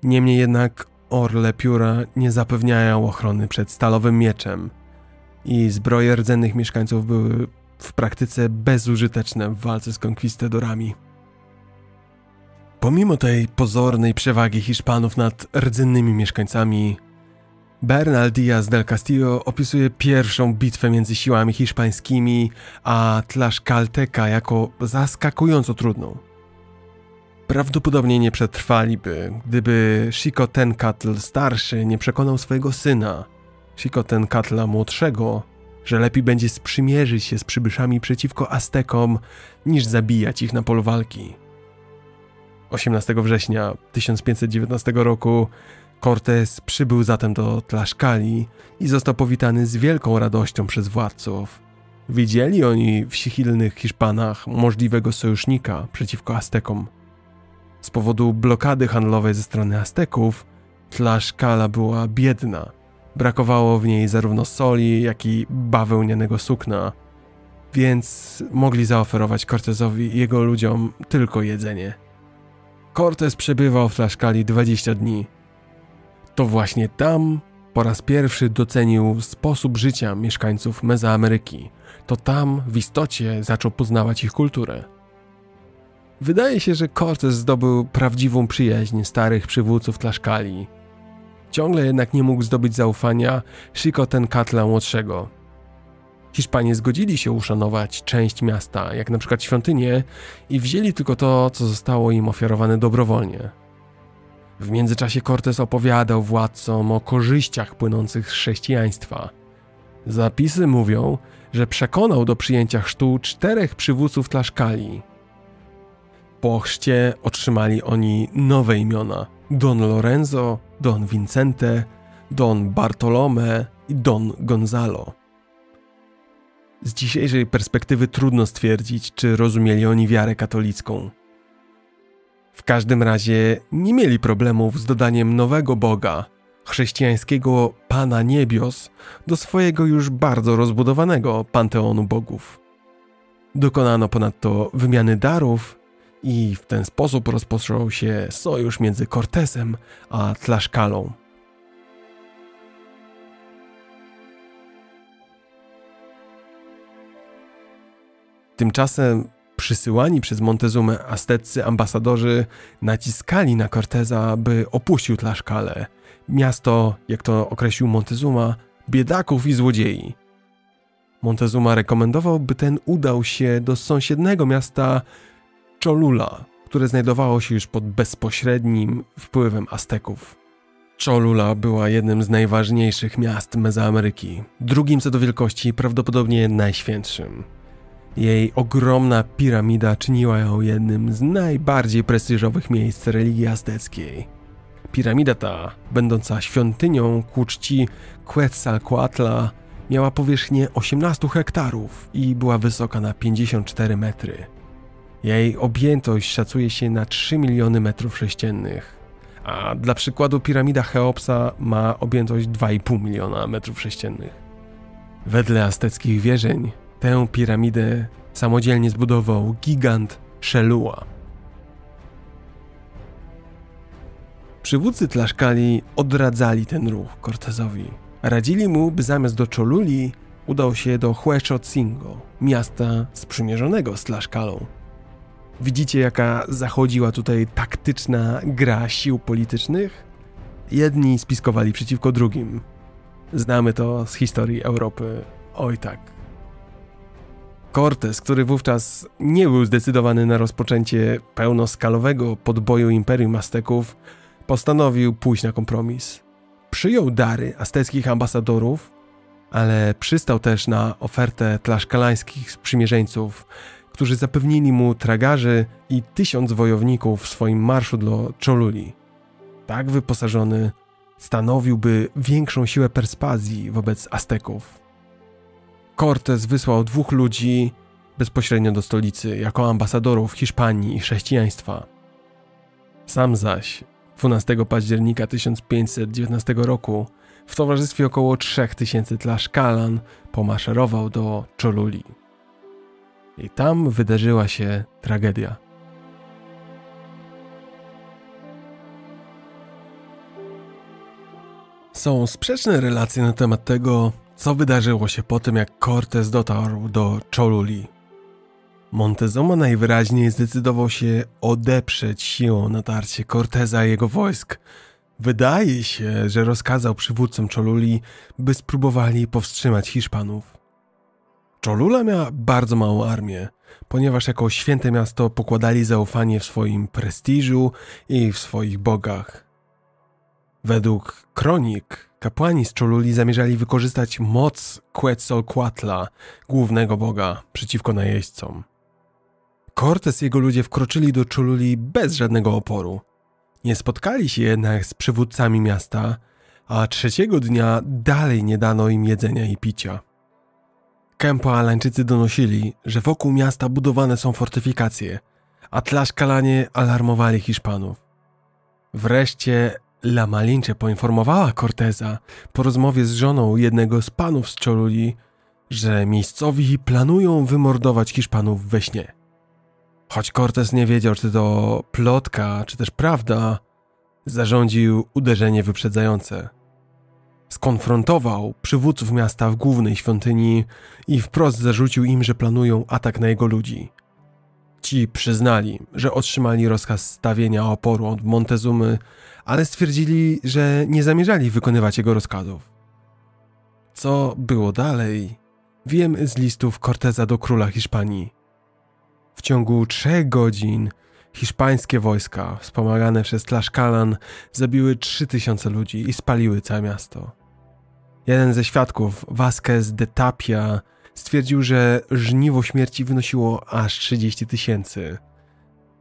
Niemniej jednak orle pióra nie zapewniają ochrony przed stalowym mieczem i zbroje rdzennych mieszkańców były w praktyce bezużyteczne w walce z konkwistadorami. Pomimo tej pozornej przewagi Hiszpanów nad rdzennymi mieszkańcami, Bernal Díaz del Castillo opisuje pierwszą bitwę między siłami hiszpańskimi a Tlaxcalteca jako zaskakująco trudną. Prawdopodobnie nie przetrwaliby, gdyby Xicotencatl starszy nie przekonał swojego syna, Xicotencatla młodszego, że lepiej będzie sprzymierzyć się z przybyszami przeciwko Aztekom, niż zabijać ich na polu walki. 18 września 1519 roku Cortés przybył zatem do Tlaszkali i został powitany z wielką radością przez władców. Widzieli oni w sichilnych Hiszpanach możliwego sojusznika przeciwko Aztekom. Z powodu blokady handlowej ze strony Azteków, Tlaszkala była biedna. Brakowało w niej zarówno soli, jak i bawełnianego sukna, więc mogli zaoferować Cortezowi i jego ludziom tylko jedzenie. Cortez przebywał w Tlaszkali 20 dni, to właśnie tam po raz pierwszy docenił sposób życia mieszkańców Mezoameryki. To tam w istocie zaczął poznawać ich kulturę. Wydaje się, że Cortez zdobył prawdziwą przyjaźń starych przywódców Tlaszkali. Ciągle jednak nie mógł zdobyć zaufania Xicotencatla młodszego. Hiszpanie zgodzili się uszanować część miasta, jak na przykład świątynię, i wzięli tylko to, co zostało im ofiarowane dobrowolnie. W międzyczasie Cortez opowiadał władcom o korzyściach płynących z chrześcijaństwa. Zapisy mówią, że przekonał do przyjęcia chrztu czterech przywódców Tlaszkali. Po chrzcie otrzymali oni nowe imiona: Don Lorenzo, Don Vincente, Don Bartolome i Don Gonzalo. Z dzisiejszej perspektywy trudno stwierdzić, czy rozumieli oni wiarę katolicką. W każdym razie nie mieli problemów z dodaniem nowego Boga, chrześcijańskiego Pana Niebios, do swojego już bardzo rozbudowanego panteonu bogów. Dokonano ponadto wymiany darów i w ten sposób rozpoczął się sojusz między Cortezem a Tlaszkalą. Tymczasem Przysyłani przez Montezumę azteccy ambasadorzy naciskali na Corteza, by opuścił Tlaszkale, miasto, jak to określił Montezuma, biedaków i złodziei. Montezuma rekomendował, by ten udał się do sąsiedniego miasta Cholula, które znajdowało się już pod bezpośrednim wpływem Azteków. Cholula była jednym z najważniejszych miast Mezoameryki, drugim co do wielkości prawdopodobnie najświętszym. Jej ogromna piramida czyniła ją jednym z najbardziej prestiżowych miejsc religii azteckiej. Piramida ta, będąca świątynią ku czci Quetzalcoatla, miała powierzchnię 18 hektarów i była wysoka na 54 metry. Jej objętość szacuje się na 3 miliony metrów sześciennych, a dla przykładu piramida Cheopsa ma objętość 2,5 miliona metrów sześciennych. Wedle azteckich wierzeń tę piramidę samodzielnie zbudował gigant Shelua. Przywódcy Tlaszkali odradzali ten ruch Cortezowi. Radzili mu, by zamiast do Choluli udał się do Huechotzingo, miasta sprzymierzonego z Tlaszkalą. Widzicie, jaka zachodziła tutaj taktyczna gra sił politycznych? Jedni spiskowali przeciwko drugim. Znamy to z historii Europy. Oj tak. Cortes, który wówczas nie był zdecydowany na rozpoczęcie pełnoskalowego podboju Imperium Azteków, postanowił pójść na kompromis. Przyjął dary azteckich ambasadorów, ale przystał też na ofertę tlaszkalańskich sprzymierzeńców, którzy zapewnili mu tragarzy i tysiąc wojowników w swoim marszu do Choluli. Tak wyposażony stanowiłby większą siłę perswazji wobec Azteków. Cortés wysłał dwóch ludzi bezpośrednio do stolicy jako ambasadorów Hiszpanii i chrześcijaństwa. Sam zaś 12 października 1519 roku w towarzystwie około 3000 tlaszkalan pomaszerował do Choluli. I tam wydarzyła się tragedia. Są sprzeczne relacje na temat tego, co wydarzyło się po tym, jak Cortez dotarł do Choluli. Montezuma najwyraźniej zdecydował się odeprzeć siłą natarcie Corteza i jego wojsk. Wydaje się, że rozkazał przywódcom Choluli, by spróbowali powstrzymać Hiszpanów. Cholula miała bardzo małą armię, ponieważ jako święte miasto pokładali zaufanie w swoim prestiżu i w swoich bogach. Według kronik, kapłani z Choluli zamierzali wykorzystać moc Quetzalcoatla, głównego boga, przeciwko najeźdźcom. Cortes i jego ludzie wkroczyli do Choluli bez żadnego oporu. Nie spotkali się jednak z przywódcami miasta, a trzeciego dnia dalej nie dano im jedzenia i picia. Kempo-Alańczycy donosili, że wokół miasta budowane są fortyfikacje, a Tlaszkalanie alarmowali Hiszpanów. Wreszcie La Malinche poinformowała Corteza po rozmowie z żoną jednego z panów z Choluli, że miejscowi planują wymordować Hiszpanów we śnie. Choć Cortez nie wiedział, czy to plotka, czy też prawda, zarządził uderzenie wyprzedzające. Skonfrontował przywódców miasta w głównej świątyni i wprost zarzucił im, że planują atak na jego ludzi. Ci przyznali, że otrzymali rozkaz stawienia oporu od Montezumy, ale stwierdzili, że nie zamierzali wykonywać jego rozkazów. Co było dalej, wiem z listów Corteza do króla Hiszpanii. W ciągu trzech godzin hiszpańskie wojska, wspomagane przez Tlaszkalan, zabiły 3000 ludzi i spaliły całe miasto. Jeden ze świadków, Vasquez de Tapia, stwierdził, że żniwo śmierci wynosiło aż 30 tysięcy.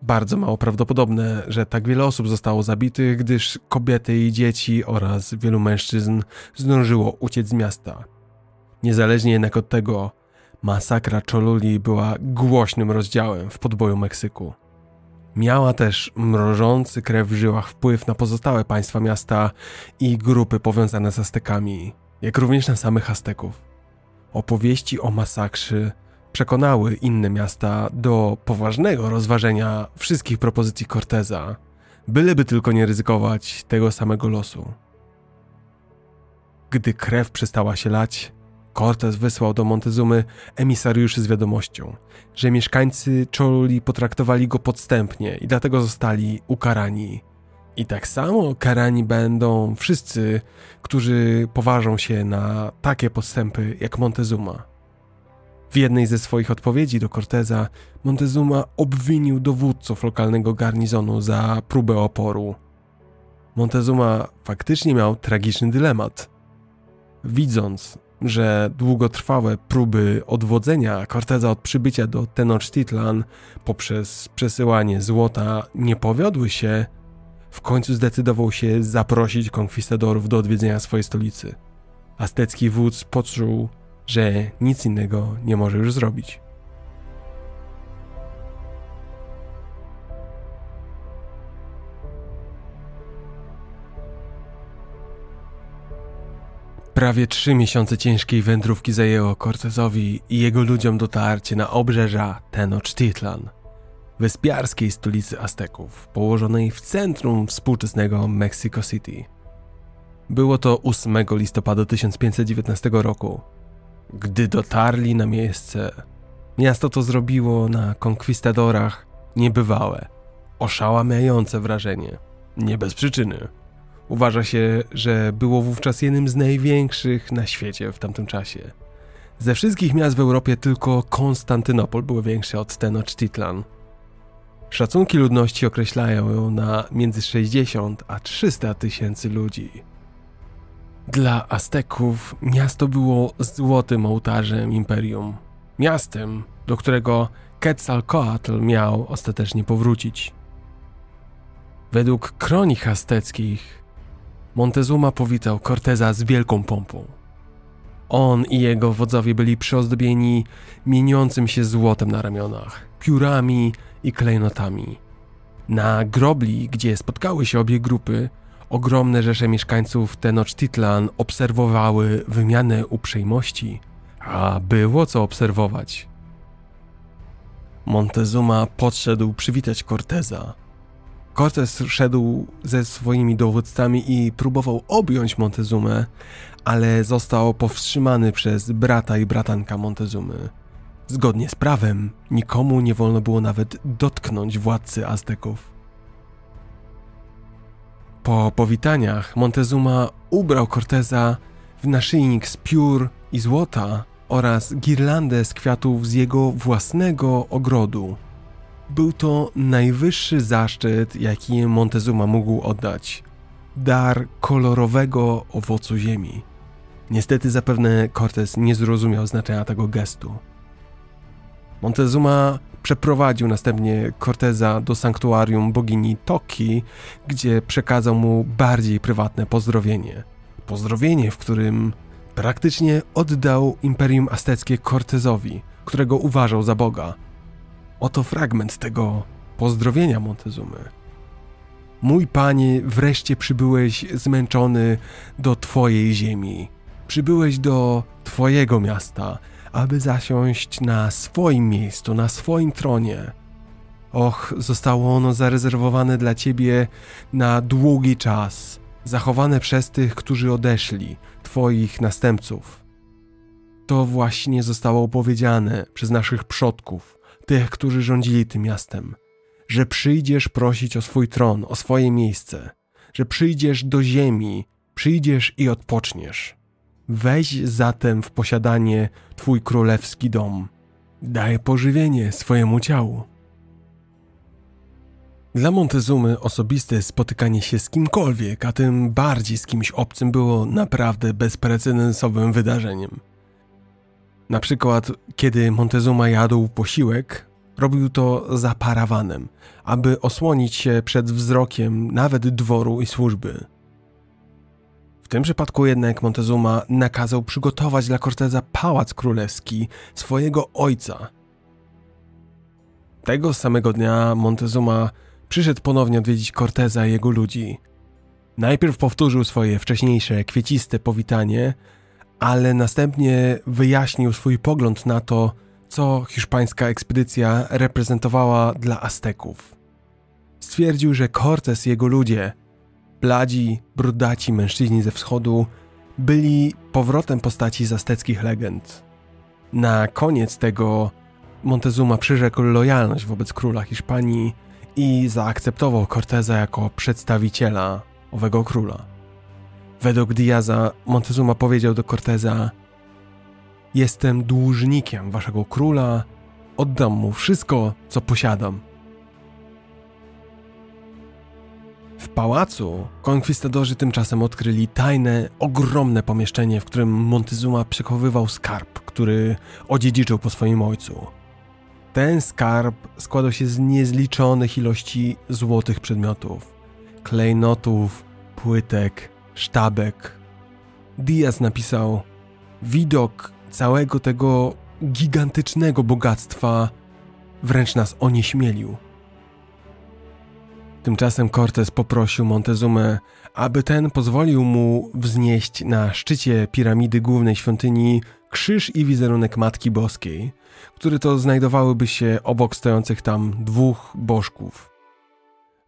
Bardzo mało prawdopodobne, że tak wiele osób zostało zabitych, gdyż kobiety i dzieci oraz wielu mężczyzn zdążyło uciec z miasta. Niezależnie jednak od tego, masakra Choluli była głośnym rozdziałem w podboju Meksyku. Miała też mrożący krew w żyłach wpływ na pozostałe państwa miasta i grupy powiązane z Aztekami, jak również na samych Azteków. Opowieści o masakrze przekonały inne miasta do poważnego rozważenia wszystkich propozycji Corteza, byleby tylko nie ryzykować tego samego losu. Gdy krew przestała się lać, Cortez wysłał do Montezumy emisariuszy z wiadomością, że mieszkańcy Choluli potraktowali go podstępnie i dlatego zostali ukarani. I tak samo karani będą wszyscy, którzy poważą się na takie postępy jak Montezuma. W jednej ze swoich odpowiedzi do Corteza Montezuma obwinił dowódców lokalnego garnizonu za próbę oporu. Montezuma faktycznie miał tragiczny dylemat. Widząc, że długotrwałe próby odwodzenia Corteza od przybycia do Tenochtitlan poprzez przesyłanie złota nie powiodły się, w końcu zdecydował się zaprosić konkwistadorów do odwiedzenia swojej stolicy. Aztecki wódz poczuł, że nic innego nie może już zrobić. Prawie trzy miesiące ciężkiej wędrówki zajęło Cortezowi i jego ludziom dotarcie na obrzeża Tenochtitlan, wyspiarskiej stolicy Azteków, położonej w centrum współczesnego Mexico City. Było to 8 listopada 1519 roku. Gdy dotarli na miejsce, miasto to zrobiło na konkwistadorach niebywałe, oszałamiające wrażenie. Nie bez przyczyny. Uważa się, że było wówczas jednym z największych na świecie w tamtym czasie. Ze wszystkich miast w Europie tylko Konstantynopol był większy od Tenochtitlan. Szacunki ludności określają ją na między 60 a 300 tysięcy ludzi. Dla Azteków miasto było złotym ołtarzem imperium. Miastem, do którego Quetzalcoatl miał ostatecznie powrócić. Według kronik azteckich Montezuma powitał Corteza z wielką pompą. On i jego wodzowie byli przyozdobieni mieniącym się złotem na ramionach, piórami i klejnotami. Na grobli, gdzie spotkały się obie grupy, ogromne rzesze mieszkańców Tenochtitlan obserwowały wymianę uprzejmości, a było co obserwować. Montezuma podszedł przywitać Corteza, Cortez szedł ze swoimi dowódcami i próbował objąć Montezumę, ale został powstrzymany przez brata i bratanka Montezumy. Zgodnie z prawem, nikomu nie wolno było nawet dotknąć władcy Azteków. Po powitaniach Montezuma ubrał Corteza w naszyjnik z piór i złota oraz girlandę z kwiatów z jego własnego ogrodu. Był to najwyższy zaszczyt, jaki Montezuma mógł oddać. Dar kolorowego owocu ziemi. Niestety zapewne Cortez nie zrozumiał znaczenia tego gestu. Montezuma przeprowadził następnie Corteza do sanktuarium bogini Toki, gdzie przekazał mu bardziej prywatne pozdrowienie. Pozdrowienie, w którym praktycznie oddał imperium azteckie Cortezowi, którego uważał za boga. Oto fragment tego pozdrowienia Montezumy. Mój panie, wreszcie przybyłeś zmęczony do twojej ziemi. Przybyłeś do twojego miasta, aby zasiąść na swoim miejscu, na swoim tronie. Och, zostało ono zarezerwowane dla ciebie na długi czas, zachowane przez tych, którzy odeszli, twoich następców. To właśnie zostało opowiedziane przez naszych przodków, tych, którzy rządzili tym miastem, że przyjdziesz prosić o swój tron, o swoje miejsce, że przyjdziesz do ziemi, przyjdziesz i odpoczniesz. Weź zatem w posiadanie twój królewski dom. Daj pożywienie swojemu ciału. Dla Montezumy osobiste spotykanie się z kimkolwiek, a tym bardziej z kimś obcym było naprawdę bezprecedensowym wydarzeniem. Na przykład, kiedy Montezuma jadł posiłek, robił to za parawanem, aby osłonić się przed wzrokiem nawet dworu i służby. Tym przypadku jednak Montezuma nakazał przygotować dla Corteza pałac królewski swojego ojca. Tego samego dnia Montezuma przyszedł ponownie odwiedzić Corteza i jego ludzi. Najpierw powtórzył swoje wcześniejsze kwieciste powitanie, ale następnie wyjaśnił swój pogląd na to, co hiszpańska ekspedycja reprezentowała dla Azteków. Stwierdził, że Cortés i jego ludzie, bladzi, brudaci mężczyźni ze wschodu, byli powrotem postaci z azteckich legend. Na koniec tego Montezuma przyrzekł lojalność wobec króla Hiszpanii i zaakceptował Corteza jako przedstawiciela owego króla. Według Diaza Montezuma powiedział do Corteza: Jestem dłużnikiem waszego króla, oddam mu wszystko, co posiadam. W pałacu konkwistadorzy tymczasem odkryli tajne, ogromne pomieszczenie, w którym Montezuma przechowywał skarb, który odziedziczył po swoim ojcu. Ten skarb składał się z niezliczonych ilości złotych przedmiotów klejnotów, płytek, sztabek. Diaz napisał: Widok całego tego gigantycznego bogactwa wręcz nas onieśmielił. Tymczasem Cortez poprosił Montezumę, aby ten pozwolił mu wznieść na szczycie piramidy głównej świątyni krzyż i wizerunek Matki Boskiej, które to znajdowałyby się obok stojących tam dwóch bożków.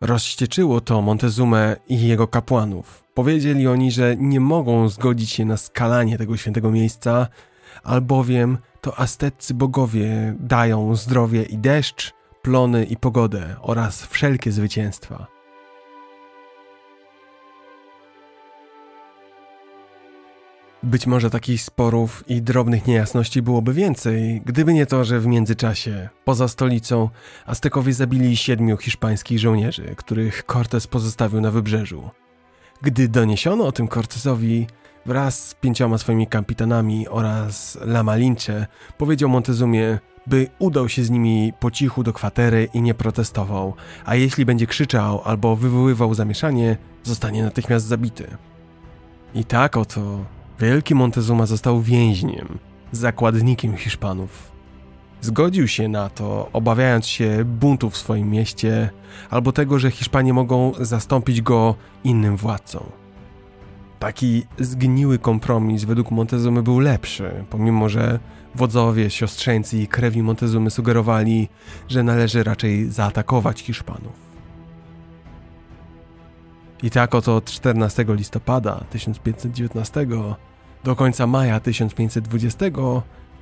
Rozścieczyło to Montezumę i jego kapłanów. Powiedzieli oni, że nie mogą zgodzić się na skalanie tego świętego miejsca, albowiem to azteccy bogowie dają zdrowie i deszcz, plony i pogodę oraz wszelkie zwycięstwa. Być może takich sporów i drobnych niejasności byłoby więcej, gdyby nie to, że w międzyczasie, poza stolicą, Aztekowie zabili siedmiu hiszpańskich żołnierzy, których Cortez pozostawił na wybrzeżu. Gdy doniesiono o tym Cortezowi, wraz z pięcioma swoimi kapitanami oraz La Malinche, powiedział Montezumie, by udał się z nimi po cichu do kwatery i nie protestował, a jeśli będzie krzyczał albo wywoływał zamieszanie, zostanie natychmiast zabity. I tak oto wielki Montezuma został więźniem, zakładnikiem Hiszpanów. Zgodził się na to, obawiając się buntu w swoim mieście albo tego, że Hiszpanie mogą zastąpić go innym władcą. Taki zgniły kompromis według Montezumy był lepszy, pomimo że wodzowie, siostrzeńcy i krewni Montezumy sugerowali, że należy raczej zaatakować Hiszpanów. I tak oto od 14 listopada 1519 do końca maja 1520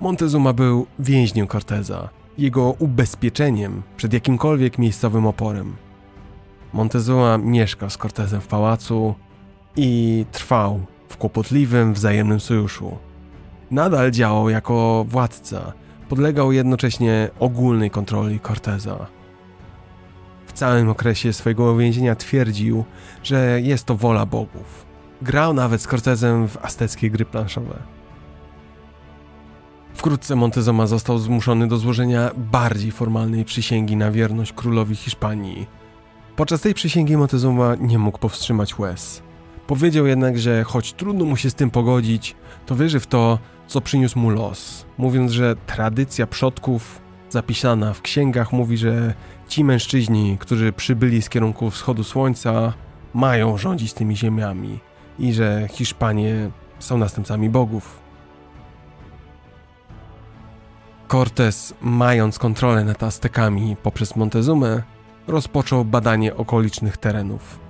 Montezuma był więźniem Corteza, jego ubezpieczeniem przed jakimkolwiek miejscowym oporem. Montezuma mieszkał z Cortezem w pałacu i trwał w kłopotliwym wzajemnym sojuszu. Nadal działał jako władca, podlegał jednocześnie ogólnej kontroli Corteza. W całym okresie swojego więzienia twierdził, że jest to wola bogów. Grał nawet z Cortezem w azteckie gry planszowe. Wkrótce Montezuma został zmuszony do złożenia bardziej formalnej przysięgi na wierność królowi Hiszpanii. Podczas tej przysięgi Montezuma nie mógł powstrzymać łez. Powiedział jednak, że choć trudno mu się z tym pogodzić, to wierzy w to, co przyniósł mu los, mówiąc, że tradycja przodków zapisana w księgach mówi, że ci mężczyźni, którzy przybyli z kierunku wschodu słońca, mają rządzić tymi ziemiami i że Hiszpanie są następcami bogów. Cortés, mając kontrolę nad Aztekami poprzez Montezumę, rozpoczął badanie okolicznych terenów.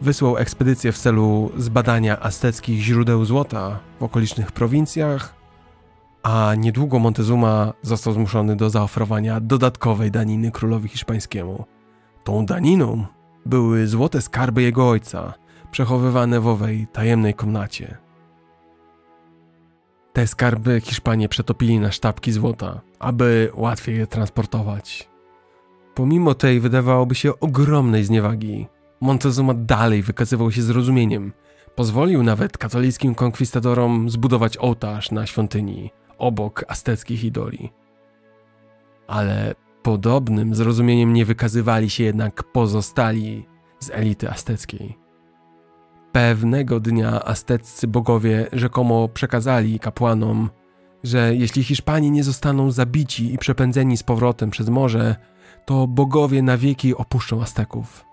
Wysłał ekspedycję w celu zbadania azteckich źródeł złota w okolicznych prowincjach, a niedługo Montezuma został zmuszony do zaoferowania dodatkowej daniny królowi hiszpańskiemu. Tą daniną były złote skarby jego ojca, przechowywane w owej tajemnej komnacie. Te skarby Hiszpanie przetopili na sztabki złota, aby łatwiej je transportować. Pomimo tej wydawałoby się ogromnej zniewagi, Montezuma dalej wykazywał się zrozumieniem. Pozwolił nawet katolickim konkwistadorom zbudować ołtarz na świątyni, obok azteckich idoli. Ale podobnym zrozumieniem nie wykazywali się jednak pozostali z elity azteckiej. Pewnego dnia azteccy bogowie rzekomo przekazali kapłanom, że jeśli Hiszpanie nie zostaną zabici i przepędzeni z powrotem przez morze, to bogowie na wieki opuszczą Azteków.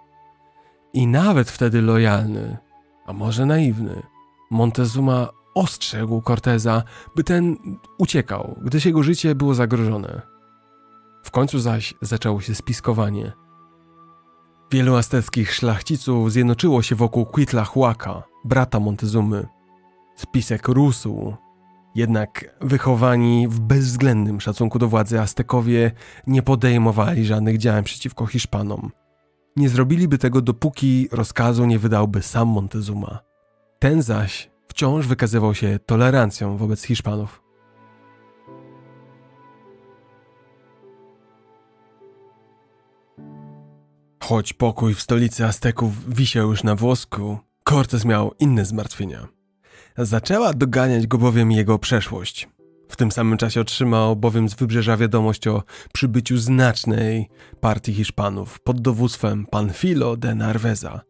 I nawet wtedy lojalny, a może naiwny, Montezuma ostrzegł Corteza, by ten uciekał, gdyż jego życie było zagrożone. W końcu zaś zaczęło się spiskowanie. Wielu azteckich szlachciców zjednoczyło się wokół Huaca, brata Montezumy. Spisek rósł, jednak wychowani w bezwzględnym szacunku do władzy Aztekowie nie podejmowali żadnych działań przeciwko Hiszpanom. Nie zrobiliby tego, dopóki rozkazu nie wydałby sam Montezuma. Ten zaś wciąż wykazywał się tolerancją wobec Hiszpanów. Choć pokój w stolicy Azteków wisiał już na włosku, Cortez miał inne zmartwienia. Zaczęła doganiać go bowiem jego przeszłość. W tym samym czasie otrzymał bowiem z wybrzeża wiadomość o przybyciu znacznej partii Hiszpanów pod dowództwem Panfilo de Narveza.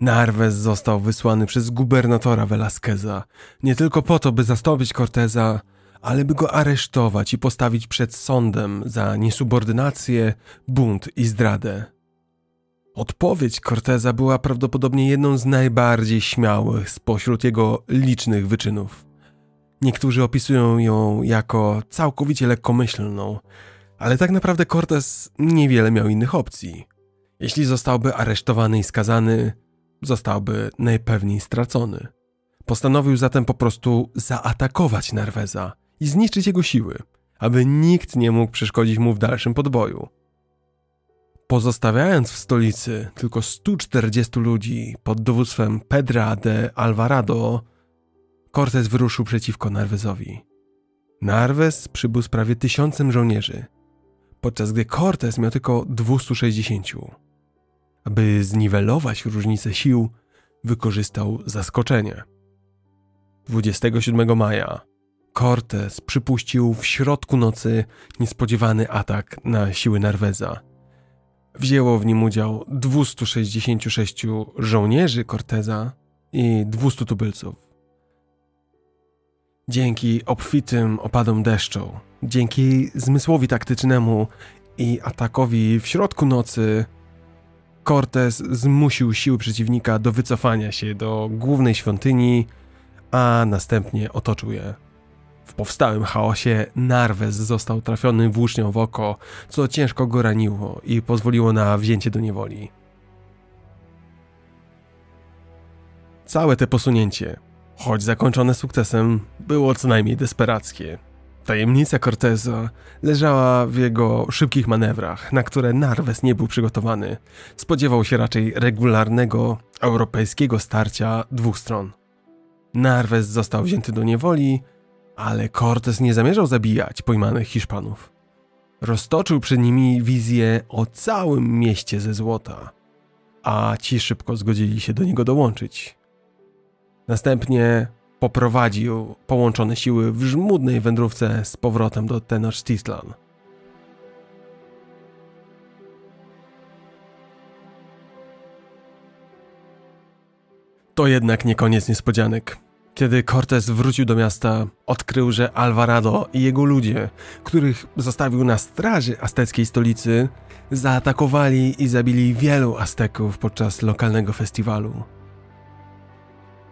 Narvez został wysłany przez gubernatora Velasqueza nie tylko po to, by zastąpić Corteza, ale by go aresztować i postawić przed sądem za niesubordynację, bunt i zdradę. Odpowiedź Corteza była prawdopodobnie jedną z najbardziej śmiałych spośród jego licznych wyczynów. Niektórzy opisują ją jako całkowicie lekkomyślną, ale tak naprawdę Cortez niewiele miał innych opcji. Jeśli zostałby aresztowany i skazany, zostałby najpewniej stracony. Postanowił zatem po prostu zaatakować Narweza i zniszczyć jego siły, aby nikt nie mógł przeszkodzić mu w dalszym podboju. Pozostawiając w stolicy tylko 140 ludzi pod dowództwem Pedra de Alvarado, Cortez wyruszył przeciwko Narwezowi. Narwez przybył z prawie tysiącem żołnierzy, podczas gdy Cortez miał tylko 260. Aby zniwelować różnicę sił, wykorzystał zaskoczenie. 27 maja Cortez przypuścił w środku nocy niespodziewany atak na siły Narweza. Wzięło w nim udział 266 żołnierzy Corteza i 200 tubylców. Dzięki obfitym opadom deszczu, dzięki zmysłowi taktycznemu i atakowi w środku nocy, Cortez zmusił siły przeciwnika do wycofania się do głównej świątyni, a następnie otoczył je. W powstałym chaosie Narwez został trafiony włócznią w oko, co ciężko go raniło i pozwoliło na wzięcie do niewoli. Całe te posunięcie, choć zakończone sukcesem, było co najmniej desperackie. Tajemnica Corteza leżała w jego szybkich manewrach, na które Narwes nie był przygotowany. Spodziewał się raczej regularnego europejskiego starcia dwóch stron. Narwes został wzięty do niewoli, ale Cortez nie zamierzał zabijać pojmanych Hiszpanów. Roztoczył przed nimi wizję o całym mieście ze złota, a ci szybko zgodzili się do niego dołączyć. Następnie poprowadził połączone siły w żmudnej wędrówce z powrotem do Tenochtitlan. To jednak nie koniec niespodzianek. Kiedy Cortez wrócił do miasta, odkrył, że Alvarado i jego ludzie, których zostawił na straży azteckiej stolicy, zaatakowali i zabili wielu Azteków podczas lokalnego festiwalu.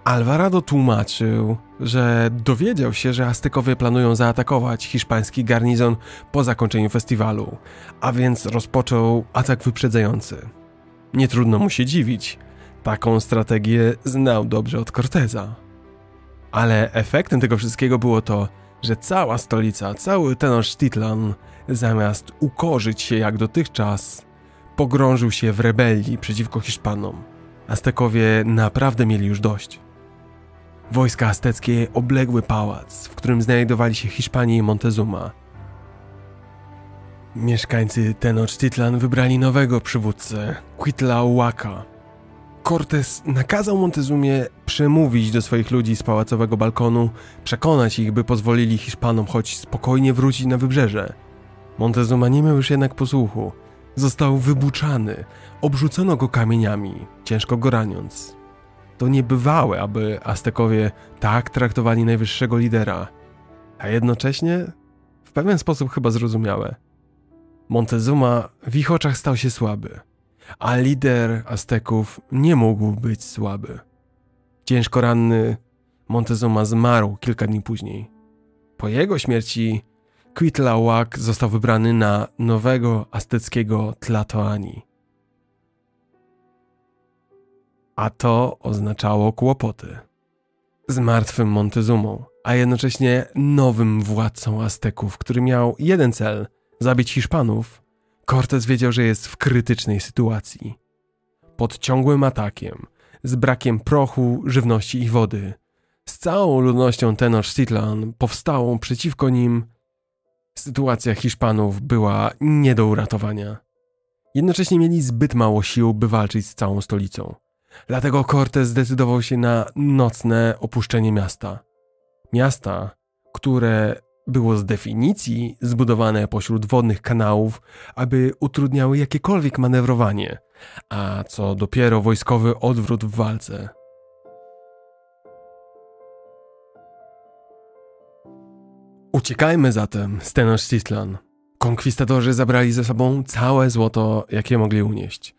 Alvarado tłumaczył, że dowiedział się, że Aztekowie planują zaatakować hiszpański garnizon po zakończeniu festiwalu, a więc rozpoczął atak wyprzedzający. Nie trudno mu się dziwić, taką strategię znał dobrze od Corteza. Ale efektem tego wszystkiego było to, że cała stolica, cały Tenochtitlan, zamiast ukorzyć się jak dotychczas, pogrążył się w rebelii przeciwko Hiszpanom. Aztekowie naprawdę mieli już dość. Wojska azteckie obległy pałac, w którym znajdowali się Hiszpanie i Montezuma. Mieszkańcy Tenochtitlan wybrali nowego przywódcę, Quitlahuaca. Cortés nakazał Montezumie przemówić do swoich ludzi z pałacowego balkonu, przekonać ich, by pozwolili Hiszpanom choć spokojnie wrócić na wybrzeże. Montezuma nie miał już jednak posłuchu. Został wybuczany, obrzucono go kamieniami, ciężko go raniąc. To niebywałe, aby Aztekowie tak traktowali najwyższego lidera, a jednocześnie w pewien sposób chyba zrozumiałe. Montezuma w ich oczach stał się słaby, a lider Azteków nie mógł być słaby. Ciężko ranny Montezuma zmarł kilka dni później. Po jego śmierci Quitlahuac został wybrany na nowego azteckiego Tlatoani a to oznaczało kłopoty. Z martwym Montezumą, a jednocześnie nowym władcą Azteków, który miał jeden cel zabić Hiszpanów, Cortez wiedział, że jest w krytycznej sytuacji. Pod ciągłym atakiem, z brakiem prochu, żywności i wody, z całą ludnością Tenochtitlan powstałą przeciwko nim, sytuacja Hiszpanów była nie do uratowania. Jednocześnie mieli zbyt mało sił, by walczyć z całą stolicą. Dlatego Cortez zdecydował się na nocne opuszczenie miasta. Miasta, które było z definicji zbudowane pośród wodnych kanałów, aby utrudniały jakiekolwiek manewrowanie, a co dopiero wojskowy odwrót w walce. Uciekajmy zatem z Tenochtitlan. Konkwistadorzy zabrali ze sobą całe złoto, jakie mogli unieść.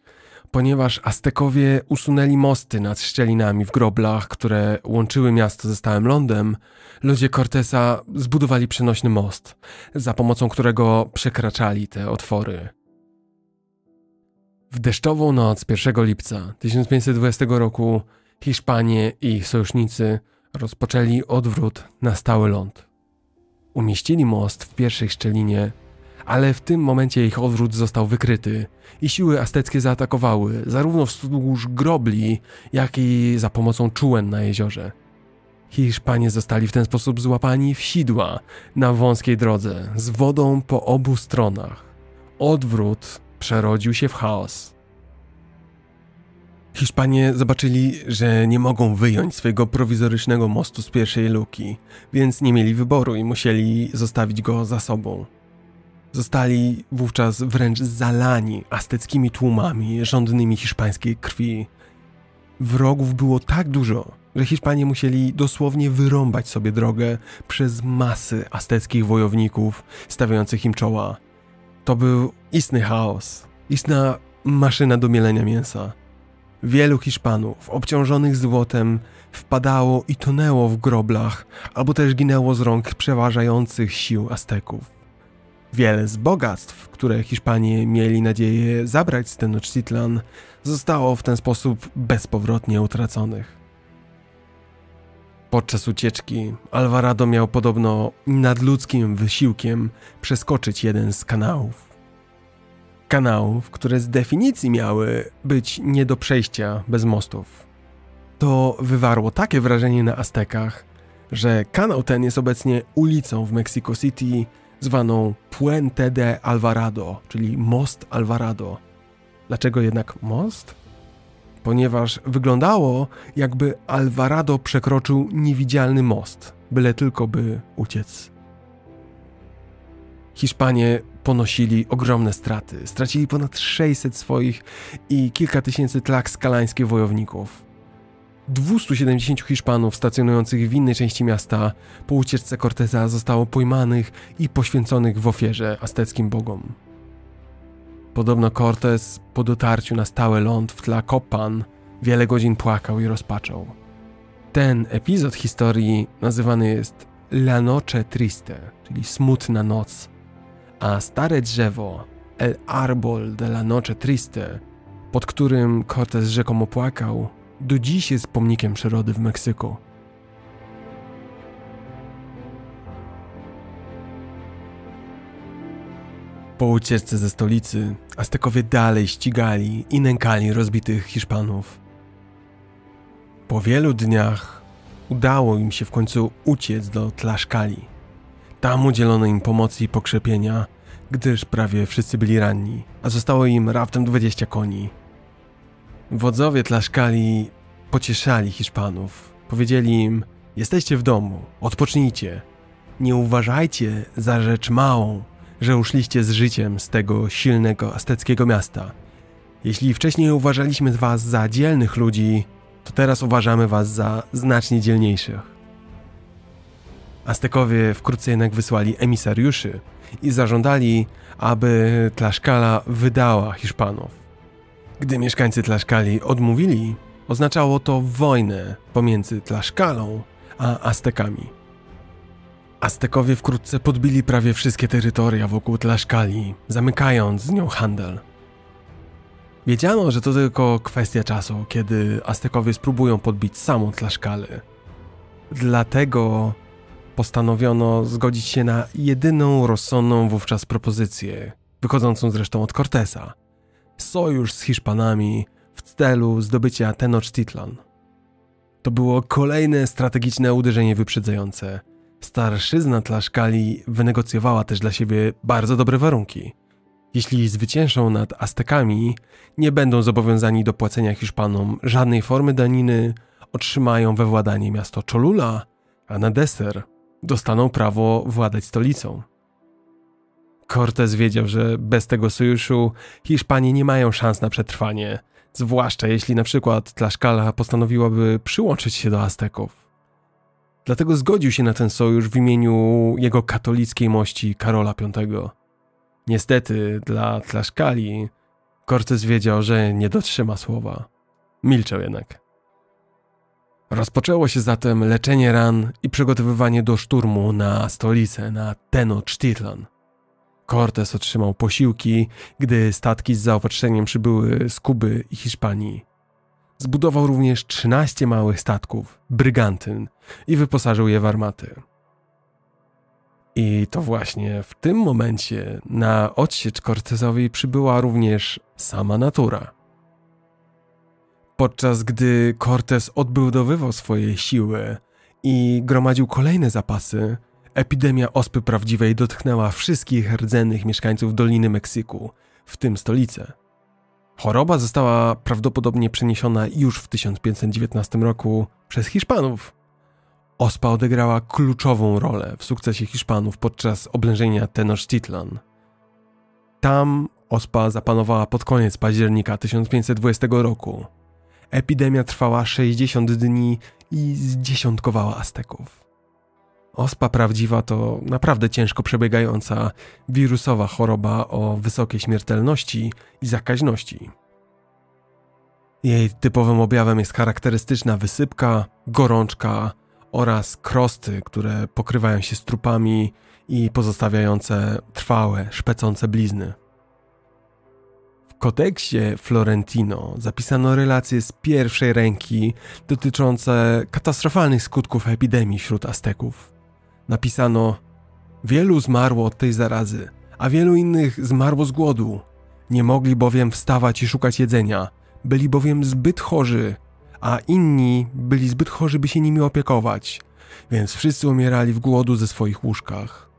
Ponieważ Aztekowie usunęli mosty nad szczelinami w groblach, które łączyły miasto ze stałym lądem, ludzie Cortesa zbudowali przenośny most, za pomocą którego przekraczali te otwory. W deszczową noc 1 lipca 1520 roku Hiszpanie i ich sojusznicy rozpoczęli odwrót na stały ląd. Umieścili most w pierwszej szczelinie, ale w tym momencie ich odwrót został wykryty i siły azteckie zaatakowały zarówno wzdłuż grobli, jak i za pomocą czułem na jeziorze. Hiszpanie zostali w ten sposób złapani w sidła na wąskiej drodze z wodą po obu stronach. Odwrót przerodził się w chaos. Hiszpanie zobaczyli, że nie mogą wyjąć swojego prowizorycznego mostu z pierwszej luki, więc nie mieli wyboru i musieli zostawić go za sobą. Zostali wówczas wręcz zalani azteckimi tłumami żądnymi hiszpańskiej krwi. Wrogów było tak dużo, że Hiszpanie musieli dosłownie wyrąbać sobie drogę przez masy azteckich wojowników stawiających im czoła. To był istny chaos, istna maszyna do mielenia mięsa. Wielu Hiszpanów obciążonych złotem wpadało i tonęło w groblach, albo też ginęło z rąk przeważających sił Azteków. Wiele z bogactw, które Hiszpanie mieli nadzieję zabrać z Tenochtitlan, zostało w ten sposób bezpowrotnie utraconych. Podczas ucieczki Alvarado miał podobno nadludzkim wysiłkiem przeskoczyć jeden z kanałów. Kanałów, które z definicji miały być nie do przejścia bez mostów. To wywarło takie wrażenie na Aztekach, że kanał ten jest obecnie ulicą w Mexico City zwaną Puente de Alvarado, czyli Most Alvarado. Dlaczego jednak most? Ponieważ wyglądało, jakby Alvarado przekroczył niewidzialny most, byle tylko by uciec. Hiszpanie ponosili ogromne straty. Stracili ponad 600 swoich i kilka tysięcy skalańskich wojowników. 270 Hiszpanów stacjonujących w innej części miasta po ucieczce Corteza zostało pojmanych i poświęconych w ofierze azteckim bogom. Podobno Cortez po dotarciu na stałe ląd w Tlacopan wiele godzin płakał i rozpaczał. Ten epizod historii nazywany jest La Noche Triste, czyli smutna noc, a stare drzewo El Arbol de la Noche Triste, pod którym Cortez rzekomo płakał, do dziś jest pomnikiem przyrody w Meksyku. Po ucieczce ze stolicy, Aztekowie dalej ścigali i nękali rozbitych Hiszpanów. Po wielu dniach udało im się w końcu uciec do Tlaszkali. Tam udzielono im pomocy i pokrzepienia, gdyż prawie wszyscy byli ranni, a zostało im raptem 20 koni. Wodzowie Tlaszkali pocieszali Hiszpanów. Powiedzieli im: Jesteście w domu, odpocznijcie. Nie uważajcie za rzecz małą, że uszliście z życiem z tego silnego azteckiego miasta. Jeśli wcześniej uważaliśmy was za dzielnych ludzi, to teraz uważamy was za znacznie dzielniejszych. Aztekowie wkrótce jednak wysłali emisariuszy i zażądali, aby Tlaszkala wydała Hiszpanów. Gdy mieszkańcy Tlaszkali odmówili, oznaczało to wojnę pomiędzy Tlaszkalą a Aztekami. Aztekowie wkrótce podbili prawie wszystkie terytoria wokół Tlaszkali, zamykając z nią handel. Wiedziano, że to tylko kwestia czasu, kiedy Aztekowie spróbują podbić samą Tlaszkalę. Dlatego postanowiono zgodzić się na jedyną rozsądną wówczas propozycję, wychodzącą zresztą od Cortesa. Sojusz z Hiszpanami w celu zdobycia Tenochtitlan. To było kolejne strategiczne uderzenie wyprzedzające. Starszyzna Tlaszkali wynegocjowała też dla siebie bardzo dobre warunki. Jeśli zwyciężą nad Aztekami, nie będą zobowiązani do płacenia Hiszpanom żadnej formy daniny, otrzymają we władanie miasto Cholula, a na deser dostaną prawo władać stolicą. Cortez wiedział, że bez tego sojuszu Hiszpanie nie mają szans na przetrwanie, zwłaszcza jeśli na przykład Tlaxcala postanowiłaby przyłączyć się do Azteków. Dlatego zgodził się na ten sojusz w imieniu jego katolickiej mości Karola V. Niestety dla Tlaxcali Cortez wiedział, że nie dotrzyma słowa. Milczał jednak. Rozpoczęło się zatem leczenie ran i przygotowywanie do szturmu na stolicę, na Tenochtitlan. Cortés otrzymał posiłki, gdy statki z zaopatrzeniem przybyły z Kuby i Hiszpanii. Zbudował również 13 małych statków, brygantyn, i wyposażył je w armaty. I to właśnie w tym momencie na odsiecz Cortezowi przybyła również sama natura. Podczas gdy Cortez odbudowywał swoje siły i gromadził kolejne zapasy, epidemia ospy prawdziwej dotknęła wszystkich rdzennych mieszkańców Doliny Meksyku, w tym stolicę. Choroba została prawdopodobnie przeniesiona już w 1519 roku przez Hiszpanów. Ospa odegrała kluczową rolę w sukcesie Hiszpanów podczas oblężenia Tenochtitlan. Tam ospa zapanowała pod koniec października 1520 roku. Epidemia trwała 60 dni i zdziesiątkowała Azteków. Ospa prawdziwa to naprawdę ciężko przebiegająca wirusowa choroba o wysokiej śmiertelności i zakaźności. Jej typowym objawem jest charakterystyczna wysypka, gorączka oraz krosty, które pokrywają się strupami i pozostawiające trwałe, szpecące blizny. W kodeksie Florentino zapisano relacje z pierwszej ręki dotyczące katastrofalnych skutków epidemii wśród Azteków. Napisano: Wielu zmarło od tej zarazy, a wielu innych zmarło z głodu. Nie mogli bowiem wstawać i szukać jedzenia, byli bowiem zbyt chorzy, a inni byli zbyt chorzy, by się nimi opiekować, więc wszyscy umierali w głodu ze swoich łóżkach.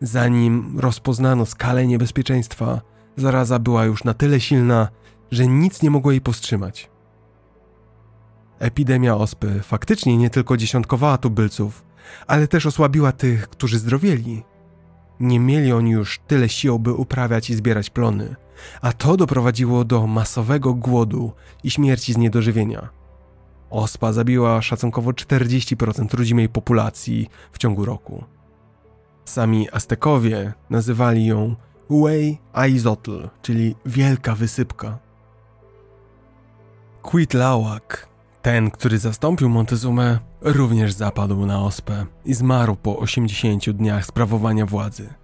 Zanim rozpoznano skalę niebezpieczeństwa, zaraza była już na tyle silna, że nic nie mogło jej powstrzymać. Epidemia ospy faktycznie nie tylko dziesiątkowała tubylców, ale też osłabiła tych, którzy zdrowieli. Nie mieli oni już tyle sił, by uprawiać i zbierać plony, a to doprowadziło do masowego głodu i śmierci z niedożywienia. Ospa zabiła szacunkowo 40% rodzimej populacji w ciągu roku. Sami Aztekowie nazywali ją Huey Aizotl, czyli Wielka Wysypka. Quitlawak, ten, który zastąpił Montezumę, również zapadł na ospę i zmarł po 80 dniach sprawowania władzy.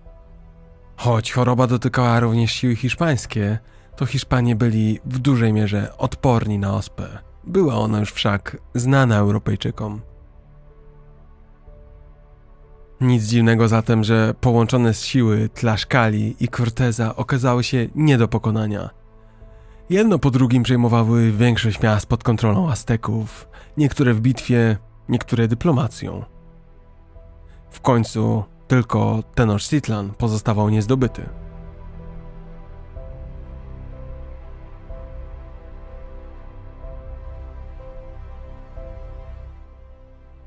Choć choroba dotykała również siły hiszpańskie, to Hiszpanie byli w dużej mierze odporni na ospę. Była ona już wszak znana Europejczykom. Nic dziwnego zatem, że połączone z siły Tlaszkali i Corteza okazały się nie do pokonania. Jedno po drugim przejmowały większość miast pod kontrolą Azteków, niektóre w bitwie, niektóre dyplomacją. W końcu tylko Tenochtitlan pozostawał niezdobyty.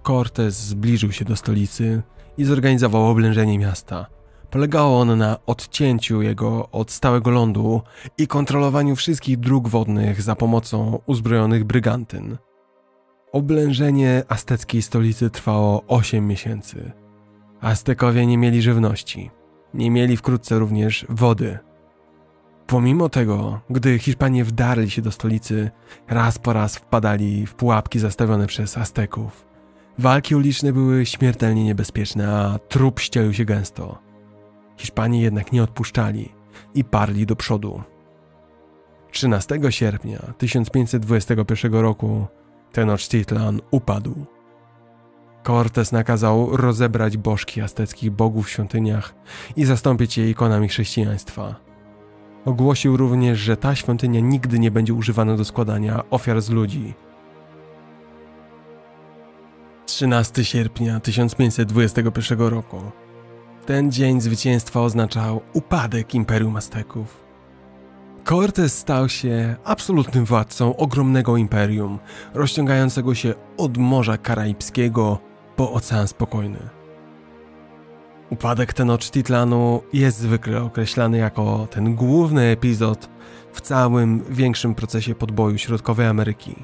Cortez zbliżył się do stolicy i zorganizował oblężenie miasta. Polegało ono na odcięciu jego od stałego lądu i kontrolowaniu wszystkich dróg wodnych za pomocą uzbrojonych brygantyn. Oblężenie azteckiej stolicy trwało 8 miesięcy. Aztekowie nie mieli żywności, nie mieli wkrótce również wody. Pomimo tego, gdy Hiszpanie wdarli się do stolicy, raz po raz wpadali w pułapki zastawione przez Azteków. Walki uliczne były śmiertelnie niebezpieczne, a trup ścielił się gęsto. Hiszpanie jednak nie odpuszczali i parli do przodu. 13 sierpnia 1521 roku Tenochtitlan upadł. Cortes nakazał rozebrać bożki azteckich bogów w świątyniach i zastąpić je ikonami chrześcijaństwa. Ogłosił również, że ta świątynia nigdy nie będzie używana do składania ofiar z ludzi. 13 sierpnia 1521 roku. Ten dzień zwycięstwa oznaczał upadek Imperium Azteków. Cortez stał się absolutnym władcą ogromnego imperium, rozciągającego się od Morza Karaibskiego po Ocean Spokojny. Upadek Tenochtitlanu jest zwykle określany jako ten główny epizod w całym większym procesie podboju Środkowej Ameryki.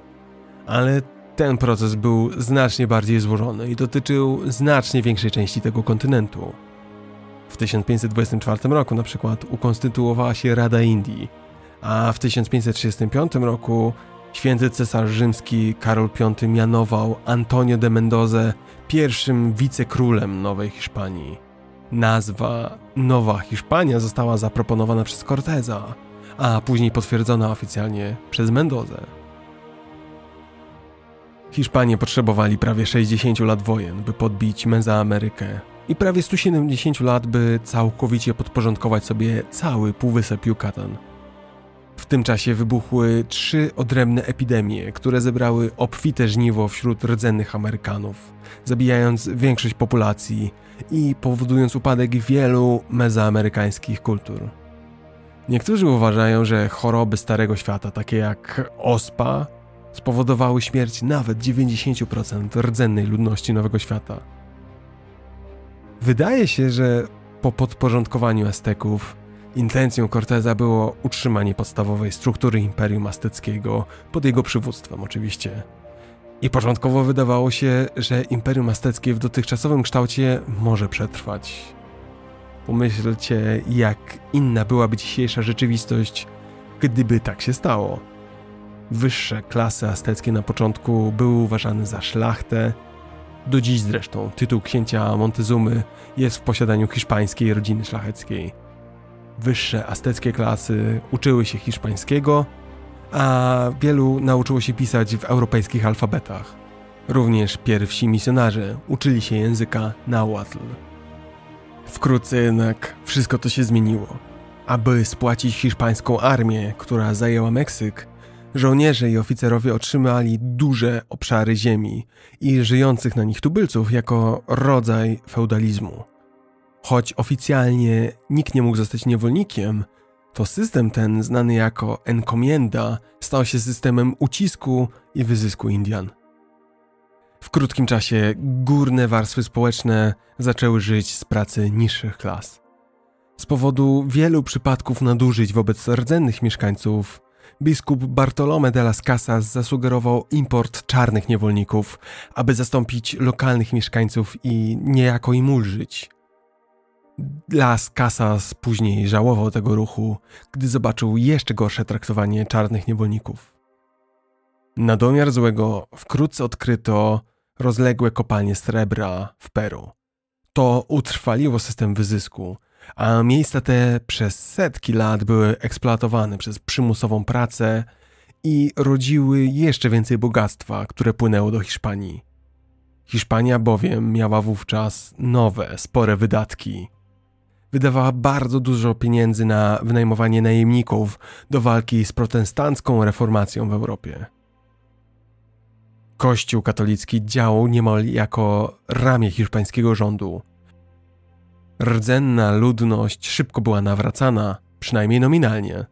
Ale ten proces był znacznie bardziej złożony i dotyczył znacznie większej części tego kontynentu. W 1524 roku na przykład ukonstytuowała się Rada Indii, a w 1535 roku święty cesarz rzymski Karol V mianował Antonio de Mendoza pierwszym wicekrólem Nowej Hiszpanii. Nazwa Nowa Hiszpania została zaproponowana przez Corteza, a później potwierdzona oficjalnie przez Mendozę. Hiszpanie potrzebowali prawie 60 lat wojen, by podbić Mezoamerykę i prawie 170 lat, by całkowicie podporządkować sobie cały Półwysep Yucatan. W tym czasie wybuchły trzy odrębne epidemie, które zebrały obfite żniwo wśród rdzennych Amerykanów, zabijając większość populacji i powodując upadek wielu mezoamerykańskich kultur. Niektórzy uważają, że choroby Starego Świata, takie jak ospa, spowodowały śmierć nawet 90% rdzennej ludności Nowego Świata. Wydaje się, że po podporządkowaniu Azteków intencją Corteza było utrzymanie podstawowej struktury Imperium Azteckiego pod jego przywództwem oczywiście. I początkowo wydawało się, że Imperium Azteckie w dotychczasowym kształcie może przetrwać. Pomyślcie, jak inna byłaby dzisiejsza rzeczywistość, gdyby tak się stało. Wyższe klasy azteckie na początku były uważane za szlachtę. Do dziś zresztą tytuł księcia Montezumy jest w posiadaniu hiszpańskiej rodziny szlacheckiej. Wyższe azteckie klasy uczyły się hiszpańskiego, a wielu nauczyło się pisać w europejskich alfabetach. Również pierwsi misjonarze uczyli się języka nahuatl. Wkrótce jednak wszystko to się zmieniło. Aby spłacić hiszpańską armię, która zajęła Meksyk, żołnierze i oficerowie otrzymali duże obszary ziemi i żyjących na nich tubylców jako rodzaj feudalizmu. Choć oficjalnie nikt nie mógł zostać niewolnikiem, to system ten, znany jako encomienda, stał się systemem ucisku i wyzysku Indian. W krótkim czasie górne warstwy społeczne zaczęły żyć z pracy niższych klas. Z powodu wielu przypadków nadużyć wobec rdzennych mieszkańców, biskup Bartolome de las Casas zasugerował import czarnych niewolników, aby zastąpić lokalnych mieszkańców i niejako im ulżyć. Las Casas później żałował tego ruchu, gdy zobaczył jeszcze gorsze traktowanie czarnych niewolników. Na domiar złego wkrótce odkryto rozległe kopalnie srebra w Peru. To utrwaliło system wyzysku, a miejsca te przez setki lat były eksploatowane przez przymusową pracę i rodziły jeszcze więcej bogactwa, które płynęło do Hiszpanii. Hiszpania bowiem miała wówczas nowe, spore wydatki. Wydawała bardzo dużo pieniędzy na wynajmowanie najemników do walki z protestancką reformacją w Europie. Kościół katolicki działał niemal jako ramię hiszpańskiego rządu. Rdzenna ludność szybko była nawracana, przynajmniej nominalnie.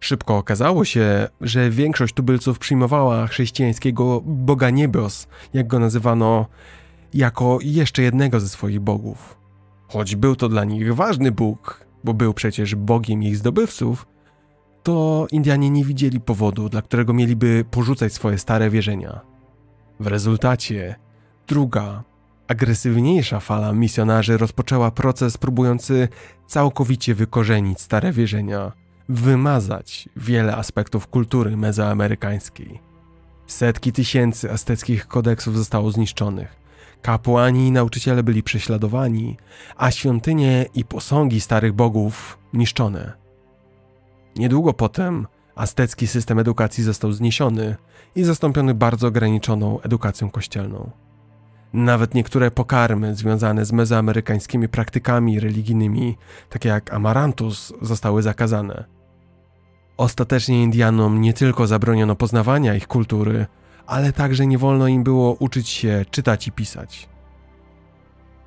Szybko okazało się, że większość tubylców przyjmowała chrześcijańskiego Boga Niebios, jak go nazywano, jako jeszcze jednego ze swoich bogów. Choć był to dla nich ważny Bóg, bo był przecież Bogiem ich zdobywców, to Indianie nie widzieli powodu, dla którego mieliby porzucać swoje stare wierzenia. W rezultacie druga, agresywniejsza fala misjonarzy rozpoczęła proces próbujący całkowicie wykorzenić stare wierzenia, wymazać wiele aspektów kultury mezoamerykańskiej. Setki tysięcy azteckich kodeksów zostało zniszczonych. Kapłani i nauczyciele byli prześladowani, a świątynie i posągi starych bogów niszczone. Niedługo potem Aztecki system edukacji został zniesiony i zastąpiony bardzo ograniczoną edukacją kościelną. Nawet niektóre pokarmy związane z mezoamerykańskimi praktykami religijnymi, takie jak amarantus, zostały zakazane. Ostatecznie Indianom nie tylko zabroniono poznawania ich kultury, ale także nie wolno im było uczyć się czytać i pisać.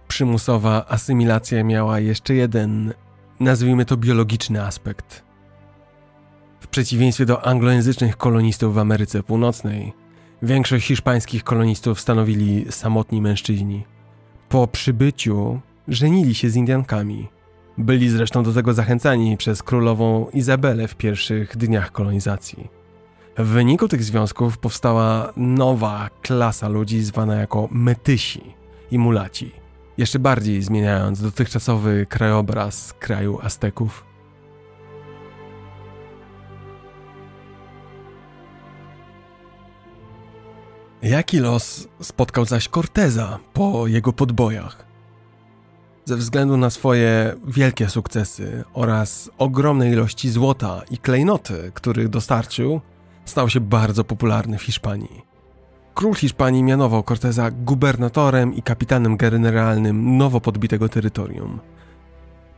Przymusowa asymilacja miała jeszcze jeden, nazwijmy to biologiczny aspekt – w przeciwieństwie do anglojęzycznych kolonistów w Ameryce Północnej, większość hiszpańskich kolonistów stanowili samotni mężczyźni. Po przybyciu żenili się z Indiankami. Byli zresztą do tego zachęcani przez królową Izabelę w pierwszych dniach kolonizacji. W wyniku tych związków powstała nowa klasa ludzi zwana jako metysi i mulaci, jeszcze bardziej zmieniając dotychczasowy krajobraz kraju Azteków. Jaki los spotkał zaś Corteza po jego podbojach? Ze względu na swoje wielkie sukcesy oraz ogromne ilości złota i klejnoty, których dostarczył, stał się bardzo popularny w Hiszpanii. Król Hiszpanii mianował Corteza gubernatorem i kapitanem generalnym nowo podbitego terytorium.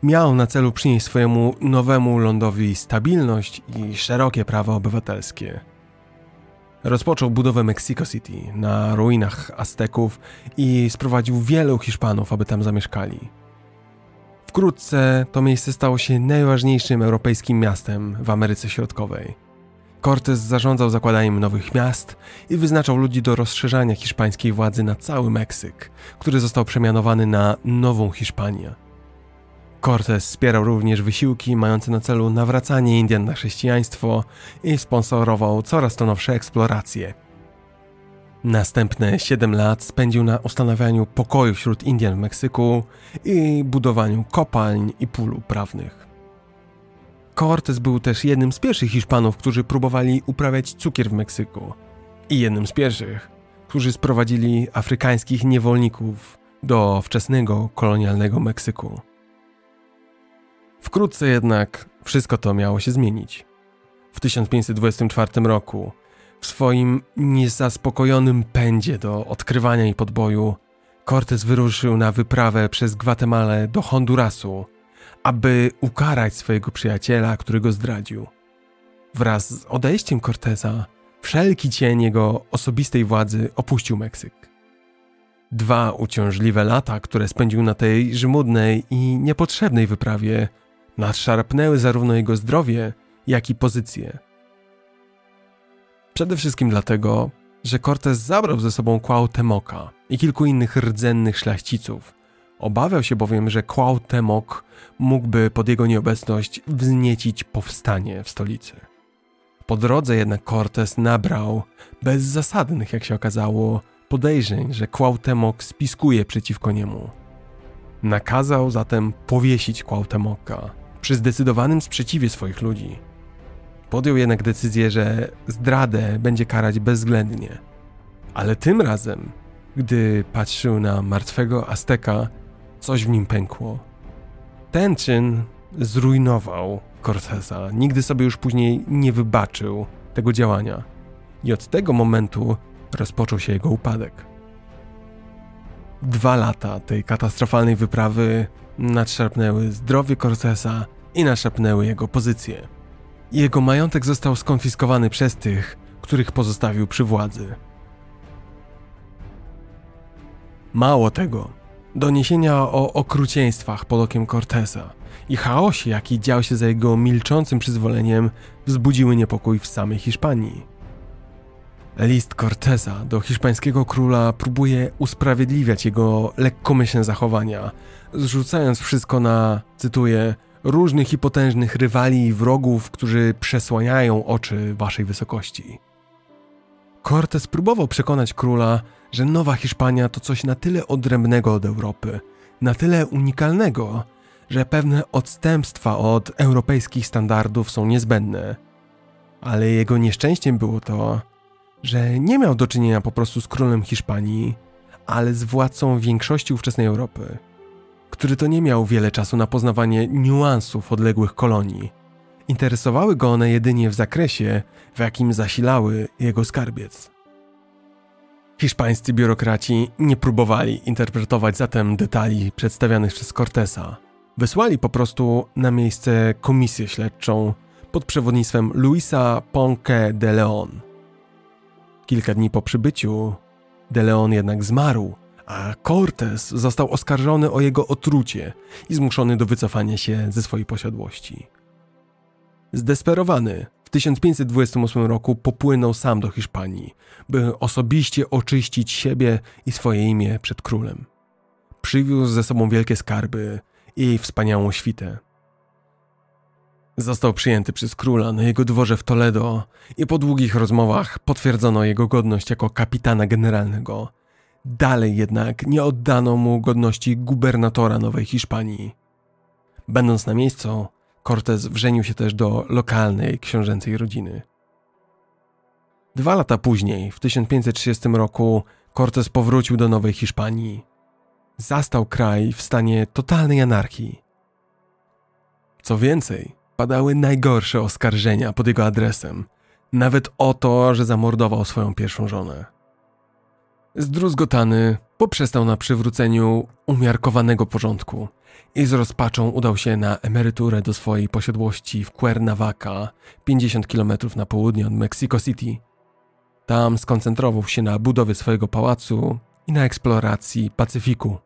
Miał na celu przynieść swojemu nowemu lądowi stabilność i szerokie prawa obywatelskie. Rozpoczął budowę Mexico City na ruinach Azteków i sprowadził wielu Hiszpanów, aby tam zamieszkali. Wkrótce to miejsce stało się najważniejszym europejskim miastem w Ameryce Środkowej. Cortés zarządzał zakładaniem nowych miast i wyznaczał ludzi do rozszerzania hiszpańskiej władzy na cały Meksyk, który został przemianowany na Nową Hiszpanię. Cortés wspierał również wysiłki mające na celu nawracanie Indian na chrześcijaństwo i sponsorował coraz to nowsze eksploracje. Następne 7 lat spędził na ustanawianiu pokoju wśród Indian w Meksyku i budowaniu kopalń i pól uprawnych. Cortés był też jednym z pierwszych Hiszpanów, którzy próbowali uprawiać cukier w Meksyku i jednym z pierwszych, którzy sprowadzili afrykańskich niewolników do wczesnego kolonialnego Meksyku. Wkrótce jednak wszystko to miało się zmienić. W 1524 roku, w swoim niezaspokojonym pędzie do odkrywania i podboju, Cortés wyruszył na wyprawę przez Gwatemalę do Hondurasu, aby ukarać swojego przyjaciela, który go zdradził. Wraz z odejściem Corteza, wszelki cień jego osobistej władzy opuścił Meksyk. Dwa uciążliwe lata, które spędził na tej żmudnej i niepotrzebnej wyprawie, nadszarpnęły zarówno jego zdrowie, jak i pozycję. Przede wszystkim dlatego, że Cortez zabrał ze sobą Cuauhtemoca i kilku innych rdzennych szlachciców. Obawiał się bowiem, że Cuauhtemoc mógłby pod jego nieobecność wzniecić powstanie w stolicy. Po drodze jednak Cortez nabrał, bezzasadnych jak się okazało, podejrzeń, że Cuauhtemoc spiskuje przeciwko niemu. Nakazał zatem powiesić Cuauhtemoca przy zdecydowanym sprzeciwie swoich ludzi. Podjął jednak decyzję, że zdradę będzie karać bezwzględnie. Ale tym razem, gdy patrzył na martwego Azteka, coś w nim pękło. Ten czyn zrujnował Corteza. Nigdy sobie już później nie wybaczył tego działania. I od tego momentu rozpoczął się jego upadek. Dwa lata tej katastrofalnej wyprawy nadszarpnęły zdrowie Cortesa i naszepnęły jego pozycję. Jego majątek został skonfiskowany przez tych, których pozostawił przy władzy. Mało tego, doniesienia o okrucieństwach pod okiem Cortesa i chaosie, jaki dział się za jego milczącym przyzwoleniem, wzbudziły niepokój w samej Hiszpanii. List Cortesa do hiszpańskiego króla próbuje usprawiedliwiać jego lekkomyślne zachowania, zrzucając wszystko na, cytuję, różnych i potężnych rywali i wrogów, którzy przesłaniają oczy waszej wysokości. Cortes próbował przekonać króla, że Nowa Hiszpania to coś na tyle odrębnego od Europy, na tyle unikalnego, że pewne odstępstwa od europejskich standardów są niezbędne. Ale jego nieszczęściem było to, że nie miał do czynienia po prostu z królem Hiszpanii, ale z władcą większości ówczesnej Europy który to nie miał wiele czasu na poznawanie niuansów odległych kolonii. Interesowały go one jedynie w zakresie, w jakim zasilały jego skarbiec. Hiszpańscy biurokraci nie próbowali interpretować zatem detali przedstawianych przez Cortesa. Wysłali po prostu na miejsce komisję śledczą pod przewodnictwem Luisa Ponce de Leon. Kilka dni po przybyciu de Leon jednak zmarł a Cortez został oskarżony o jego otrucie i zmuszony do wycofania się ze swojej posiadłości. Zdesperowany w 1528 roku popłynął sam do Hiszpanii, by osobiście oczyścić siebie i swoje imię przed królem. przywiózł ze sobą wielkie skarby i wspaniałą świtę. Został przyjęty przez króla na jego dworze w Toledo i po długich rozmowach potwierdzono jego godność jako kapitana generalnego. Dalej jednak nie oddano mu godności gubernatora Nowej Hiszpanii. Będąc na miejscu, Cortez wrzenił się też do lokalnej książęcej rodziny. Dwa lata później, w 1530 roku, Cortez powrócił do Nowej Hiszpanii. Zastał kraj w stanie totalnej anarchii. Co więcej, padały najgorsze oskarżenia pod jego adresem, nawet o to, że zamordował swoją pierwszą żonę. Zdruzgotany poprzestał na przywróceniu umiarkowanego porządku i z rozpaczą udał się na emeryturę do swojej posiadłości w Cuernavaca, 50 km na południe od Mexico City. Tam skoncentrował się na budowie swojego pałacu i na eksploracji Pacyfiku.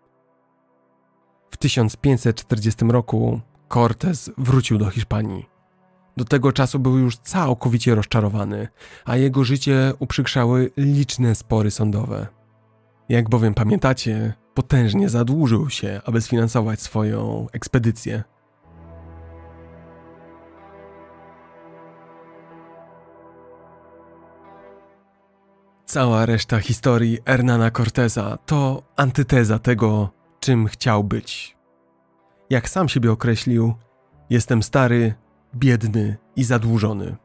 W 1540 roku Cortez wrócił do Hiszpanii. Do tego czasu był już całkowicie rozczarowany, a jego życie uprzykrzały liczne spory sądowe. Jak bowiem pamiętacie, potężnie zadłużył się, aby sfinansować swoją ekspedycję. Cała reszta historii Hernana Corteza to antyteza tego, czym chciał być. Jak sam siebie określił, jestem stary, biedny i zadłużony.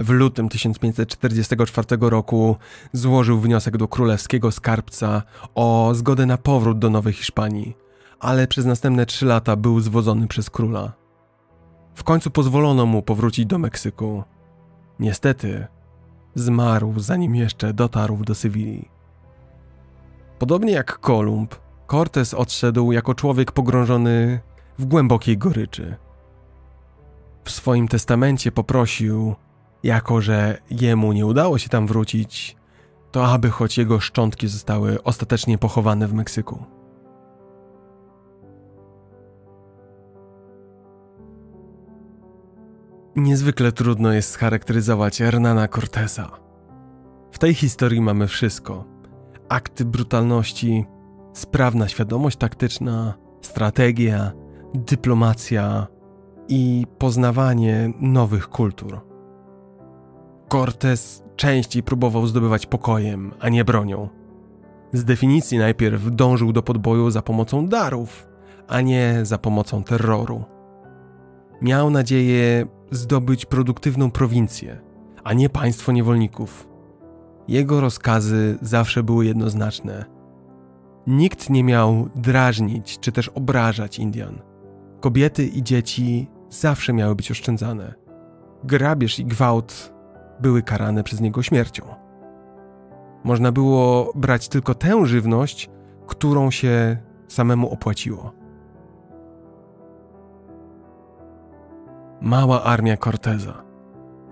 W lutym 1544 roku złożył wniosek do królewskiego skarbca o zgodę na powrót do Nowej Hiszpanii, ale przez następne trzy lata był zwodzony przez króla. W końcu pozwolono mu powrócić do Meksyku. Niestety, zmarł zanim jeszcze dotarł do Sewilli. Podobnie jak Kolumb, Cortés odszedł jako człowiek pogrążony w głębokiej goryczy. W swoim testamencie poprosił, jako że jemu nie udało się tam wrócić, to aby choć jego szczątki zostały ostatecznie pochowane w Meksyku. Niezwykle trudno jest scharakteryzować Hernana Corteza. W tej historii mamy wszystko: akty brutalności, sprawna świadomość taktyczna, strategia, dyplomacja i poznawanie nowych kultur. Cortez częściej próbował zdobywać pokojem, a nie bronią. Z definicji najpierw dążył do podboju za pomocą darów, a nie za pomocą terroru. Miał nadzieję zdobyć produktywną prowincję, a nie państwo niewolników. Jego rozkazy zawsze były jednoznaczne. Nikt nie miał drażnić czy też obrażać Indian. Kobiety i dzieci zawsze miały być oszczędzane. Grabież i gwałt były karane przez niego śmiercią. Można było brać tylko tę żywność, którą się samemu opłaciło. Mała armia Corteza,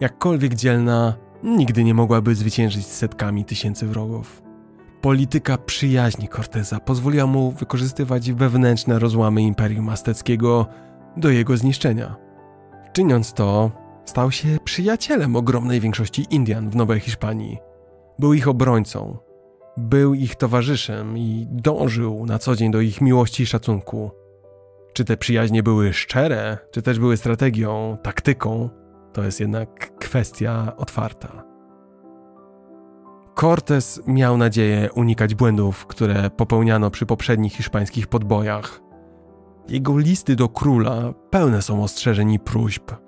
jakkolwiek dzielna, nigdy nie mogłaby zwyciężyć z setkami tysięcy wrogów. Polityka przyjaźni Corteza pozwoliła mu wykorzystywać wewnętrzne rozłamy Imperium Azteckiego do jego zniszczenia. Czyniąc to, stał się przyjacielem ogromnej większości Indian w Nowej Hiszpanii. Był ich obrońcą, był ich towarzyszem i dążył na co dzień do ich miłości i szacunku. Czy te przyjaźnie były szczere, czy też były strategią, taktyką, to jest jednak kwestia otwarta. Cortés miał nadzieję unikać błędów, które popełniano przy poprzednich hiszpańskich podbojach. Jego listy do króla pełne są ostrzeżeń i próśb.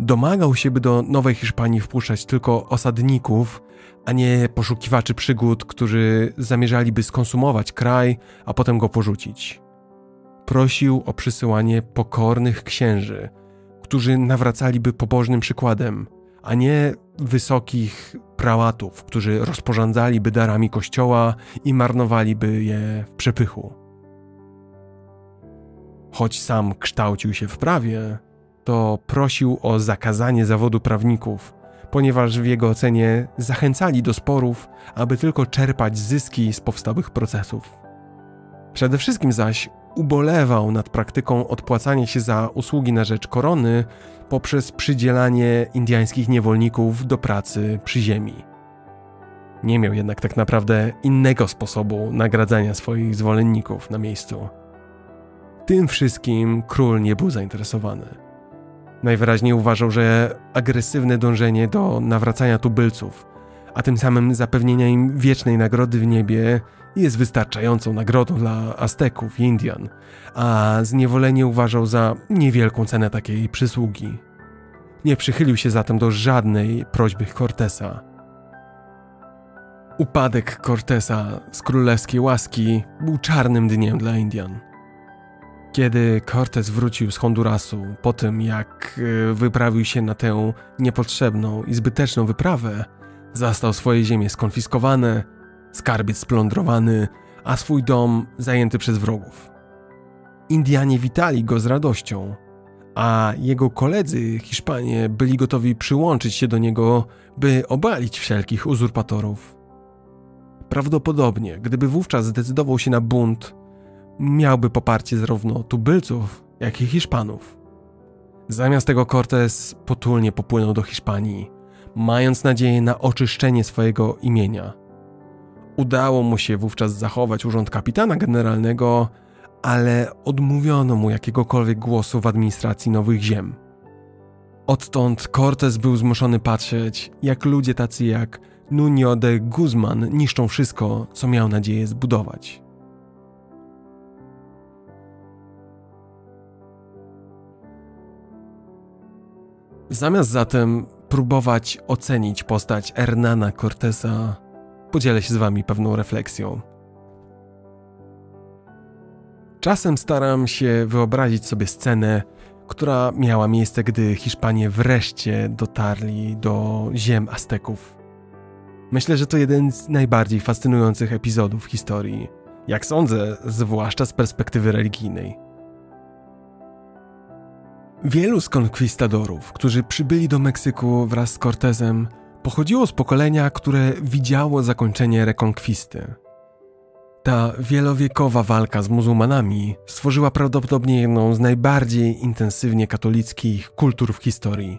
Domagał się, by do Nowej Hiszpanii wpuszczać tylko osadników, a nie poszukiwaczy przygód, którzy zamierzaliby skonsumować kraj, a potem go porzucić. Prosił o przysyłanie pokornych księży, którzy nawracaliby pobożnym przykładem, a nie wysokich prałatów, którzy rozporządzaliby darami kościoła i marnowaliby je w przepychu. Choć sam kształcił się w prawie, to prosił o zakazanie zawodu prawników, ponieważ w jego ocenie zachęcali do sporów, aby tylko czerpać zyski z powstałych procesów. Przede wszystkim zaś ubolewał nad praktyką odpłacania się za usługi na rzecz korony poprzez przydzielanie indyjskich niewolników do pracy przy ziemi. Nie miał jednak tak naprawdę innego sposobu nagradzania swoich zwolenników na miejscu. Tym wszystkim król nie był zainteresowany. Najwyraźniej uważał, że agresywne dążenie do nawracania tubylców, a tym samym zapewnienia im wiecznej nagrody w niebie, jest wystarczającą nagrodą dla Azteków i Indian, a zniewolenie uważał za niewielką cenę takiej przysługi. Nie przychylił się zatem do żadnej prośby Cortesa. Upadek Cortesa z królewskiej łaski był czarnym dniem dla Indian. Kiedy Cortez wrócił z Hondurasu po tym, jak e, wyprawił się na tę niepotrzebną i zbyteczną wyprawę, zastał swoje ziemie skonfiskowane, skarbiec splądrowany, a swój dom zajęty przez wrogów. Indianie witali go z radością, a jego koledzy Hiszpanie byli gotowi przyłączyć się do niego, by obalić wszelkich uzurpatorów. Prawdopodobnie, gdyby wówczas zdecydował się na bunt, miałby poparcie zarówno tubylców, jak i Hiszpanów. Zamiast tego Cortés potulnie popłynął do Hiszpanii, mając nadzieję na oczyszczenie swojego imienia. Udało mu się wówczas zachować urząd kapitana generalnego, ale odmówiono mu jakiegokolwiek głosu w administracji Nowych Ziem. Odtąd Cortés był zmuszony patrzeć, jak ludzie tacy jak Nuno de Guzman niszczą wszystko, co miał nadzieję zbudować. Zamiast zatem próbować ocenić postać Hernana Cortesa, podzielę się z wami pewną refleksją. Czasem staram się wyobrazić sobie scenę, która miała miejsce, gdy Hiszpanie wreszcie dotarli do ziem Azteków. Myślę, że to jeden z najbardziej fascynujących epizodów historii, jak sądzę, zwłaszcza z perspektywy religijnej. Wielu z konkwistadorów, którzy przybyli do Meksyku wraz z Cortezem, pochodziło z pokolenia, które widziało zakończenie rekonkwisty. Ta wielowiekowa walka z muzułmanami stworzyła prawdopodobnie jedną z najbardziej intensywnie katolickich kultur w historii.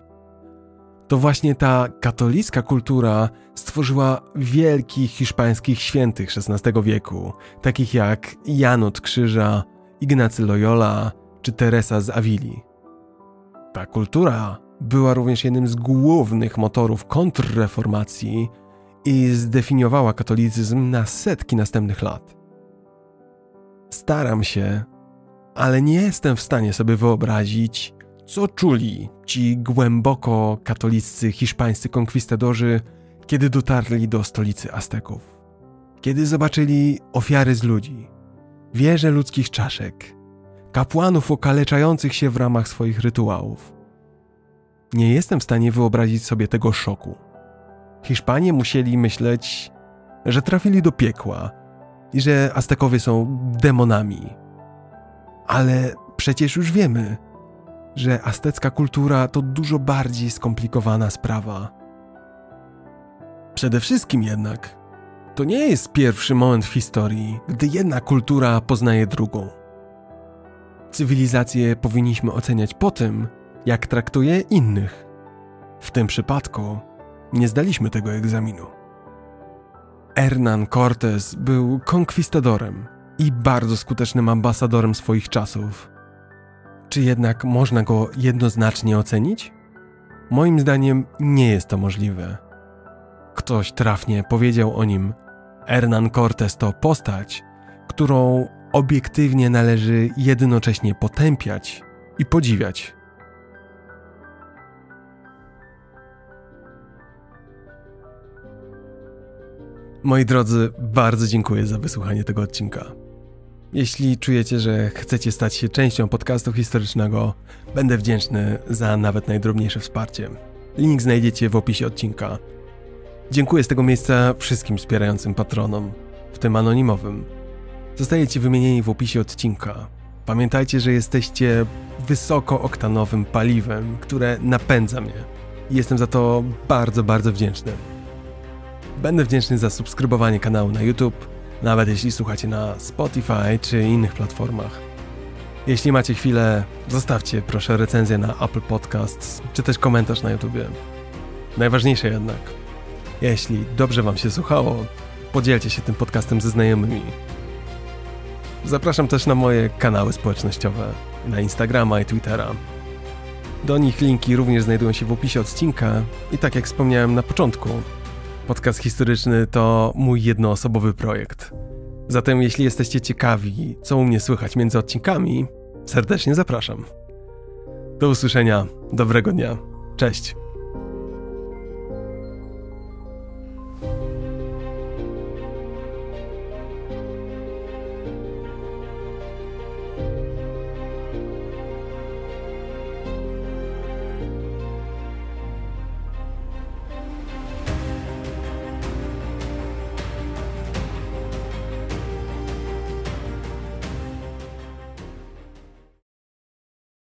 To właśnie ta katolicka kultura stworzyła wielkich hiszpańskich świętych XVI wieku, takich jak Jan od Krzyża, Ignacy Loyola czy Teresa z Avili. Ta kultura była również jednym z głównych motorów kontrreformacji i zdefiniowała katolicyzm na setki następnych lat. Staram się, ale nie jestem w stanie sobie wyobrazić, co czuli ci głęboko katoliccy hiszpańscy konkwistadorzy, kiedy dotarli do stolicy Azteków. Kiedy zobaczyli ofiary z ludzi, wieże ludzkich czaszek, kapłanów okaleczających się w ramach swoich rytuałów. Nie jestem w stanie wyobrazić sobie tego szoku. Hiszpanie musieli myśleć, że trafili do piekła i że Aztekowie są demonami. Ale przecież już wiemy, że aztecka kultura to dużo bardziej skomplikowana sprawa. Przede wszystkim jednak, to nie jest pierwszy moment w historii, gdy jedna kultura poznaje drugą. Cywilizację powinniśmy oceniać po tym, jak traktuje innych. W tym przypadku nie zdaliśmy tego egzaminu. Hernán Cortés był konkwistadorem i bardzo skutecznym ambasadorem swoich czasów. Czy jednak można go jednoznacznie ocenić? Moim zdaniem nie jest to możliwe. Ktoś trafnie powiedział o nim: Hernán Cortés to postać, którą obiektywnie należy jednocześnie potępiać i podziwiać. Moi drodzy, bardzo dziękuję za wysłuchanie tego odcinka. Jeśli czujecie, że chcecie stać się częścią podcastu historycznego, będę wdzięczny za nawet najdrobniejsze wsparcie. Link znajdziecie w opisie odcinka. Dziękuję z tego miejsca wszystkim wspierającym patronom, w tym anonimowym. Zostajecie wymienieni w opisie odcinka. Pamiętajcie, że jesteście wysokooktanowym paliwem, które napędza mnie. Jestem za to bardzo, bardzo wdzięczny. Będę wdzięczny za subskrybowanie kanału na YouTube, nawet jeśli słuchacie na Spotify czy innych platformach. Jeśli macie chwilę, zostawcie proszę recenzję na Apple Podcasts, czy też komentarz na YouTube. Najważniejsze jednak, Jeśli dobrze Wam się słuchało, podzielcie się tym podcastem ze znajomymi. Zapraszam też na moje kanały społecznościowe, na Instagrama i Twittera. Do nich linki również znajdują się w opisie odcinka i tak jak wspomniałem na początku, podcast historyczny to mój jednoosobowy projekt. Zatem jeśli jesteście ciekawi, co u mnie słychać między odcinkami, serdecznie zapraszam. Do usłyszenia, dobrego dnia, cześć.